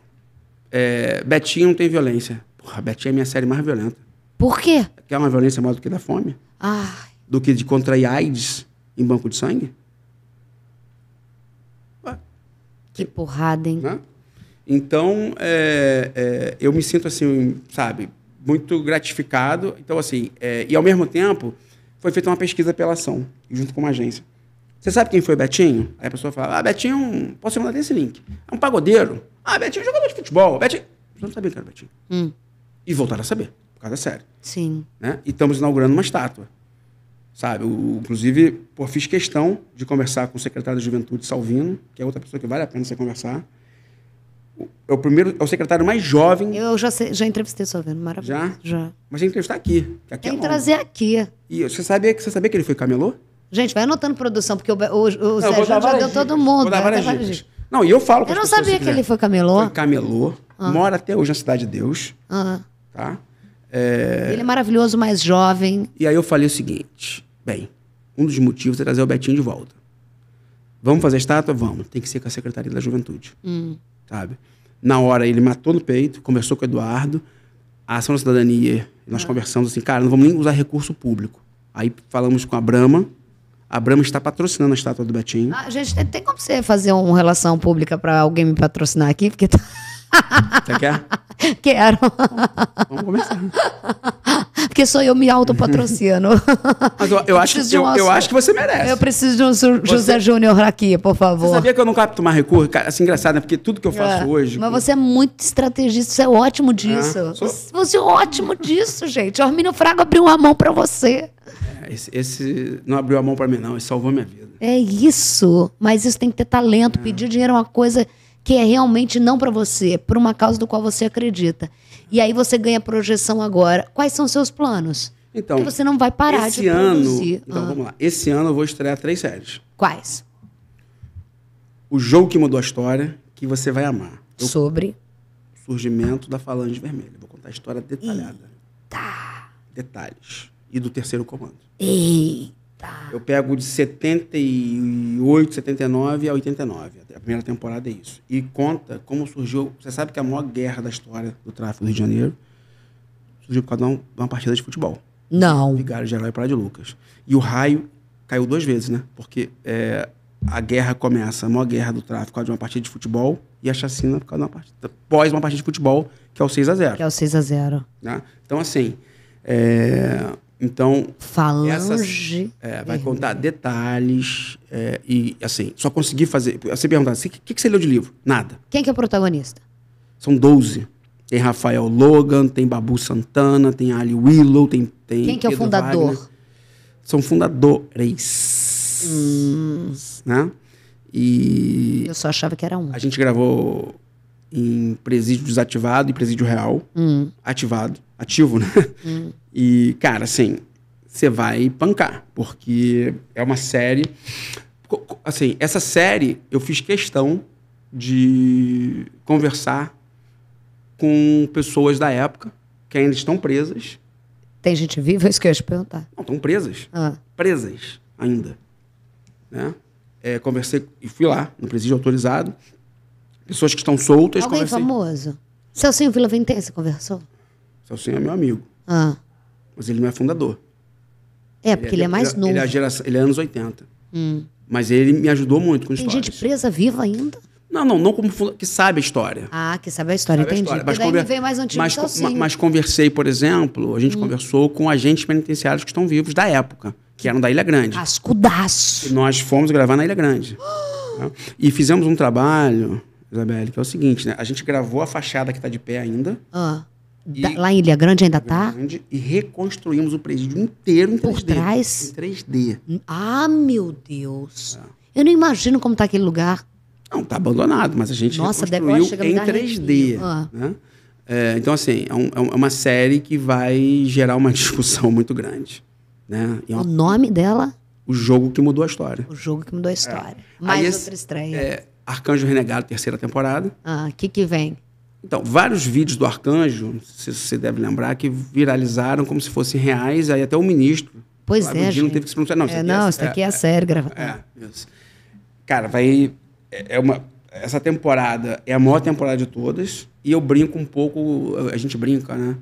é, Betinho não tem violência. Porra, Betinho é a minha série mais violenta. Por quê? Quer uma violência maior do que da fome? Ai, Do que de contrair AIDS em banco de sangue? Ué, que porrada, hein? né? Então, é, é, eu me sinto assim, sabe, muito gratificado. Então, assim, é, e ao mesmo tempo, foi feita uma pesquisa pela ação, junto com uma agência. Você sabe quem foi Betinho? Aí a pessoa fala, ah, Betinho, um- posso mandar esse link. É um pagodeiro. Ah, Betinho é jogador de futebol. Betinho... Você não sabia que era Betinho. Hum, E voltaram a saber, por causa da série. sim. Né? E estamos inaugurando uma estátua. Sabe? O, inclusive, pô, fiz questão de conversar com o secretário da Juventude, Salvino, que é outra pessoa que vale a pena você conversar. O- É o primeiro, é o secretário mais jovem, Eu já, sei- já entrevistei sua vendo, maravilhoso. Já? Já. mas tem que entrevistar aqui. que aqui é Tem que longe. trazer aqui. E você sabia, que- você sabia que ele foi camelô? Gente, vai anotando produção, porque o, o, o Não, já várias deu todo mundo. Vou dar vai várias dar dicas. várias dicas. Não, e eu falo com Eu não pessoas, sabia que ele quiser. foi camelô. Foi camelô. Mora até hoje na Cidade de Deus, Ah, tá? É, Ele é maravilhoso, mais jovem. E aí eu falei o seguinte: bem, um dos motivos é trazer o Betinho de volta. Vamos fazer a estátua? Vamos. Tem que ser com a Secretaria da Juventude. Sabe? Na hora ele matou no peito, conversou com o Eduardo, a Ação da Cidadania, nós conversamos assim, cara, não vamos nem usar recurso público. Aí falamos com a Brama, a Brama está patrocinando a estátua do Betinho. Ah, gente, tem, como você fazer uma relação pública para alguém me patrocinar aqui? Porque tá- Você quer? quero. Vamos conversar. Porque sou eu me autopatrocino. Mas eu, eu, acho, eu, um eu acho que você merece. Eu preciso de um José Júnior aqui, por Você favor. sabia que eu não capto mais recurso? Cara, assim, engraçado, né? Porque tudo que eu faço É, hoje. Mas você é muito estrategista, você é ótimo disso. Ah, sou. Você- Você é ótimo disso, gente. O Arminio Fraga abriu a mão pra você. É, Esse, esse não abriu a mão pra mim, não. Ele salvou minha vida. É isso. Mas isso tem que ter talento. Pedir dinheiro é uma coisa que é realmente não pra você, é por uma causa do qual você acredita. E aí você ganha projeção agora. Quais são seus planos? Então, Porque você não vai parar esse de ano, produzir. Então, Ah. vamos lá. Esse ano eu vou estrear três séries. Quais? O Jogo que Mudou a História, que você vai amar. O Sobre. surgimento da Falange Vermelha. Vou contar a história detalhada. Detalhes. E do terceiro comando. Eita. Eu pego de 78, 79 a 89. A primeira temporada é isso. E conta como surgiu. Você sabe que a maior guerra da história do tráfico do Rio de Janeiro surgiu por causa de uma, de uma partida de futebol. Não. Vigário Geral e Praia de Lucas. E o raio caiu duas vezes, né? Porque é, a guerra começa, a maior guerra do tráfico, por causa de uma partida de futebol, e a chacina por causa de uma partida, pós uma partida de futebol, que é o 6 a 0 Que é o 6 a 0 né? Então, assim, é, então, Falange. é, vai contar detalhes é, e, assim, só consegui fazer... Você perguntar, assim, o que, que você leu de livro? Nada. Quem que é o protagonista? São 12. Tem Rafael Logan, tem Babu Santana, tem Ali Willow, tem... tem Quem que é o fundador? Wagner. São fundadores. Né? E Eu só achava que era um. a gente gravou em presídio desativado e presídio real. Hum. Ativado. Ativo, né? E, cara, assim, você vai pancar. Porque é uma série... Assim, essa série, eu fiz questão de conversar com pessoas da época que ainda estão presas. Tem gente viva? É isso que eu ia te perguntar. Não, estão presas. Ah. Presas ainda. Né? É, conversei e fui lá, no presídio autorizado. Pessoas que estão soltas, Alguém conversei. famoso? Celcinho Vila você conversou? Celcinho é meu amigo, Ah. mas ele não é fundador. É, porque ele é mais novo. Ele é, a geração, ele é anos 80. Mas ele me ajudou muito com Tem histórias. gente presa viva ainda? Não, não, não como funda- que sabe a história. Ah, que sabe a história, Sabe a entendi. história. Porque daí conver- veio mais antigo mas, mas conversei, por exemplo, a Hum. gente conversou com agentes penitenciários que estão vivos da época, que eram da Ilha Grande. Cascudaço. E nós fomos gravar na Ilha Grande. né? E fizemos um trabalho, Isabelle, que é o seguinte, né? A gente gravou a fachada que está de pé ainda, Ah. Da- lá em Ilha Grande ainda tá? grande, e reconstruímos o presídio inteiro em 3D. Por trás? Em 3D. Ah, meu Deus. Eu não imagino como tá aquele lugar. Não, tá abandonado, mas a gente Nossa, reconstruiu em dar 3D. arrepio. Ah. né? É, então, assim, é, um- é uma série que vai gerar uma discussão muito grande. Né? É O uma- nome dela, o jogo que mudou a história. o jogo que mudou a história. Mais Aí outra estreia. É, Arcanjo Renegado, terceira temporada. Ah, o que que vem? Então, vários vídeos do Arcanjo, se você deve lembrar, que viralizaram como se fossem reais, aí até o ministro. Pois Flávio é, Dino gente. teve que se pronunciar. Não, isso É, aqui não, isso daqui é, sério, grava. É, isso. Cara, vai. É é uma. Essa temporada é a maior temporada de todas. E eu brinco um pouco. A gente brinca, né?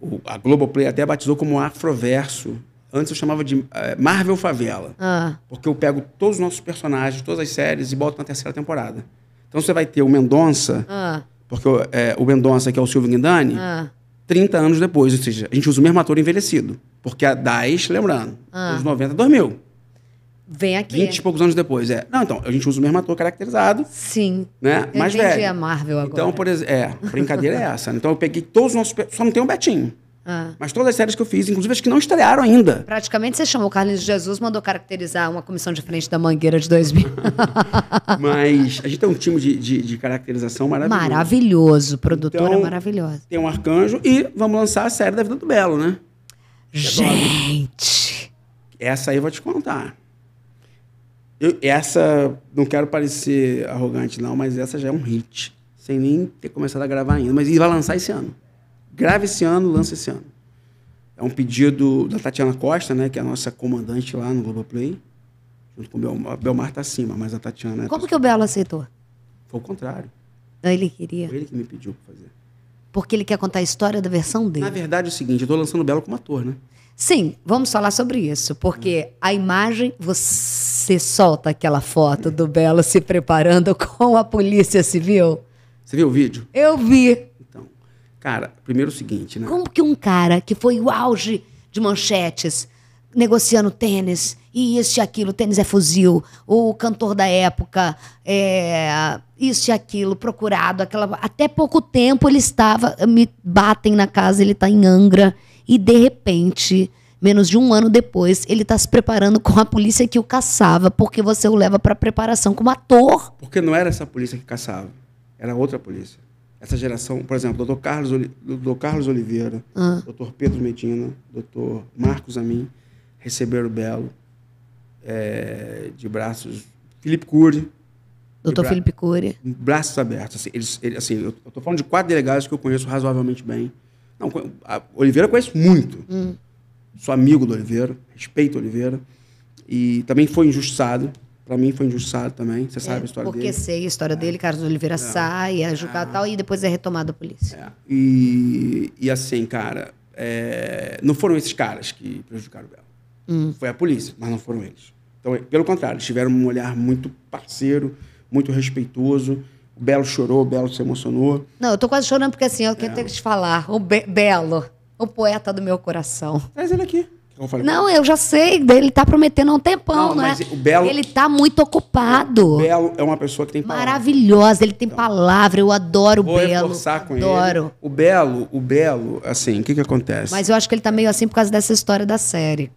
O, a Globoplay até batizou como Afroverso. Antes eu chamava de eh, Marvel Favela. Ah, Porque eu pego todos os nossos personagens, todas as séries e boto na terceira temporada. Então você vai ter o Mendonça, ah, porque o- é, o Mendonça, que é o Silvio Guindani, ah. 30 anos depois. Ou seja, a gente usa o mesmo ator envelhecido. Porque a 10, lembrando, Ah. os 90 dormiu. Vem aqui. 20 e poucos anos depois. É. Não, então, a gente usa o mesmo ator caracterizado, Sim. né? Eu mais entendi velho. a Marvel agora. Então, por exemplo, é, a brincadeira é essa. né? Então eu peguei todos os nossos. Só não tem o Betinho. Ah. Mas todas as séries que eu fiz, inclusive as que não estrearam ainda. Praticamente você chamou o Carlos Jesus, mandou caracterizar uma comissão de frente da Mangueira de 2000. Mas a gente tem um time de, de, de caracterização maravilhoso. Maravilhoso, produtora Então- maravilhosa. Tem um arcanjo e vamos lançar a série da Vida do Belo, né? Gente, Essa aí eu vou te contar. Eu- essa, não quero parecer arrogante, não, mas essa já é um hit. Sem nem ter começado a gravar ainda. Mas e vai lançar esse ano. Grave esse ano, lança esse ano. É um pedido da Tatiana Costa, né? Que é a nossa comandante lá no Globoplay. Junto com o Belmar. Belmar tá acima, mas a Tatiana... é Como que o Belo aceitou? Foi o contrário. Ele queria. Foi ele que me pediu pra fazer. Porque ele quer contar a história da versão dele. Na verdade é o seguinte, eu tô lançando o Belo como ator, né? Sim, vamos falar sobre isso, porque a imagem, você solta aquela foto do Belo se preparando com a polícia civil. Você viu o vídeo? Eu vi. Cara, primeiro o seguinte, né? Como que um cara que foi o auge de manchetes, negociando tênis, e isso e aquilo, tênis é fuzil, o cantor da época, é, isso e aquilo, procurado, aquela, até pouco tempo ele estava, me batem na casa, ele está em Angra, e de repente, menos de um ano depois, ele está se preparando com a polícia que o caçava, porque você o leva para preparação como ator. Porque não era essa polícia que caçava, era outra polícia. Essa geração, por exemplo, Dr. Carlos, Dr. Carlos Oliveira, Ah. Dr. Pedro Medina, Dr. Marcos Amin, receberam o Belo é, de braços. Felipe Cury, Doutor Felipe Cury. braços abertos. Assim, eles, ele- assim, eu estou falando de quatro delegados que eu conheço razoavelmente bem. Não, Oliveira eu conheço muito. Hum. Sou amigo do Oliveira, respeito o Oliveira. E também foi injustiçado. Para mim foi injustiçado também. Você sabe a história É, Porque dele. sei a história dele, Carlos Oliveira sai, é julgado e tal, e depois é retomado a polícia. É. E, e assim, cara, é, não foram esses caras que prejudicaram o Belo. Hum. Foi a polícia, mas não foram eles. Então, pelo contrário, eles tiveram um olhar muito parceiro, muito respeitoso. O Belo chorou, o Belo se emocionou. Não, eu tô quase chorando porque assim, eu quero ter que te falar. O Be- Belo, o poeta do meu coração. Traz ele aqui. Eu falei, Não, eu já sei, ele tá prometendo há um tempão, Não, não, é? Belo- Ele tá muito ocupado. O Belo é uma pessoa que tem palavra. Maravilhosa, ele tem palavra, eu adoro o Belo. com adoro. ele. O Belo, o Belo, assim, o que que acontece? Mas eu acho que ele tá meio assim por causa dessa história da série.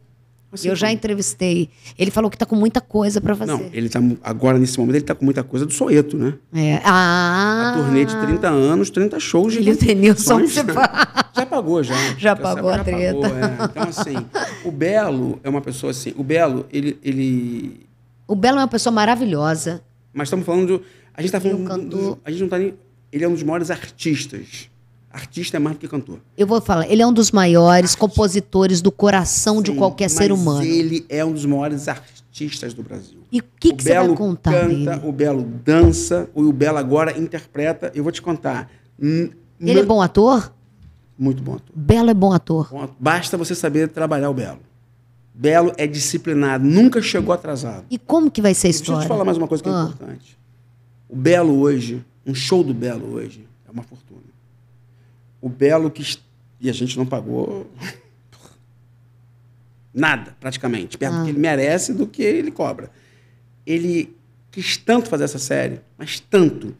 Assim, eu já entrevistei. Ele falou que tá com muita coisa pra fazer. Não, ele tá, agora, nesse momento, ele tá com muita coisa do Soeto, né? É. Ah. A turnê de 30 anos, 30 shows. Ele e o Denilson fa- Já pagou, já. Já pagou a já treta. pagou, é. Então, assim, o Belo é uma pessoa assim. O Belo, ele. ele... O Belo é uma pessoa maravilhosa. Mas estamos falando. De, a gente tá falando. Do- a gente não tá nem. Ele é um dos maiores artistas. Artista é mais do que cantor. Eu vou falar, ele é um dos maiores compositores do coração de Sim, qualquer ser humano. Ele é um dos maiores artistas do Brasil. E o que, o que você vai Belo contar canta, dele? o Belo dança, o Belo agora interpreta. Eu vou te contar. Ele é bom ator? Muito bom ator. Belo é bom ator. Bom, Basta você saber trabalhar o Belo. Belo é disciplinado, nunca chegou atrasado. E como que vai ser a Deixa eu história? te falar mais uma coisa que é Ah. importante. O Belo hoje, um show do Belo hoje, é uma fortuna. O Belo que. E a gente não pagou nada, praticamente, perto do Ah. que ele merece do que ele cobra. Ele quis tanto fazer essa série, mas tanto,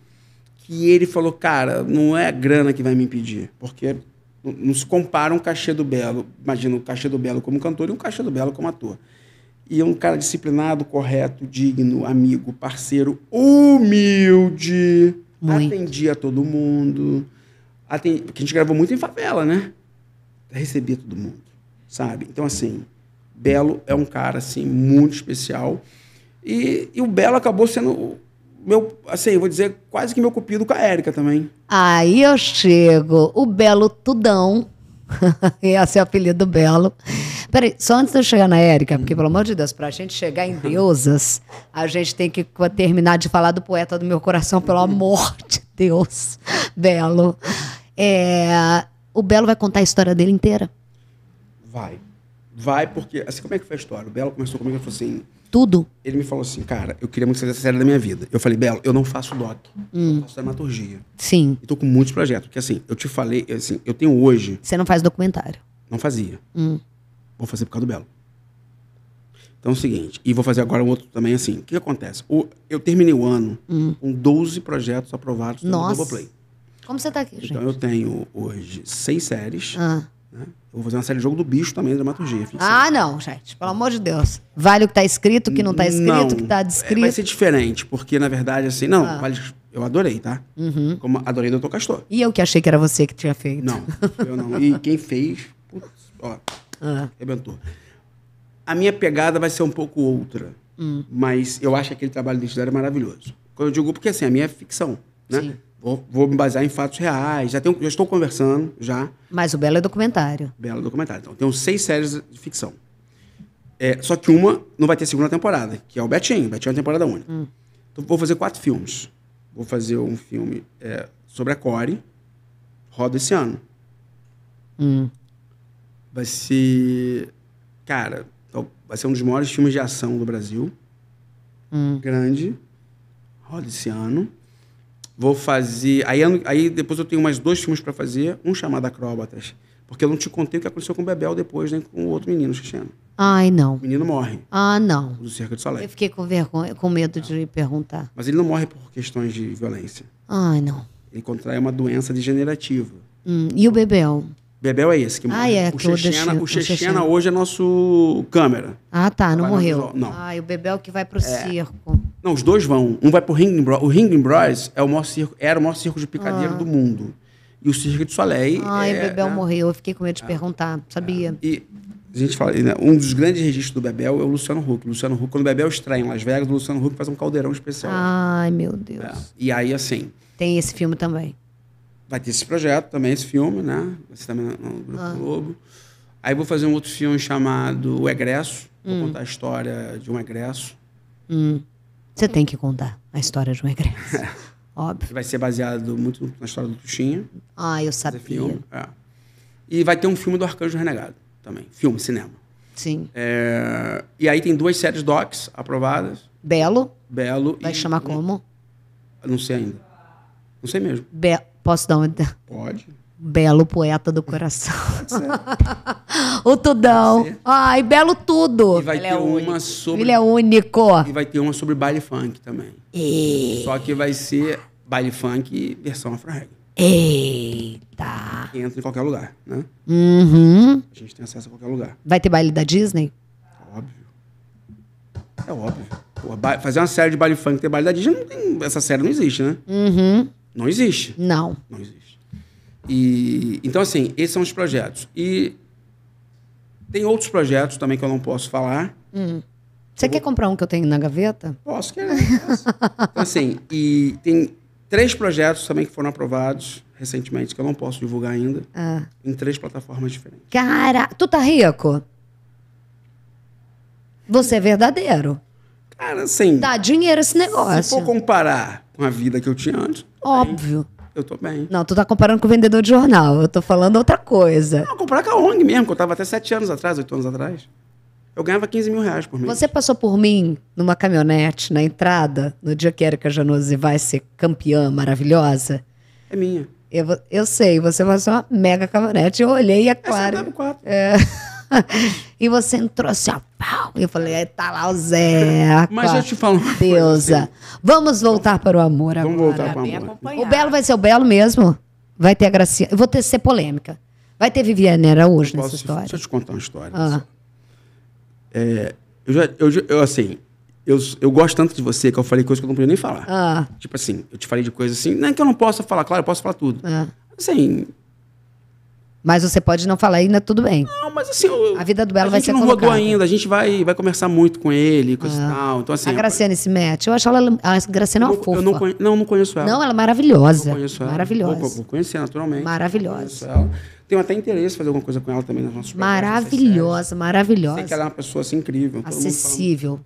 que ele falou, cara, não é a grana que vai me impedir, porque não- se compara um cachê do Belo, imagina o cachê do Belo como cantor e um cachê do Belo como ator. E é um cara disciplinado, correto, digno, amigo, parceiro, humilde, Muito. atendia todo mundo. Atendi, porque a gente gravou muito em favela, né? Recebia todo mundo, sabe? Então, assim, Belo é um cara, assim, muito especial. E, e o Belo acabou sendo meu, assim, vou dizer, quase que meu cupido com a Érica também. Aí eu chego, o Belo Tudão. Esse é o apelido do Belo. Peraí, só antes de eu chegar na Érica, porque, pelo amor de Deus, pra gente chegar em deusas, a gente tem que terminar de falar do poeta do meu coração, pelo amor de Deus. Belo. É, o Belo vai contar a história dele inteira. Vai. Vai, porque, assim, como é que foi a história? O Belo começou comigo e falou assim, Tudo. ele me falou assim, cara, eu queria muito fazer essa série da minha vida. Eu falei, Belo, eu não faço doc, eu faço dramaturgia. Sim. E tô com muitos projetos, porque assim, eu te falei, assim, eu tenho hoje, Você não faz documentário. não fazia. Hum. Vou fazer por causa do Belo. Então é o seguinte, e vou fazer agora um outro também assim. O que, acontece? O- eu terminei o ano com 12 projetos aprovados pelo Hum. Como você tá aqui, gente? Então eu tenho hoje seis séries. Ah. né? Eu vou fazer uma série de jogo do bicho também, dramaturgia. ficção. Ah, não, gente. Pelo amor de Deus. Vale o que tá escrito, o que não tá escrito, o que tá é, descrito. Vai ser diferente, porque na verdade, assim, não, Ah. vale- eu adorei, tá? Uhum. Como adorei Doutor Castor. E eu que achei que era você que tinha feito. Não, eu não. E quem fez, putz, ó, Ah. arrebentou. A minha pegada vai ser um pouco outra. Mas eu acho que aquele trabalho de identidade é maravilhoso. Quando eu digo, porque assim, a minha é ficção, né? Sim. Vou, vou me basear em fatos reais. Já, tenho, já estou conversando, já. Mas o Belo é documentário. Belo documentário. Então, tenho seis séries de ficção. É, só que uma não vai ter segunda temporada, que é o Betinho. Betinho é uma temporada única. Então, vou fazer quatro filmes. Vou fazer um filme é, sobre a Core, roda esse ano. Hum. Vai ser. Cara, então, vai ser um dos maiores filmes de ação do Brasil. Hum. Grande. Roda esse ano. Vou fazer. Aí, aí depois eu tenho mais dois filmes para fazer. Um chamado Acróbatas. Porque eu não te contei o que aconteceu com o Bebel depois, nem com o outro menino, o Xixeno. Ai, não. O menino morre, Ah, não. do Cerca de Eu Soleil. fiquei com vergonha, com medo de perguntar. Mas ele não morre por questões de violência. Ai, não. Ele contrai uma doença degenerativa. Hum, E o Bebel? Bebel é esse que morre. Ah, é, o eu Chechena, o Chechena hoje é nosso câmera. Ah, tá, não Vai morreu. não. Ai, o Bebel que vai pro circo. Não, os dois vão. Um vai pro Ringling Bros. O Ringling Bros é o maior circo, era o maior circo de picadeiro do mundo. E o Cirque du Soleil Ai, é, o Bebel né? morreu. Eu fiquei com medo de perguntar. Sabia? E a gente fala, né, um dos grandes registros do Bebel é o Luciano Huck. O Luciano Huck, quando o Bebel estreia em Las Vegas, o Luciano Huck faz um caldeirão especial. Ai, meu Deus. É. E aí, assim, Tem esse filme também. vai ter esse projeto também, esse filme, né? Vai ser também no no Grupo Ah. Globo. Aí vou fazer um outro filme chamado O Egresso. Vou Hum. contar a história de um egresso. Hum. Você tem que contar a história de um egresso. Óbvio. que vai ser baseado muito na história do Tuxinha. Ah, eu sabia. filme. é. E vai ter um filme do Arcanjo Renegado também. Filme, cinema. Sim. É, E aí tem duas séries docs aprovadas. Belo. Belo Vai e... chamar como? Não sei ainda. Não sei mesmo. Be- Posso dar um. Pode. Belo poeta do coração. o Tudão. Ai, belo tudo. E vai Ele ter é uma único. sobre... Ele é único. E vai ter uma sobre baile funk também. E- Só que vai ser baile funk versão afro-reggae. Eita. Que entra em qualquer lugar, né? Uhum. A gente tem acesso a qualquer lugar. Vai ter baile da Disney? Óbvio. É óbvio. Pô, fazer uma série de baile funk e ter baile da Disney, não tem- essa série não existe, né? Uhum. Não existe. Não. Não existe. E, então, assim, esses são os projetos. E tem outros projetos também que eu não posso falar. Você quer comprar um que eu tenho na gaveta? Posso posso. então, assim, e tem três projetos também que foram aprovados recentemente, que eu não posso divulgar ainda, Ah. em três plataformas diferentes. Cara, tu tá rico? Você é verdadeiro. Cara, assim, Dá dinheiro esse se negócio. for comparar com a vida que eu tinha antes, Óbvio. Eu tô bem. Não, tu tá comparando com o vendedor de jornal. Eu tô falando outra coisa. Não, comparar com a ONG mesmo, que eu tava até sete anos atrás, oito anos atrás. Eu ganhava 15 mil reais por mês. Você passou por mim numa caminhonete na entrada, no dia que Erika Januzzi vai ser campeã maravilhosa? É minha. Eu, eu sei, você passou uma mega caminhonete. Eu olhei e é é claro. a W4. É. e você entrou assim, ó, pau. E eu falei, "Aí tá lá o Zé. Mas eu te falo uma Deusa. assim. Vamos voltar para o amor Vamos agora. voltar para o amor. O Belo vai ser o Belo mesmo? Vai ter a Gracinha. Eu vou ter ser polêmica. Vai ter Viviane Araújo nessa Posso- história. Deixa eu te contar uma história. Ah. É, eu, já, eu, eu, assim, eu, eu gosto tanto de você que eu falei coisas que eu não podia nem falar. Ah, Tipo assim, eu te falei de coisas assim, não é que eu não possa falar, claro, eu posso falar tudo. ah. Assim, Mas você pode não falar ainda, tudo bem. não, mas assim, eu- A vida do Belo a vai gente ser não rodou colocada. ainda, a gente vai, vai conversar muito com ele, coisa e tal. Então, assim, a Graciane se mete. Eu acho ela. A Graciane é eu, uma não- fofa. eu não, conhe- não, não conheço ela. Não, ela é maravilhosa. Não conheço ela. Maravilhosa. Vou, vou conhecer naturalmente. Maravilhosa. Ela. Tenho até interesse em fazer alguma coisa com ela também nas nossas Maravilhosa, maravilhosa. Sei que ela é uma pessoa assim incrível. Acessível.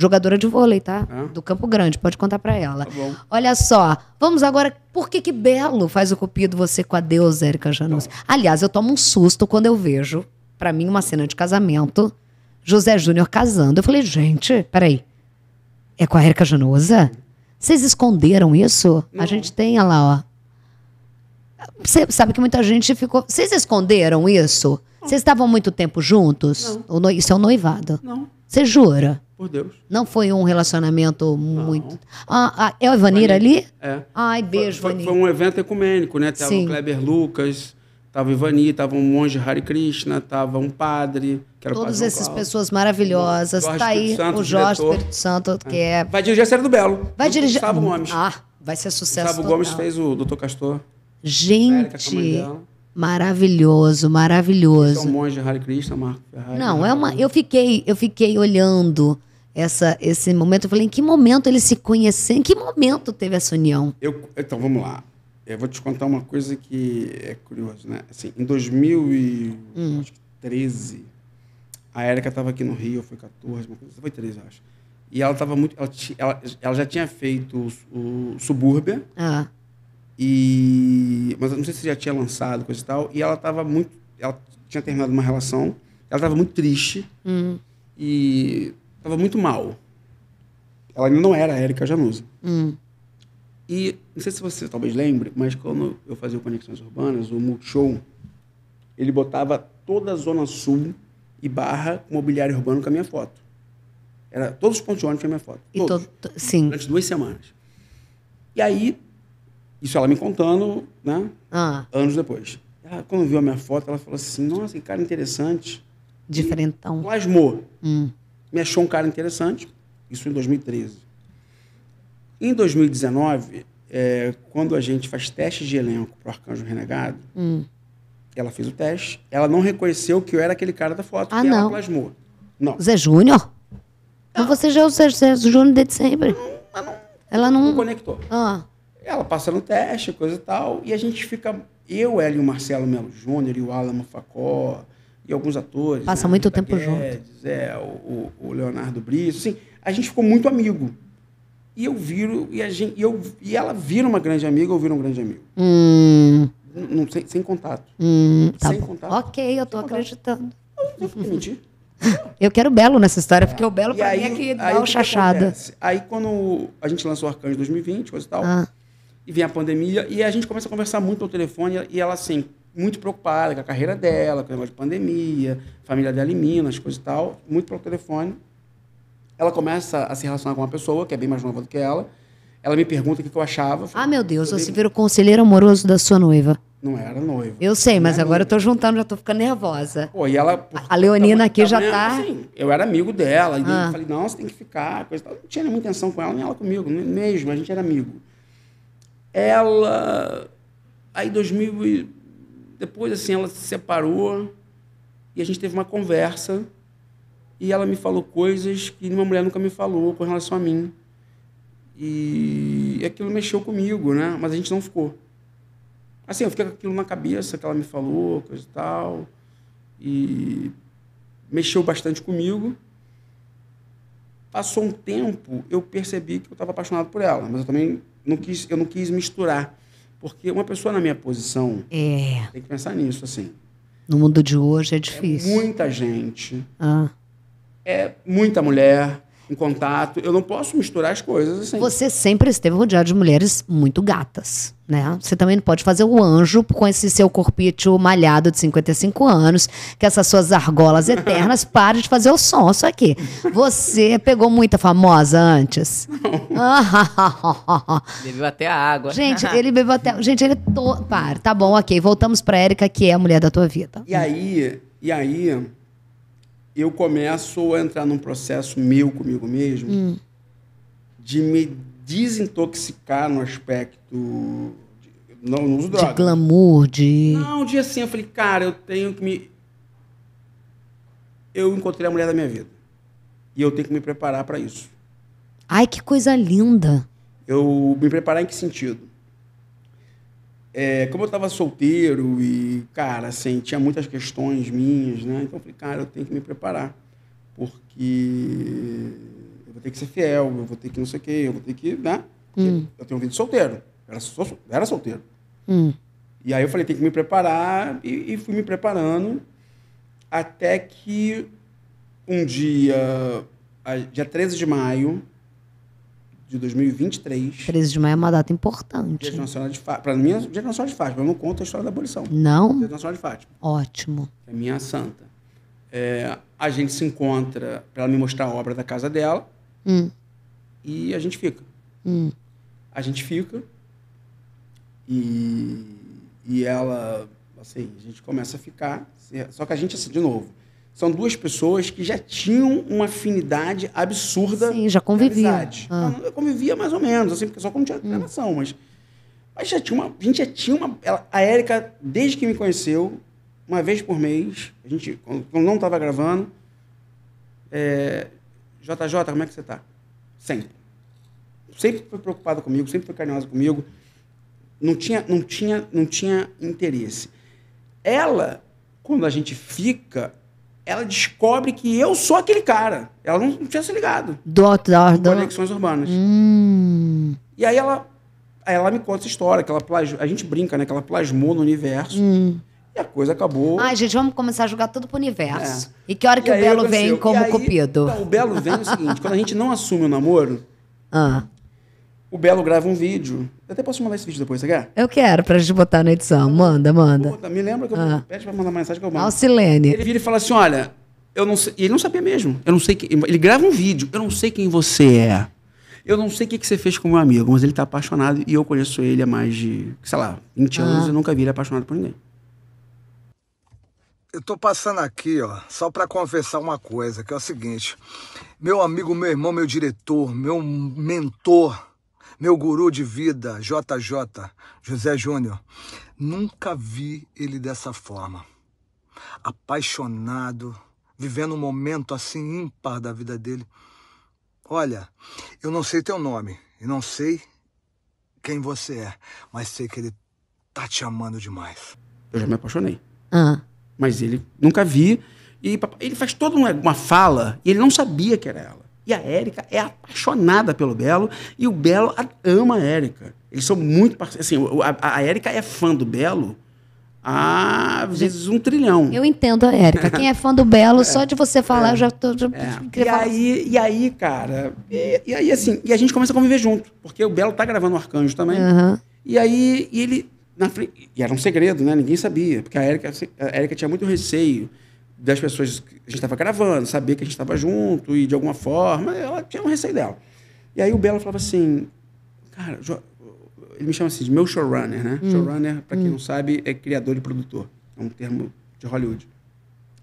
Jogadora de vôlei, tá? Ah. Do Campo Grande, pode contar pra ela. Tá. Olha só, vamos agora. Por que que Belo faz o cupido você com a deusa Érica Janus? Aliás, eu tomo um susto quando eu vejo, pra mim, uma cena de casamento, José Júnior casando. Eu falei, gente, peraí. É com a Érica Janusa? Vocês esconderam isso? A gente tem, olha lá, ó. Você sabe que muita gente ficou. Vocês esconderam isso? Vocês estavam muito tempo juntos? O no- Isso é um noivado. Não, Você jura? Por Deus. Não foi um relacionamento muito. Ah, ah, é o Ivanir ali? É. Ai, beijo, Foi, Ivanir. foi um evento ecumênico, né? Tava Sim. o Kleber Lucas, tava o Ivani, tava um monge Hare Krishna, tava um padre, que era Todas essas Paulo. pessoas maravilhosas. Tá aí Santo, o Jorge diretor. Espírito Santo, que é. Vai dirigir a série do Belo. Vai dirigir. Gustavo Gomes. Ah, vai ser sucesso. Gustavo. Gomes fez o Dr. Castor. Gente, é maravilhoso, é um maravilhoso. monge Hare Krishna, Marco Ferrari. Não, é uma. Eu fiquei, eu fiquei olhando essa, esse momento. Eu falei, em que momento eles se conheceram? Em que momento teve essa união? Eu, então, vamos lá. Eu vou te contar uma coisa que é curioso, né? Assim, em 2013, a Érica estava aqui no Rio, foi 14, uma coisa, foi 13, eu acho. E ela estava muito. Ela, ela, ela já tinha feito o, o Subúrbia, Ah, e, mas eu não sei se já tinha lançado, coisa e tal. E ela estava muito. Ela tinha terminado uma relação, ela estava muito triste hum, e estava muito mal. Ela ainda não era a Érica Januza. hum. E não sei se você talvez lembre, mas quando eu fazia o Conexões Urbanas, o Multishow, ele botava toda a Zona Sul e Barra mobiliário urbano com a minha foto. Era todos os pontos de ônibus com a minha foto. E Todos. to- sim. Durante duas semanas. E aí, isso ela me contando, né? Ah, Anos depois. Ela, quando viu a minha foto, ela falou assim: Nossa, que cara interessante. diferentão. Plasmou. Hum. Me achou um cara interessante. Isso em 2013. Em 2019, é, quando a gente faz testes de elenco para o Arcanjo Renegado, Hum. ela fez o teste. Ela não reconheceu que eu era aquele cara da foto, Ah, que ela não. plasmou. Não. Zé Júnior? Então você já é o Zé, Zé Júnior desde sempre. Ela Não não. conectou. Ah, Ela passa no teste, coisa e tal, e a gente fica. Eu, ela e o Marcelo Melo Júnior, e o Alan Facó, e alguns atores. Passa né? muito tempo Guedes, É, o, o- Leonardo Brice, assim, a gente ficou muito amigo. E eu viro, e, a gente, e, eu, e ela vira uma grande amiga, eu viro um grande amigo. hum, Não, sem, sem contato. hum, tá Sem bom. contato. Ok, eu tô acreditando. Vou mentir. Eu quero o Belo nessa história, porque o Belo pra aí, mim é que dá o chachada. Aí quando a gente lançou o Arcanjo 2020, coisa e tal, Ah, e vem a pandemia, e a gente começa a conversar muito ao telefone, e ela, assim, muito preocupada com a carreira dela, com o negócio de pandemia, família dela em Minas, coisa e tal, muito pelo telefone. Ela começa a se relacionar com uma pessoa que é bem mais nova do que ela. Ela me pergunta o que eu achava. Eu ah, meu Deus, eu você o conselheiro amoroso da sua noiva. Não era noiva. Eu sei, mas agora eu noiva. tô juntando, já tô ficando nervosa. Pô, e ela. A Leonina aqui já tá- assim, eu era amigo dela. E Ah. eu falei, não, você tem que ficar. Coisa tal. Não tinha nenhuma intenção com ela, nem ela comigo. Mesmo, a gente era amigo. Ela. Aí, 2000. Depois, assim, ela se separou. E a gente teve uma conversa. E ela me falou coisas que nenhuma mulher nunca me falou com relação a mim. E aquilo mexeu comigo, né? Mas a gente não ficou. Assim, eu fiquei com aquilo na cabeça que ela me falou, coisa e tal. E mexeu bastante comigo. Passou um tempo, eu percebi que eu estava apaixonado por ela, mas eu também não quis, eu não quis misturar. Porque uma pessoa na minha posição É, tem que pensar nisso, assim. no mundo de hoje é É difícil. muita gente, Ah. é muita mulher em contato. Eu não posso misturar as coisas assim. Você sempre esteve rodeado de mulheres muito gatas, né? Você também não pode fazer o anjo com esse seu corpício malhado de 55 anos, que essas suas argolas eternas, pare de fazer o som, isso aqui. Você pegou muita famosa antes? Bebeu até a água. Gente, ele bebeu até. Gente, ele. To... Para, tá bom, ok. Voltamos pra Érica, que é a mulher da tua vida. E aí, e aí eu começo a entrar num processo meu comigo mesmo de me desintoxicar no aspecto de, não, não uso droga. De glamour, de. Não, um dia assim eu falei, cara, eu tenho que me eu encontrei a mulher da minha vida. E eu tenho que me preparar para isso. Ai, que coisa linda. Eu me preparar em que sentido? É, como eu estava solteiro e, cara, assim, tinha muitas questões minhas, né? Então eu falei, cara, eu tenho que me preparar. Porque eu vou ter que ser fiel, eu vou ter que não sei o quê, eu vou ter que, né? Porque Eu tenho vida de solteiro. Eu era, era solteiro. Hum. E aí eu falei, tem que me preparar, e, e fui me preparando, até que um dia, dia 13 de maio de 2023, 13 de maio é uma data Dia importante. Nacional de Fátima. Para mim, é Dia Nacional de Fátima, eu não conto a história da abolição. Não? Dia Nacional de Fátima, Ótimo. é minha santa. É, a gente se encontra para ela me mostrar a obra da casa dela Hum, e a gente fica. hum. A gente fica e, e ela, assim, a gente começa a ficar. Só que a gente, assim, de novo, são duas pessoas que já tinham uma afinidade absurda. Sim, já conviviam. Ah. Eu convivia mais ou menos, assim, porque só quando tinha relação, mas, mas já tinha uma. A gente já tinha uma. ela- a Érica, desde que me conheceu, uma vez por mês, a gente, quando quando não estava gravando, é, JJ, como é que você tá? Sempre. Sempre foi preocupada comigo, sempre foi carinhosa comigo. Não tinha, não tinha, não tinha interesse. Ela, quando a gente fica, ela descobre que eu sou aquele cara. Ela não, tinha se ligado. Do outdoor, do... Conexões urbanas. Hum, E aí ela, aí ela me conta essa história, que ela plas- a gente brinca, né? Que ela plasmou no universo. hum. E a coisa acabou. Ai, gente, vamos começar a jogar tudo pro universo. E que hora que E o Belo aconteceu. vem como aí- cupido? Não, o Belo vem é o seguinte, quando a gente não assume o namoro, Ah, o Belo grava um vídeo. Eu até posso mandar esse vídeo depois, você quer? eu quero pra gente botar na edição. Manda, manda. Puta, me lembra que eu Ah. pede pra mandar mensagem que eu mando. Alcilene. Ele vira e fala assim: olha, eu não sei. E ele não sabia mesmo. Eu não sei que. Ele grava um vídeo, eu não sei quem você é. Eu não sei o que que você fez com meu amigo, mas ele tá apaixonado e eu conheço ele há mais de, sei lá, 20 anos Ah. e nunca vi ele apaixonado por ninguém. Eu tô passando aqui, ó, só pra confessar uma coisa, que é o seguinte: meu amigo, meu irmão, meu diretor, meu mentor, meu guru de vida, JJ, José Júnior, nunca vi ele dessa forma. Apaixonado, vivendo um momento assim ímpar da vida dele. Olha, eu não sei teu nome, e não sei quem você é, mas sei que ele tá te amando demais. Eu já me apaixonei. Ah, Mas ele nunca vi. E ele faz toda uma, uma fala e ele não sabia que era ela. E a Érica é apaixonada pelo Belo e o Belo ama a Érica. Eles são muito parceiros. Assim, a, Érica é fã do Belo há, às vezes, um trilhão. eu entendo a Érica. Quem é fã do Belo, só de você falar, eu já tô. Já É. E aí, e aí, cara, e, e aí assim, e a gente começa a conviver junto, porque o Belo tá gravando o Arcanjo também. Aham. E aí, e ele, na frente, e era um segredo, né? Ninguém sabia, porque a Érica, a Érica tinha muito receio das pessoas que a gente estava gravando, saber que a gente estava junto e de alguma forma, ela tinha um receio dela. E aí o Belo falava assim, cara, ele me chama assim de meu showrunner, né? Showrunner, para quem não sabe, é criador e produtor. É um termo de Hollywood.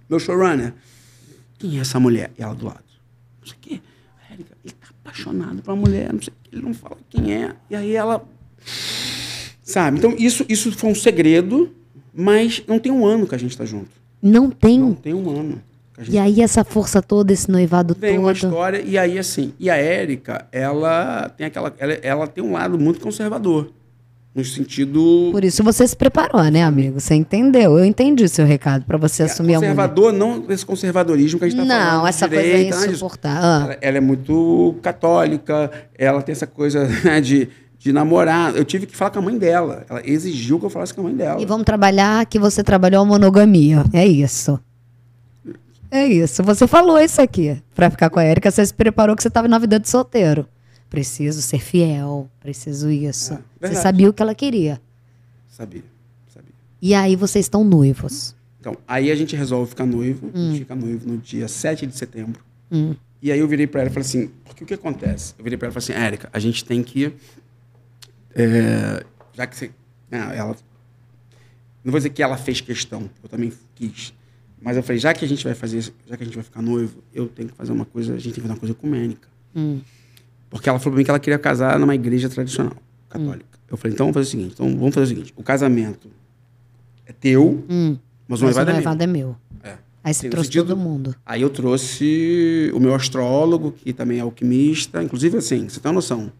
Meu showrunner, quem é essa mulher? E ela do lado. Não sei o quê. Érica, ele tá apaixonado pela mulher, não sei o quê, ele não fala quem é. E aí ela. Sabe? Então, isso, isso foi um segredo, mas não tem um ano que a gente tá junto. Não tem. Não tem um ano. a gente E aí, essa força toda, esse noivado Vem uma todo. história, e aí assim, e a Érica, ela tem aquela. Ela, ela tem um lado muito conservador. No sentido. Por isso você se preparou, né, amigo? Você entendeu. Eu entendi seu recado pra você assumir a mulher. conservador, não esse conservadorismo que a gente está falando. Não, essa coisa direita, é nada disso. insuportável. Ah. Ela, ela é muito católica, ela tem essa coisa né, de, de namorar. Eu tive que falar com a mãe dela. Ela exigiu que eu falasse com a mãe dela. E vamos trabalhar que você trabalhou a monogamia. É isso. É isso. Você falou isso aqui. Pra ficar com a Érica, você se preparou que você estava na vida de solteiro. Preciso ser fiel. Preciso isso. É, você sabia o que ela queria. Sabia, sabia. E aí vocês estão noivos. Então, aí a gente resolve ficar noivo. A Hum. gente fica noivo no dia 7 de setembro. E aí eu virei pra ela e falei assim, porque o que acontece? Eu virei pra ela e falei assim, Érica, a gente tem que... é, já que você... ah, ela... Não vou dizer que ela fez questão, eu também quis. Mas eu falei, já que a gente vai fazer já que a gente vai ficar noivo, eu tenho que fazer uma coisa, a gente tem que fazer uma coisa ecumênica. Porque ela falou pra mim que ela queria casar numa igreja tradicional, católica. Eu falei, então vamos fazer o seguinte, então vamos fazer o seguinte, o casamento é teu, mas o Hum. Mas noivado o é meu. é meu. É. Aí você no trouxe sentido- todo mundo. Aí eu trouxe o meu astrólogo, que também é alquimista. Inclusive, assim, você tem uma noção.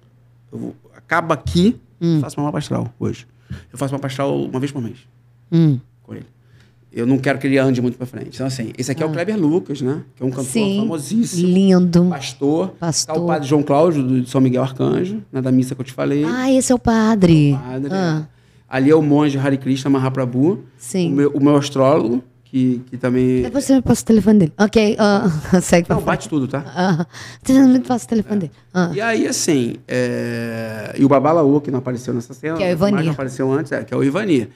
Vou, acaba aqui, Hum. faço uma mapa astral hoje. Eu faço uma astral uma vez por mês Hum. com ele. Eu não quero que ele ande muito pra frente. Então, assim, esse aqui é o Kleber Lucas, né? Que é um cantor Ah. Sim. famosíssimo. Lindo. Pastor. Pastor. Tá o padre João Cláudio, do São Miguel Arcanjo, né, da missa que eu te falei. Ah, esse é o padre. Padre, Ah, é. Ali é o monge Hare Krishna Mahaprabhu. Sim. O meu, o meu astrólogo, que, que também... Depois você me passa o telefone dele. Ok, ah, segue Não, bate tudo, tá? Ah, você me passa o telefone dele. Ah. E aí, assim, é... e o Babalaô, que não apareceu nessa cena, Que é o mas Ivanir. não apareceu antes, é, que é o Ivanir.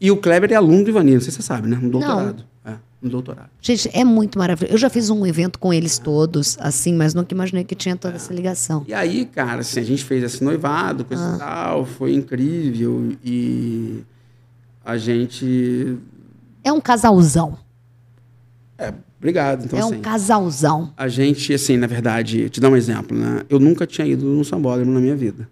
E o Kleber é aluno do Ivanir, não sei se você sabe, né? No doutorado. É, no doutorado. Gente, é muito maravilhoso. Eu já fiz um evento com eles todos, assim, mas nunca imaginei que tinha É. toda essa ligação. E aí, cara, assim, a gente fez esse noivado, coisa Ah. e tal, foi incrível. E a gente. É um casalzão. É, obrigado. Então, é assim, um casalzão. a gente, assim, na verdade, te dar um exemplo, né? Eu nunca tinha ido num sambódromo na minha vida.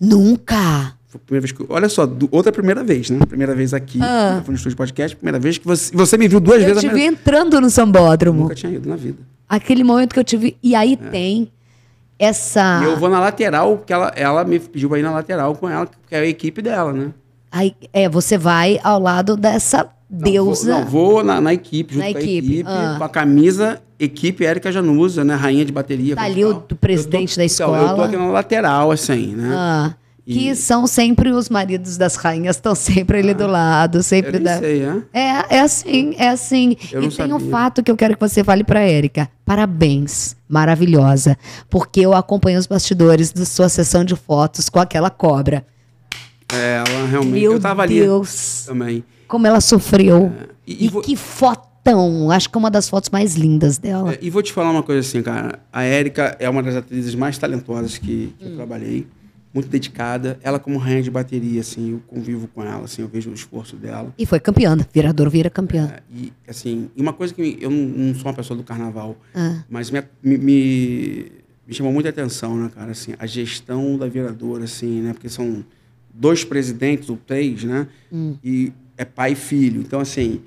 Nunca. Foi a primeira vez que. eu- Olha só, du- outra primeira vez, né? Primeira vez aqui, eu fui no estúdio de podcast, primeira vez que você, você me viu duas Ah. Eu vezes. a te vi entrando no sambódromo. Nunca tinha ido na vida. Aquele momento que eu tive. E aí tem essa. É. E eu vou na lateral, porque ela, ela me pediu pra ir na lateral com ela, que é a equipe dela, né? Aí, é, você vai ao lado dessa deusa. Não, vou, não, vou na, na equipe, junto Na com equipe, a equipe, ah. com a camisa equipe Érica Januza, né? Rainha de bateria. Tá ali o presidente Eu da Então, eu tô escola. aqui na lateral, assim, né? Ah, que E- são sempre os maridos das rainhas, estão sempre ali do lado, eu sempre nem da. sei, né? É, é assim, é assim. Eu e tem um sabia. fato que eu quero que você fale pra Érica. Parabéns, maravilhosa. Porque eu acompanho os bastidores da sua sessão de fotos com aquela cobra. É, ela realmente. Meu eu tava Deus, ali também. Como ela sofreu. E- E, e vo- que fotão. Acho que é uma das fotos mais lindas dela. É, e vou te falar uma coisa assim, cara. A Érica é uma das atrizes mais talentosas que, que Hum. eu trabalhei. Muito dedicada. Ela, como rainha de bateria, assim, eu convivo com ela, assim, eu vejo o esforço dela. E foi campeã, virador vira campeã. É, E, assim, e uma coisa que eu não, sou uma pessoa do carnaval, Ah. mas me, me, me, me chamou muita atenção, né, cara? Assim, a gestão da viradora, assim, né? Porque são dois presidentes ou três, né? Hum. E é pai e filho. Então, assim,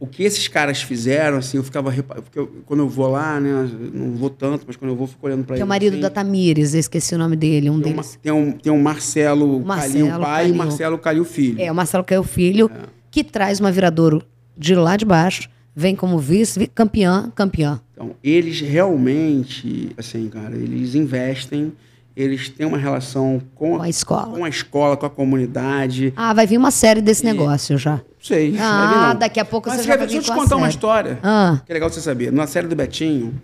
o que esses caras fizeram, assim, eu ficava... Porque eu- quando eu vou lá, né? Não vou tanto, mas quando eu vou, fico olhando pra Que é o eles, marido assim, da Tamires, eu esqueci o nome dele, um tem, deles. tem um, tem um Marcelo, Marcelo Calil pai Calil. e Marcelo Calil filho. É, o Marcelo é o filho, que traz uma viradouro de lá de baixo, vem como vice, vi- campeã, campeã. Então, eles realmente, assim, cara, eles investem, eles têm uma relação com, Com a escola. com a escola, com a comunidade. Ah, vai vir uma série desse negócio já. Sei. Ah, não. daqui a pouco Mas você já vai vir Deixa eu te contar uma história. Ah. Que é legal você saber. Na série do Betinho,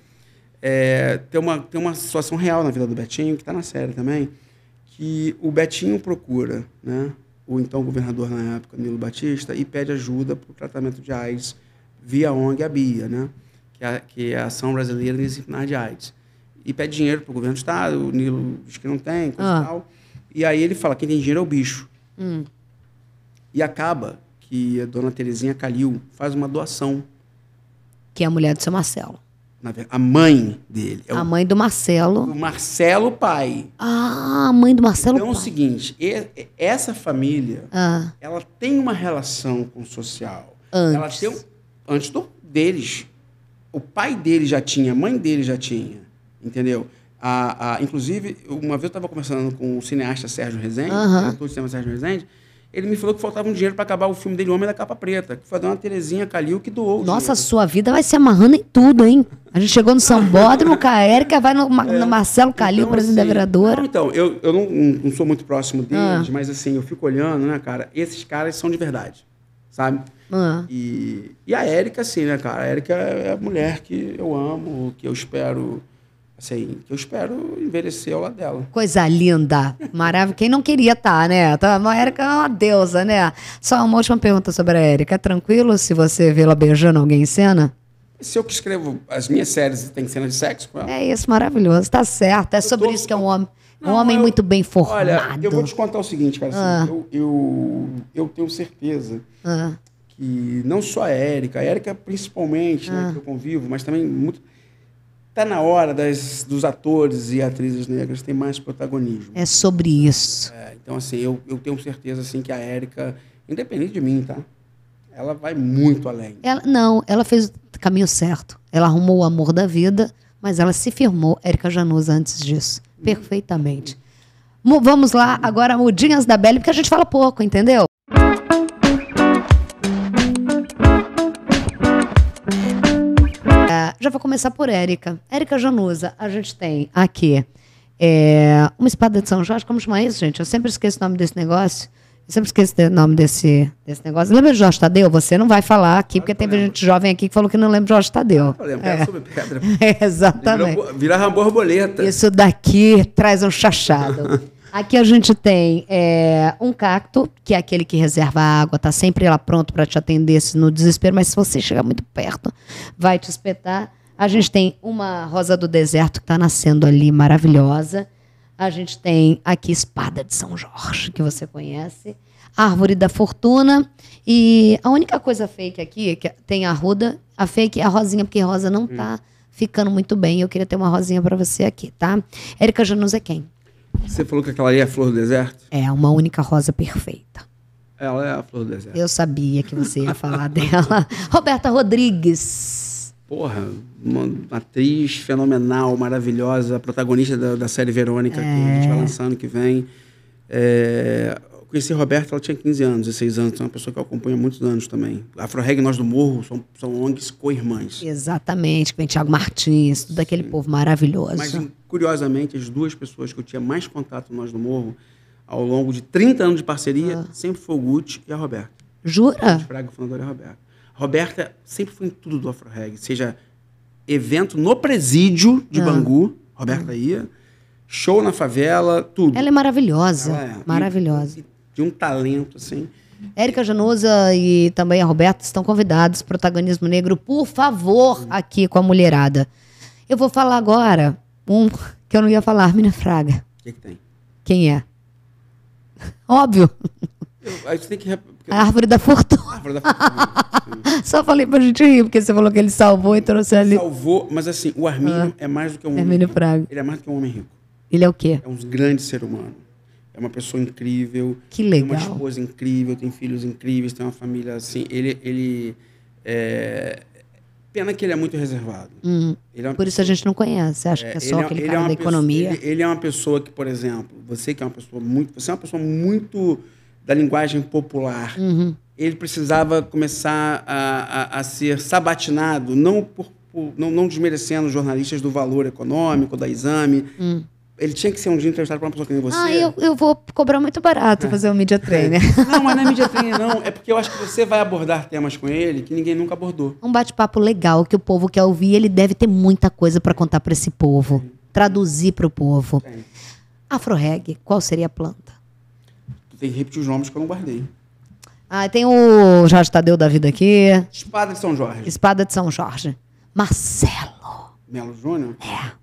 é, tem, uma, tem uma situação real na vida do Betinho, que está na série também, que o Betinho procura, né? O então governador na época, Nilo Batista, e pede ajuda para o tratamento de AIDS via ONG a BIA, né? Que é, a- que é a Ação Brasileira de Disciplinar de AIDS. E pede dinheiro para o governo do Estado, o Nilo diz que não tem, coisa Ah. e tal. E aí ele fala, quem tem dinheiro é o bicho. Hum. E acaba que a dona Terezinha Calil faz uma doação. Que é a mulher do seu Marcelo. A mãe dele. É A o, mãe do Marcelo. o Marcelo pai. Ah, a mãe do Marcelo. Então é o pai. seguinte, e- essa família, Ah, ela tem uma relação com o social. Antes. Ela tem, antes do, deles. O pai dele já tinha, a mãe dele já tinha. Entendeu? A, a, inclusive, uma vez eu estava conversando com o cineasta Sérgio Rezende, Aham. diretor de cinema Sérgio Rezende, ele me falou que faltava um dinheiro para acabar o filme dele, Homem da Capa Preta, que foi a dona Terezinha Calil que doou o nossa, sua vida vai se amarrando em tudo, hein? A gente chegou no Sambódromo, com a Érica, vai no, Ma- no Marcelo Calil, Então, presidente da assim, vereadora. Não, então, eu, eu não, não sou muito próximo deles, Ah. mas assim, eu fico olhando, né, cara? Esses caras são de verdade, sabe? Ah, E, e a Érica, assim, né, cara? A Érica é a mulher que eu amo, que eu espero, que eu espero envelhecer ao lado dela. coisa linda, maravilhosa. Quem não queria estar, né? Tá, A Érica é uma deusa, né? Só uma última pergunta sobre a Érica. É tranquilo se você vê-la beijando alguém em cena? Se eu que escrevo as minhas séries tem cenas de sexo com ela. É isso, maravilhoso. Tá certo. É sobre tô- isso que é um homem. Um Não, homem eu- muito bem formado. Olha, eu vou te contar o seguinte, cara. assim, Ah. eu, eu, eu tenho certeza Ah, que não só a Érica, a Érica principalmente, Ah. né, que eu convivo, mas também muito. Tá na hora das, dos atores e atrizes negras terem mais protagonismo. é sobre isso. É, então, assim, eu, eu tenho certeza assim, que a Érica, independente de mim, tá? Ela vai muito além. Ela, não, ela fez o caminho certo. Ela arrumou o amor da vida, mas ela se firmou, Érica Januza, antes disso. Perfeitamente. Mu- Vamos lá, agora, mudinhas da Belle, porque a gente fala pouco, entendeu? Já vou começar por Érica. Érica Januza, a gente tem aqui é, uma espada de São Jorge, como chama isso, gente? Eu sempre esqueço o nome desse negócio. Eu sempre esqueço o nome desse, desse negócio. Lembra de Jorge Tadeu? Você não vai falar aqui, porque teve gente jovem aqui que falou que não lembra de Jorge Tadeu. Eu lembro, pedra sobre pedra. É, exatamente. Virava uma borboleta. Isso daqui traz um chachado. Aqui a gente tem é, um cacto, que é aquele que reserva água, tá sempre lá pronto para te atender se no desespero, mas se você chegar muito perto, vai te espetar. A gente tem uma rosa do deserto que está nascendo ali, maravilhosa. A gente tem aqui espada de São Jorge, que você conhece. Árvore da fortuna. E a única coisa fake aqui é que tem a ruda, a fake é a rosinha, porque rosa não tá ficando muito bem. Eu queria ter uma rosinha para você aqui, tá? Érica Janus é quem? Você falou que aquela ali é a flor do deserto? É uma única rosa perfeita. Ela é a flor do deserto. Eu sabia que você ia falar dela. Roberta Rodrigues. porra, uma atriz fenomenal, maravilhosa, protagonista da, da série Verônica, que a gente vai lançando que vem. É, conheci a Roberta, ela tinha 15 anos, 16 anos, é uma pessoa que eu acompanho há muitos anos também. Afro Reg e Nós do Morro são, são ONGs co-irmãs. Exatamente, que vem Thiago Martins, tudo aquele povo maravilhoso. Mas, curiosamente, as duas pessoas que eu tinha mais contato no Nós do Morro, ao longo de 30 anos de parceria, sempre foi o Gucci e a Roberta. Jura? Gucci Fraga, fundadora é a Roberta. A Roberta sempre foi em tudo do Afro Reg, seja evento no presídio de Bangu, Roberta ia, show na favela, tudo. Ela é maravilhosa. Ela é. Maravilhosa. E- e de um talento, assim. Érica Januza e também a Roberta estão convidados, protagonismo negro, por favor, aqui com a mulherada. Eu vou falar agora um que eu não ia falar, Mina Fraga. O que, que tem? Quem é? Óbvio, Eu, aí você tem que. porque- a árvore da fortuna. Árvore da Fortuna. Só falei pra gente rir, porque você falou que ele salvou e trouxe ali. Salvou, mas assim, o Arminio é mais do que um homem. Fraga. Ele é mais do que um homem rico. Ele é o quê? É um grande ser humano. É uma pessoa incrível. Que Tem uma legal. esposa incrível, tem filhos incríveis, tem uma família assim. Ele. ele é... Pena que ele é muito reservado. Ele é Por isso a gente não conhece. Acha que é só ele aquele ele cara da pessoa- economia. ele, ele é uma pessoa que, por exemplo, você que é uma pessoa muito. Você é uma pessoa muito da linguagem popular. Uhum. Ele precisava começar a, a, a ser sabatinado, não por, por- não, não desmerecendo os jornalistas do valor econômico, da exame. Ele tinha que ser um dia entrevistado por uma pessoa que nem você. Ah, eu, eu vou cobrar muito barato fazer um media trainer. Não, mas não é mídia trainer, não. É porque eu acho que você vai abordar temas com ele que ninguém nunca abordou. Um bate-papo legal que o povo quer ouvir. Ele deve ter muita coisa para contar para esse povo. Traduzir para o povo. Tem. Afro-reg, qual seria a planta? Tem que repetir os nomes que eu não guardei. Ah, tem o Jorge Tadeu da vida aqui. Espada de São Jorge. Espada de São Jorge. Marcelo. Melo Júnior? É.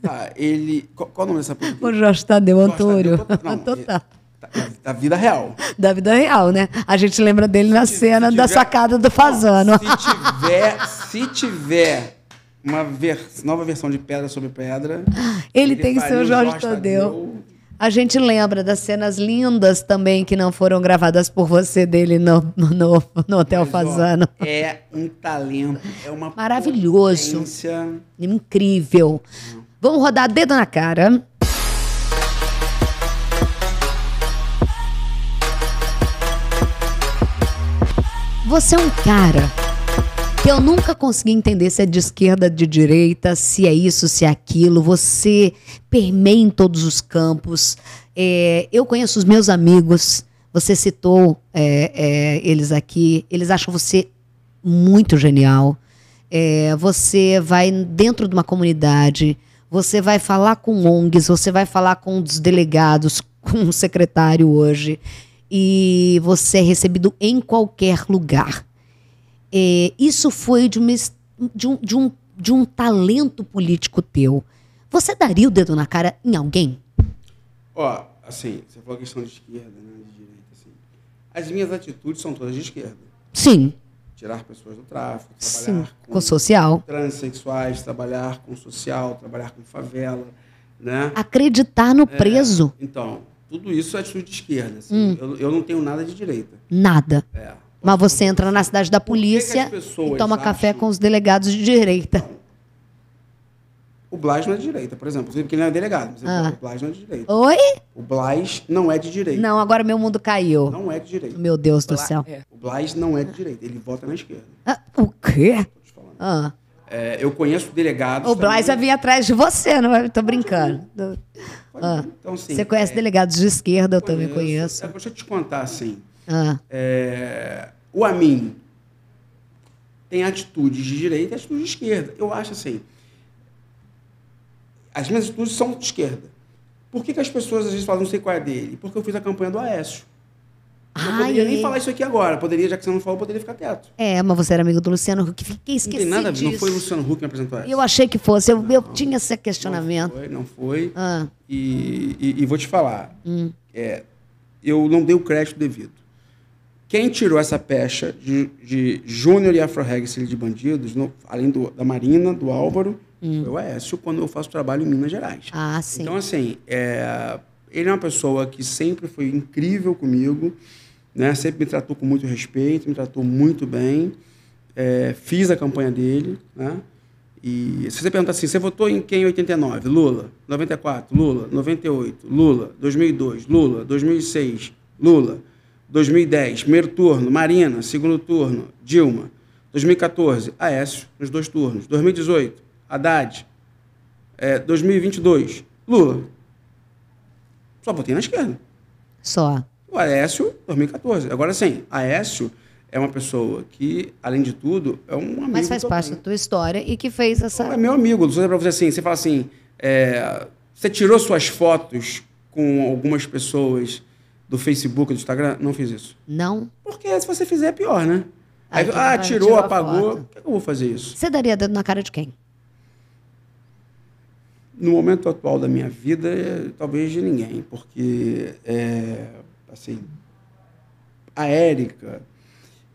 Tá, ele. Qual, qual o nome dessa pessoa? O Jorge Tadeu, Jorge Antônio. Tadeu, Não, Total. Tá, Da vida real. Da vida real, né? A gente lembra dele na Se- cena se da tiver- sacada do Fazano. Se tiver, se tiver uma ver- nova versão de Pedra sobre Pedra. Ele tem que ser faria o Jorge Tadeu. A gente lembra das cenas lindas também que não foram gravadas por você dele no, no, no- Hotel Mas, ó, Fazano. É um talento, é uma Maravilhoso. potência. Incrível. Vamos rodar dedo na cara. Você é um cara que eu nunca consegui entender se é de esquerda, de direita, se é isso, se é aquilo. Você permeia em todos os campos. É, eu conheço os meus amigos. Você citou é, é, eles aqui. Eles acham você muito genial. É, você vai dentro de uma comunidade, você vai falar com ONGs, você vai falar com os delegados, com o secretário hoje, e você é recebido em qualquer lugar. É, isso foi de, uma de um, de, um, de um talento político teu. Você daria o dedo na cara em alguém? Ó, assim, você falou a questão de esquerda, né? De direita, assim. As minhas atitudes são todas de esquerda. Sim, Tirar pessoas do tráfico, sim. trabalhar Com social. transexuais, trabalhar com social, trabalhar com favela, né? Acreditar no preso. Então, tudo isso é atitude de esquerda. assim. Hum. Eu, eu não tenho nada de direita. Nada. É. Mas você entra na cidade da Por que que polícia e toma café acham- com os delegados de direita. O Blas não é de direita, por exemplo. Porque ele não é delegado. Mas Ah. O Blas não é de direita. Oi? O Blas não é de direita. Não, agora meu mundo caiu. Não é de direita. Meu Deus do céu. É. O Blas não é de direita. Ele vota na esquerda. Ah, o quê? Tô te falando. Ah. É, eu conheço delegados. O Blas vai vir atrás de você, não é? Tô brincando. Ah. Então, assim, Você conhece é, delegados de esquerda, eu também conheço. É, deixa eu te contar assim. Ah. É, o Amin tem atitudes de direita e atitudes de esquerda. Eu acho assim. As minhas atitudes são de esquerda. Por que, que as pessoas às vezes falam, não sei qual é dele? Porque eu fiz a campanha do Aécio. Eu não Ah, poderia nem é. falar isso aqui agora. Poderia, já que você não falou, poderia ficar quieto. É, mas você era amigo do Luciano Huck. Fiquei Não esqueci tem nada ver. Não disso. foi o Luciano Huck que me apresentou essa. Eu achei que fosse. Eu, eu tinha esse questionamento. Não foi, não foi. Ah. Hum. E, e- e vou te falar. é, eu não dei o crédito devido. Quem tirou essa pecha de, de Júnior e Afro-Reg Filho de Bandidos, no- além do- da Marina, do Álvaro, foi o Aécio, quando eu faço trabalho em Minas Gerais. Hum. Ah, sim. Então, assim, é, ele é uma pessoa que sempre foi incrível comigo, né? sempre me tratou com muito respeito, me tratou muito bem. é, fiz a campanha dele, né? E se você perguntar assim, você votou em quem em 89? Lula. 94, Lula. 98, Lula. 2002, Lula. 2006, Lula. 2010, primeiro turno, Marina. Segundo turno, Dilma. 2014, Aécio, nos dois turnos. 2018, Haddad. É, 2022, Lula. Só votei na esquerda. Só. O Aécio, 2014. Agora sim, Aécio é uma pessoa que, além de tudo, é um amigo. Mas faz eu parte da tua história e que fez essa. É meu amigo. Dizer pra você assim, você fala assim, é, você tirou suas fotos com algumas pessoas do Facebook, do Instagram? Não fiz isso. Não? Porque se você fizer é pior, né? Aí Aí, ah, tirou, tirou apagou. Por que eu vou fazer isso? Você daria dedo na cara de quem? No momento atual da minha vida, é, talvez de ninguém, porque é, assim, a Érica,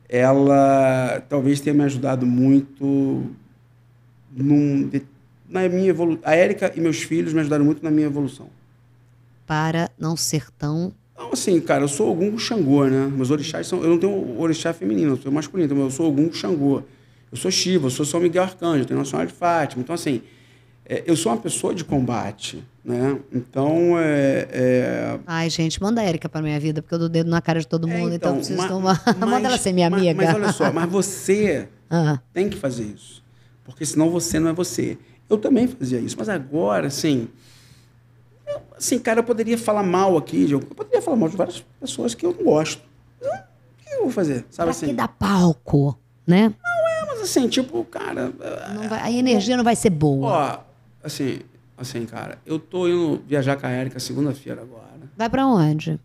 ela talvez tenha me ajudado muito num, na minha evolução. A Érica e meus filhos me ajudaram muito na minha evolução. Para não ser tão. Então, assim, cara, eu sou algum Xangô, né? Meus orixás são. Eu não tenho orixá feminino, eu sou masculino, então eu sou algum Xangô. Eu sou Shiva, eu sou São Miguel Arcanjo, eu tenho Senhora de Fátima. Então, assim, é, eu sou uma pessoa de combate, né? Então, é. é Ai, gente, manda a Érica pra minha vida, porque eu dou dedo na cara de todo é, mundo, então, eu preciso ma- tomar. manda mas- ela ser minha mas- amiga. Mas, olha só, mas você Ah, tem que fazer isso. Porque senão você não é você. Eu também fazia isso, mas agora, assim. eu- assim, cara, eu poderia falar mal aqui, eu poderia falar mal de várias pessoas que eu não gosto. Mas, O que eu vou fazer? Sabe pra assim? que dá palco, né? É, mas assim, tipo, cara. Não vai- a energia não vai ser boa. Ó, assim, assim, cara, eu tô indo viajar com a Erika segunda-feira agora. Vai pra onde?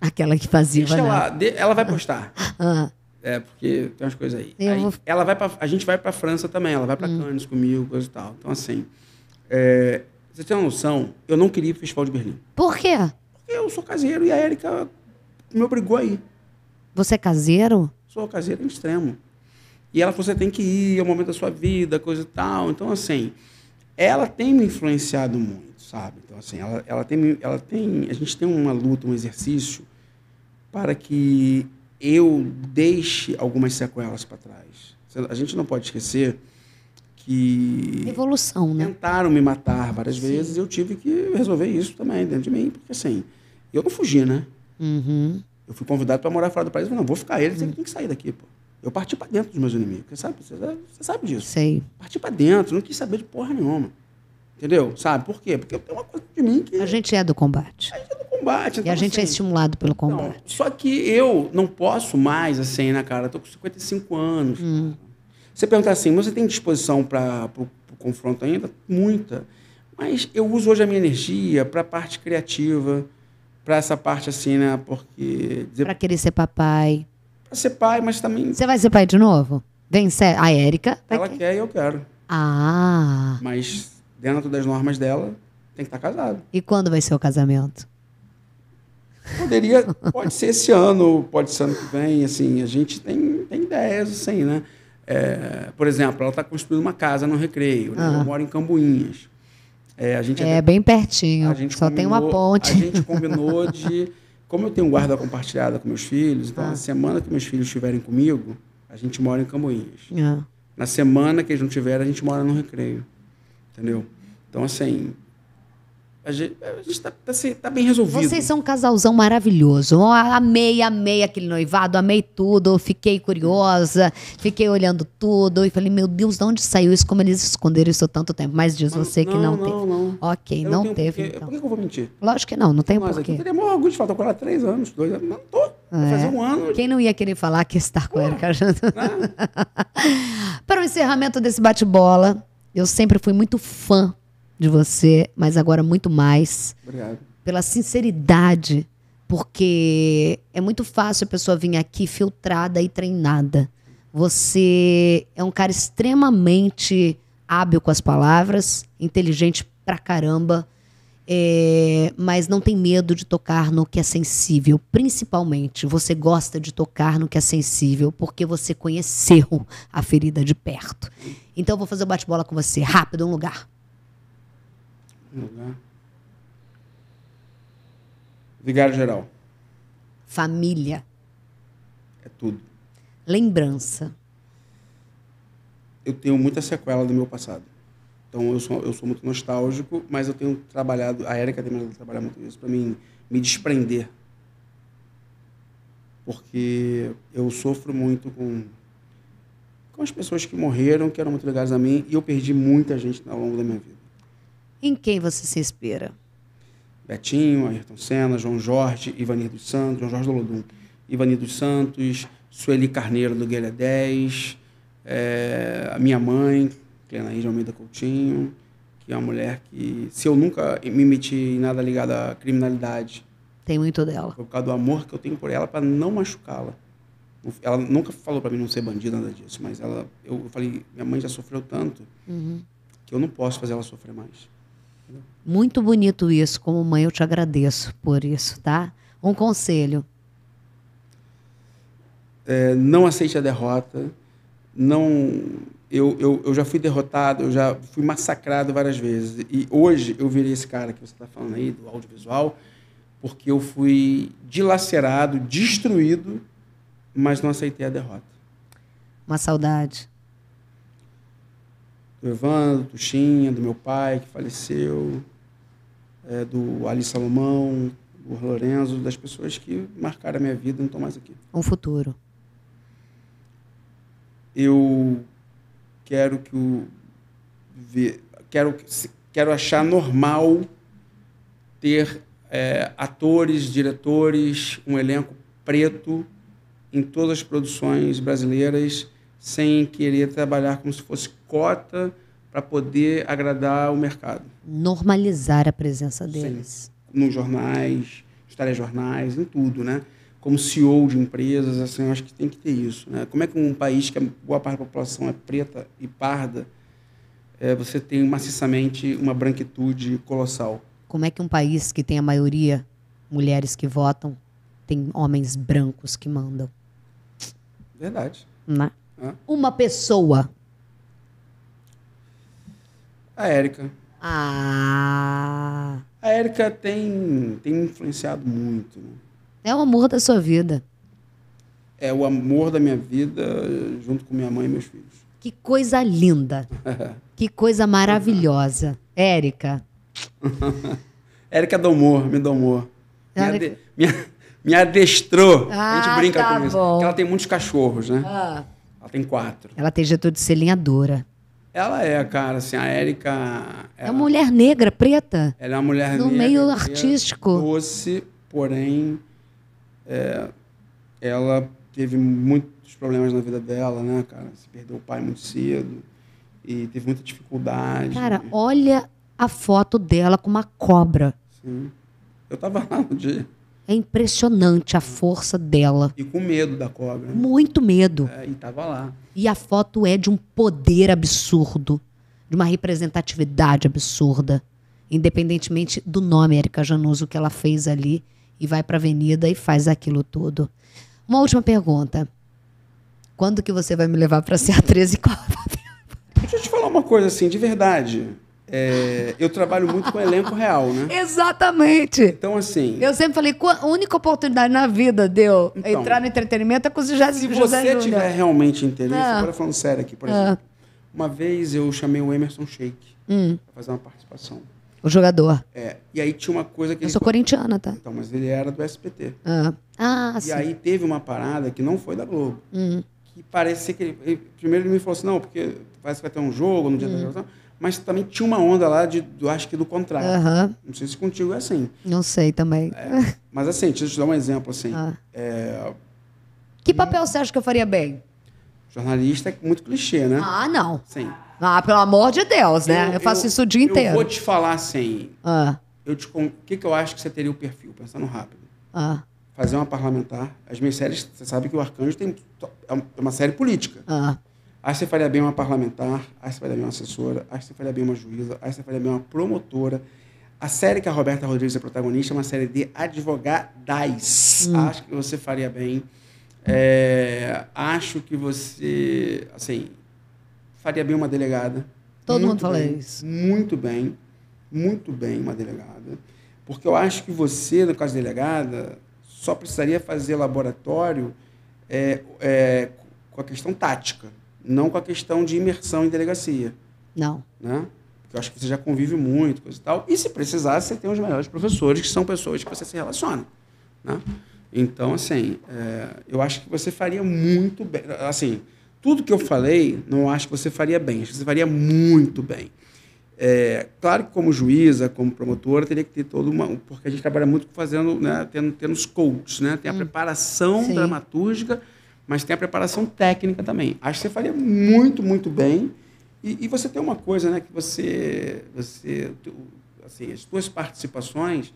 Aquela que fazia, Deixa vai ela, de- ela vai postar. Ah, É, porque tem umas coisas aí. Aí vou- Ela vai pra, a gente vai pra França também, ela vai pra Hum. Cannes comigo, coisa e tal. Então, assim, é, você tem uma noção, eu não queria ir pro Festival de Berlim. por quê? Porque eu sou caseiro e a Erika me obrigou a ir. Você é caseiro? Sou caseiro em extremo. E ela falou, você tem que ir, é o momento da sua vida, coisa e tal. Então, assim, ela tem me influenciado muito, sabe? Então, assim, ela, ela, tem, ela tem... A gente tem uma luta, um exercício para que eu deixe algumas sequelas para trás. A gente não pode esquecer que Evolução, né? tentaram me matar várias vezes e eu tive que resolver isso também dentro de mim, porque assim, eu não fugi, né? Uhum. Eu fui convidado para morar fora do país, falei, não, vou ficar ele, você tem que sair daqui, pô. Eu parti para dentro dos meus inimigos, você sabe, você sabe, você sabe disso. Sei. Parti para dentro, não quis saber de porra nenhuma. Entendeu? Sabe? Por quê? Porque tem uma coisa de mim que A gente é do combate. a gente é do combate. E então, a gente é assim, estimulado pelo não, combate. só que eu não posso mais, assim, né, cara? Eu tô com 55 anos. Hum. Você perguntar assim, você tem disposição para o confronto ainda? Muita. Mas eu uso hoje a minha energia para a parte criativa, para essa parte assim, né? Porque Pra querer ser papai. Para ser pai, mas também Você vai ser pai de novo? Vem, a Érica ela quer e eu quero. Ah, Mas dentro das normas dela, tem que estar casado. e quando vai ser o casamento? Poderia, pode ser esse ano, pode ser ano que vem, assim, a gente tem, tem ideias, assim, né? É, por exemplo, ela está construindo uma casa no Recreio, né? Ah. Eu moro em Cambuinhas. É, a gente É bem pertinho. a gente Só tem uma combinou- ponte. A gente combinou de. Como eu tenho guarda compartilhada com meus filhos, então Ah. na semana que meus filhos estiverem comigo, a gente mora em Cambuinhas. Ah. Na semana que eles não tiverem, a gente mora no recreio. Entendeu? Então, assim. A gente, gente tá, tá, tá bem resolvido. Vocês são um casalzão maravilhoso. Amei, amei aquele noivado, amei tudo. Fiquei curiosa, fiquei olhando tudo e falei, meu Deus, de onde saiu isso? Como eles esconderam isso há tanto tempo? Mas diz Mas você que não, não, teve. não, não. Ok, Eu não teve, porquê- então. Por que eu vou mentir? Lógico que não, não tem porquê. teria maior orgulho de falar, com ela há três anos, dois anos. Não tô. É. fazer um ano. Quem não ia querer falar que está com a Erika né? Para o encerramento desse bate-bola, eu sempre fui muito fã de você, mas agora muito mais. Obrigado. pela sinceridade, porque é muito fácil a pessoa vir aqui filtrada e treinada. Você é um cara extremamente hábil com as palavras, inteligente pra caramba, é, mas não tem medo de tocar no que é sensível. Principalmente, você gosta de tocar no que é sensível, porque você conheceu a ferida de perto. Então, eu vou fazer o bate-bola com você. Rápido, um lugar. Lugar. Vigário geral. Família. É tudo. Lembrança. eu tenho muita sequela do meu passado. Então eu sou, eu sou muito nostálgico, mas eu tenho trabalhado, a Érica tem me ajudado a trabalhar muito isso, para mim me desprender. Porque eu sofro muito com, com as pessoas que morreram, que eram muito legais a mim, e eu perdi muita gente ao longo da minha vida. Em quem você se inspira? Betinho, Ayrton Senna, João Jorge, Ivanir dos Santos, João Jorge Dolodum, Ivanir dos Santos, Sueli Carneiro do Guilherme 10, é, a minha mãe, Clenaí de Almeida Coutinho, que é uma mulher que, se eu nunca me meti em nada ligado à criminalidade, Tem muito dela. foi por causa do amor que eu tenho por ela para não machucá-la. Ela nunca falou para mim não ser bandida, nada disso, mas ela, eu falei, minha mãe já sofreu tanto que eu não posso fazer ela sofrer mais. Muito bonito isso. Como mãe, eu te agradeço por isso, tá? Um conselho. É, não aceite a derrota. Não, eu, eu, eu já fui derrotado, eu já fui massacrado várias vezes. E hoje eu virei esse cara que você está falando aí, do audiovisual, porque eu fui dilacerado, destruído, mas não aceitei a derrota. Uma saudade. Do Evandro, do Tuxinha, do meu pai que faleceu, é, do Ali Salomão, do Lorenzo, das pessoas que marcaram a minha vida e não estão mais aqui. Um futuro. eu quero que o quero quero achar normal ter é, atores, diretores, um elenco preto em todas as produções brasileiras, sem querer trabalhar como se fosse cota para poder agradar o mercado. Normalizar a presença deles. Nos jornais, nos telejornais, em tudo, né? Como CEO de empresas, assim, eu acho que tem que ter isso, né? Como é que um país que a boa parte da população é preta e parda, é, você tem maciçamente uma branquitude colossal? Como é que um país que tem a maioria mulheres que votam tem homens brancos que mandam? Verdade. Né? É. Uma pessoa. A Érica. Ah. A Érica tem, tem me influenciado muito. Né? É o amor da sua vida. É o amor da minha vida junto com minha mãe e meus filhos. Que coisa linda. que coisa maravilhosa. Érica. Érica me domou. Me, Érica- ade- me- me adestrou. a Ah, gente brinca tá com isso. Porque ela tem muitos cachorros, né? Ah. Ela tem quatro. Ela tem jeito de ser linhadora. Ela é, cara, assim, a Érica. É uma mulher negra, preta. ela é uma mulher no negra, meio que é artístico. Doce, porém. é, ela teve muitos problemas na vida dela, né, cara? Se perdeu o pai muito cedo. E teve muita dificuldade. Cara, olha a foto dela com uma cobra. Sim. Eu tava lá no dia. É impressionante a força dela. E com medo da cobra. né? Muito medo. É, e tava lá. E a foto é de um poder absurdo, de uma representatividade absurda, independentemente do nome Erika Januso que ela fez ali e vai para a avenida e faz aquilo tudo. Uma última pergunta. Quando que você vai me levar para ser atriz e qual? Deixa eu te falar uma coisa assim, de verdade. É, eu trabalho muito com elenco real, né? Exatamente. Então, assim, Eu sempre falei, "Qu- a única oportunidade na vida de eu Então. entrar no entretenimento é com o José, se José você Júnior. tiver realmente interesse, Ah. agora falando sério aqui, por Ah. exemplo. Uma vez eu chamei o Emerson Sheik Hum. para fazer uma participação. O jogador. É, e aí tinha uma coisa que Eu sou corintiana, tá? Então, mas ele era do SPT. Ah, ah E sim. aí teve uma parada que não foi da Globo. Hum. Que parecia que ele, ele- Primeiro ele me falou assim, não, porque parece que vai ter um jogo no dia Hum. da gravação. Mas também tinha uma onda lá de, do, acho que do contrato. Aham. Não sei se contigo é assim. Não sei também. Mas assim, deixa eu te dar um exemplo assim. Ah. É, Que papel você acha que eu faria bem? jornalista é muito clichê, né? Ah, não. Sim. Ah, pelo amor de Deus, né? Eu, faço isso o dia Eu inteiro. vou te falar assim, Ah, eu te, o que, que eu acho que você teria o perfil, pensando rápido. ah, Fazer uma parlamentar. As minhas séries, você sabe que o Arcanjo tem, é é uma série política. ah. Que você faria bem uma parlamentar, que você faria bem uma assessora, que você faria bem uma juíza, que você faria bem uma promotora. A série que a Roberta Rodrigues é protagonista é uma série de advogadas. Acho que você faria bem. É, acho que você, assim, faria bem uma delegada. Todo Muito mundo fala bem, isso. Muito bem, muito bem uma delegada. Porque eu acho que você, no caso de delegada, só precisaria fazer laboratório é, é, com a questão tática. Não com a questão de imersão em delegacia, Não. né? Porque eu acho que você já convive muito, coisa e tal. E se precisar, você tem os melhores professores, que são pessoas que você se relaciona, né? Então, assim, é, eu acho que você faria muito bem. Assim, tudo que eu falei, não acho que você faria bem. Acho que você faria muito bem. É, claro que como juíza, como promotora, teria que ter todo uma... Porque a gente trabalha muito fazendo, né, tendo, tendo os coaches, né? Tem a preparação Sim. dramatúrgica, mas tem a preparação técnica também. Acho que você faria muito, muito bem. E, e você tem uma coisa, né? Que você... você assim, as suas participações,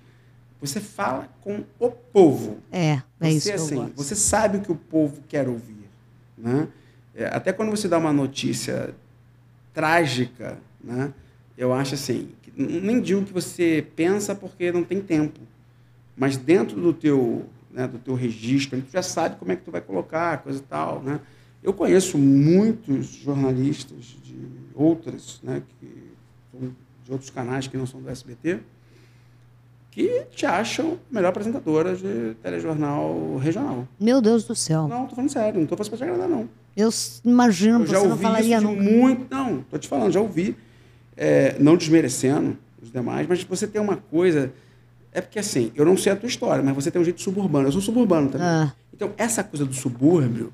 você fala com o povo. É, é Você, isso assim, você sabe o que o povo quer ouvir. Né? É, até quando você dá uma notícia trágica, né? eu acho assim, nem digo que você pensa porque não tem tempo, mas dentro do teu, né, do teu registro, tu já sabe como é que tu vai colocar, coisa e tal. Né? Eu conheço muitos jornalistas de outras, né, que de outros canais que não são do SBT, que te acham melhor apresentadora de telejornal regional. Meu Deus do céu. Não, tô falando sério, não tô fazendo pra te agradar, não. Eu imagino, Eu já você não ouvi falaria isso nunca. muito. Não, tô te falando, já ouvi. É, não desmerecendo os demais, mas você tem uma coisa. É porque assim, eu não sei a tua história, mas você tem um jeito suburbano. Eu sou suburbano também. Ah. Então, essa coisa do subúrbio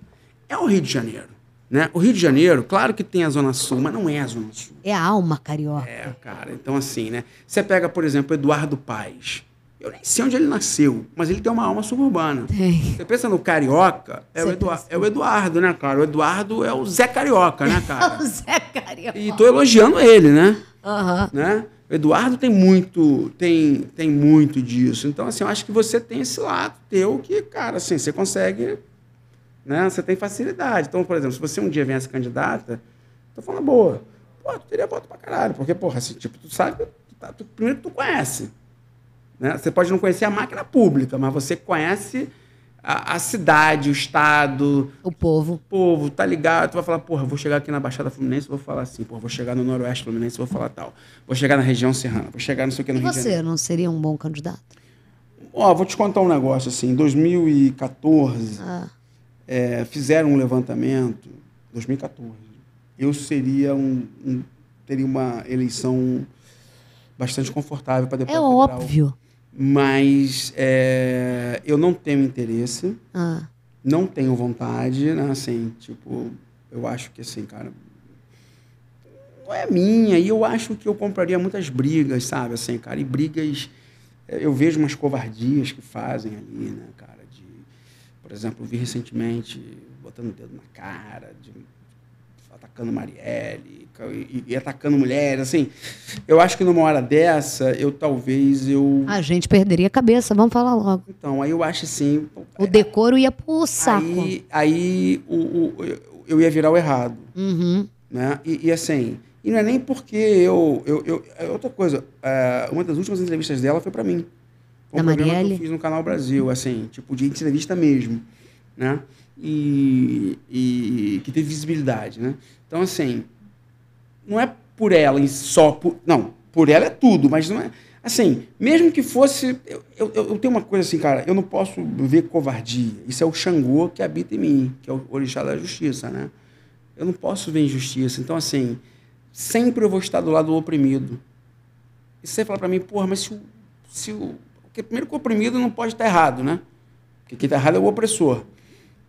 é o Rio de Janeiro. Né? O Rio de Janeiro, claro que tem a Zona Sul, mas não é a Zona Sul. É a alma carioca. É, cara. Então, assim, né? Você pega, por exemplo, Eduardo Paes. Eu nem sei onde ele nasceu, mas ele tem uma alma suburbana. Tem. Você pensa no carioca, é o, pensa. é o Eduardo, né, cara? O Eduardo é o Zé Carioca, né, cara? O Zé Carioca. E tô elogiando ele, né? Aham. né? O Eduardo tem muito, tem, tem muito disso. Então, assim, eu acho que você tem esse lado teu que, cara, assim, você consegue, né? Você tem facilidade. Então, por exemplo, se você um dia a ser candidata, tô falando boa. Pô, tu teria voto pra caralho. Porque, porra, assim, tipo, tu sabe, tu tá- tu- primeiro tu conhece. Né? Você pode não conhecer a máquina pública, mas você conhece a, a cidade, o estado, O povo. o povo, tá ligado? Tu vai falar, porra, vou chegar aqui na Baixada Fluminense, vou falar assim, porra, vou chegar no Noroeste Fluminense, vou falar tal. Vou chegar na região serrana, vou chegar não sei o que no E Rio de Janeiro. você não seria um bom candidato? Ó, vou te contar um negócio assim, em 2014, Ah, é, fizeram um levantamento, 2014, eu seria um, um- teria uma eleição bastante confortável para deputado é federal. óbvio. Mas é, eu não tenho interesse, Ah, não tenho vontade, né? Assim, tipo, eu acho que assim, cara, não é minha. E eu acho que eu compraria muitas brigas, sabe? Assim, cara, e brigas. eh, Eu vejo umas covardias que fazem ali, né, cara? De, por exemplo, eu vi recentemente botando o dedo na cara, de, atacando Marielle e, e atacando mulheres, assim. Eu acho que numa hora dessa, eu talvez eu. a gente perderia a cabeça, vamos falar logo. Então, aí eu acho assim. O decoro ia pro saco. Aí, aí o, o- eu- ia virar o errado. Uhum. Né? E, e assim, e não é nem porque eu. eu, eu é outra coisa, é, uma das últimas entrevistas dela foi para mim. Foi um Da programa que Marielle? eu fiz no Canal Brasil, assim, tipo de entrevista mesmo. Né? E, e que teve visibilidade. Né? Então, assim, não é por ela só. Por, não, por ela é tudo, mas não é. Assim, mesmo que fosse. Eu, eu, eu tenho uma coisa assim, cara, eu não posso ver covardia. Isso é o Xangô que habita em mim, que é o orixá da justiça, né? Eu não posso ver injustiça. Então, assim, sempre eu vou estar do lado do oprimido. E você fala para mim, porra, mas se o. Se o porque primeiro que o oprimido não pode estar errado, né? Porque quem está errado é o opressor.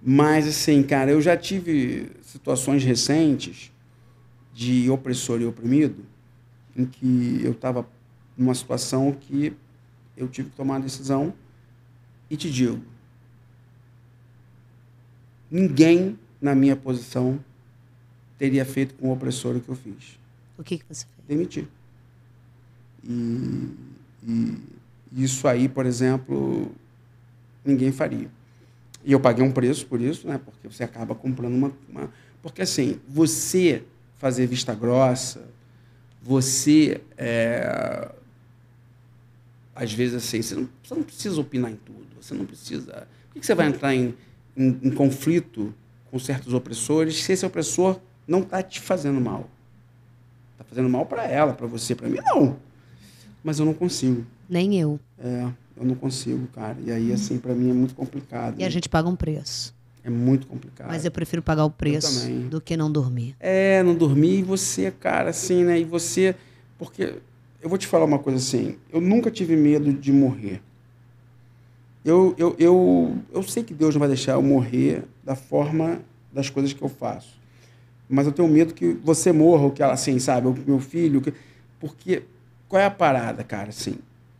Mas, assim, cara, eu já tive situações recentes de opressor e oprimido em que eu estava numa situação que eu tive que tomar uma decisão e te digo, ninguém na minha posição teria feito com o opressor o que eu fiz. O que, que você fez? Demitir. E, e isso aí, por exemplo, ninguém faria. E eu paguei um preço por isso, né? Porque você acaba comprando uma, uma... Porque, assim, você fazer vista grossa, você... é, Às vezes, assim, você não, você não precisa opinar em tudo. Você não precisa... Por que você vai entrar em, em, em conflito com certos opressores se esse opressor não está te fazendo mal? Está fazendo mal para ela, para você, para mim, não. Mas eu não consigo. Nem eu. É, eu não consigo, cara. E aí, assim, para mim é muito complicado. E a gente paga um preço. É muito complicado. Mas eu prefiro pagar o preço do que não dormir. É, não dormir e você, cara, assim, né? E você. Porque eu vou te falar uma coisa assim. Eu nunca tive medo de morrer. Eu, eu, eu, eu sei que Deus não vai deixar eu morrer da forma das coisas que eu faço. Mas eu tenho medo que você morra, ou que ela, assim, sabe? O meu filho. que- Porque qual é a parada, cara? Assim,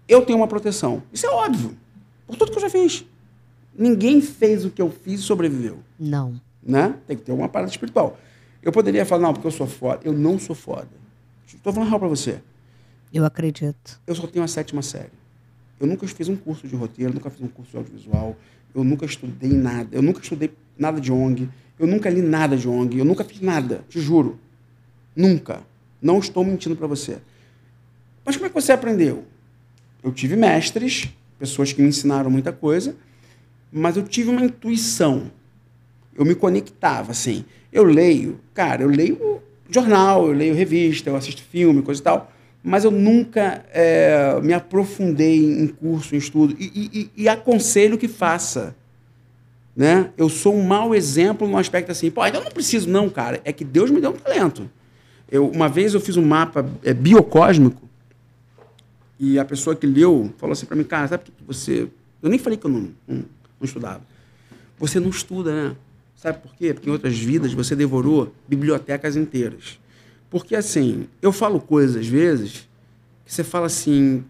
eu tenho uma proteção. Isso é óbvio. Por tudo que eu já fiz. Ninguém fez o que eu fiz e sobreviveu Não. né? Tem que ter uma parada espiritual. Eu poderia falar, não, porque eu sou foda. Eu não sou foda. Estou falando real pra você. Eu acredito. Eu só tenho a sétima série. Eu nunca fiz um curso de roteiro, nunca fiz um curso de audiovisual. Eu nunca estudei nada. Eu nunca estudei nada de ONG. Eu nunca li nada de ONG. Eu nunca fiz nada, te juro. Nunca. Não estou mentindo pra você. Mas como é que você aprendeu? Eu tive mestres, pessoas que me ensinaram muita coisa, mas eu tive uma intuição. Eu me conectava, assim. Eu leio, cara, eu leio jornal, eu leio revista, eu assisto filme, coisa e tal, mas eu nunca é, me aprofundei em curso, em estudo, e, e- e- aconselho que faça. Né? Eu sou um mau exemplo no aspecto assim, pô, então eu não preciso, não, cara. É que Deus me deu um talento. Eu, uma vez eu fiz um mapa é, biocósmico e a pessoa que leu falou assim para mim, cara, sabe por que você. Eu nem falei que eu não, não, não estudava. Você não estuda, né? Sabe por quê? Porque em outras vidas você devorou bibliotecas inteiras. Porque assim, eu falo coisas às vezes que você fala assim,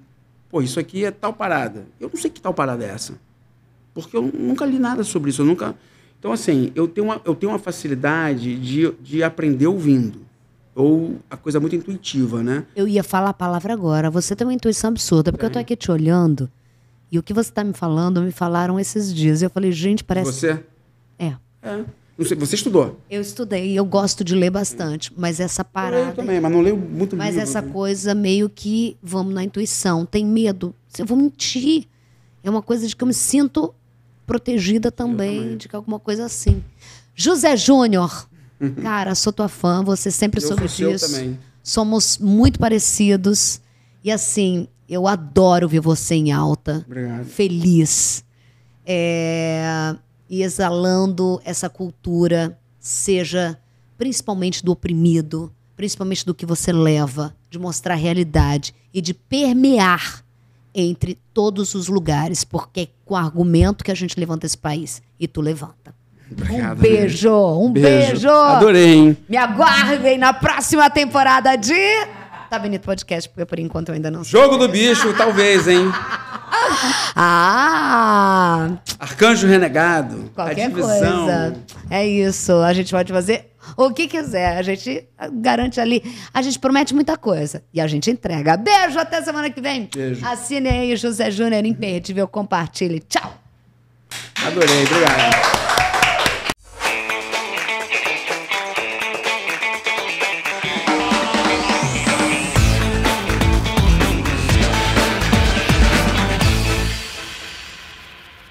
pô, isso aqui é tal parada. Eu não sei que tal parada é essa. Porque eu nunca li nada sobre isso. Eu nunca. Então, assim, eu tenho uma, eu tenho uma facilidade de, de aprender ouvindo. Ou a coisa muito intuitiva, né? Eu ia falar a palavra agora. Você tem uma intuição absurda, porque eu tô aqui te olhando e o que você tá me falando, me falaram esses dias. Eu falei, gente, parece. Você? É. É. Não sei, você estudou? Eu estudei e eu gosto de ler bastante, mas essa Eu parada. leio também, mas não leio muito Mas livro, essa né? coisa meio que vamos na intuição, tem medo. Se eu vou mentir, é uma coisa de que eu me sinto protegida também, também. de que alguma coisa assim. José Júnior, cara, sou tua fã, você sempre Eu soube sou seu disso. também. Somos muito parecidos. E assim, eu adoro ver você em alta, Obrigado. feliz. É, e exalando essa cultura, seja principalmente do oprimido, principalmente do que você leva, de mostrar a realidade e de permear entre todos os lugares, porque é com argumento que a gente levanta esse país. E tu levanta. Obrigado. um beijo, um beijo. Adorei, hein? Me aguardem na próxima temporada de Tá Bonito Podcast, porque por enquanto eu ainda não sei. Jogo do bicho, talvez, hein? Ah, Arcanjo Renegado. qualquer coisa. É isso. A gente pode fazer o que quiser. A gente garante ali. A gente promete muita coisa. E a gente entrega. Beijo, até semana que vem. Beijo. Assine aí, José Júnior, imperdível. Compartilhe. Tchau. Adorei, obrigado.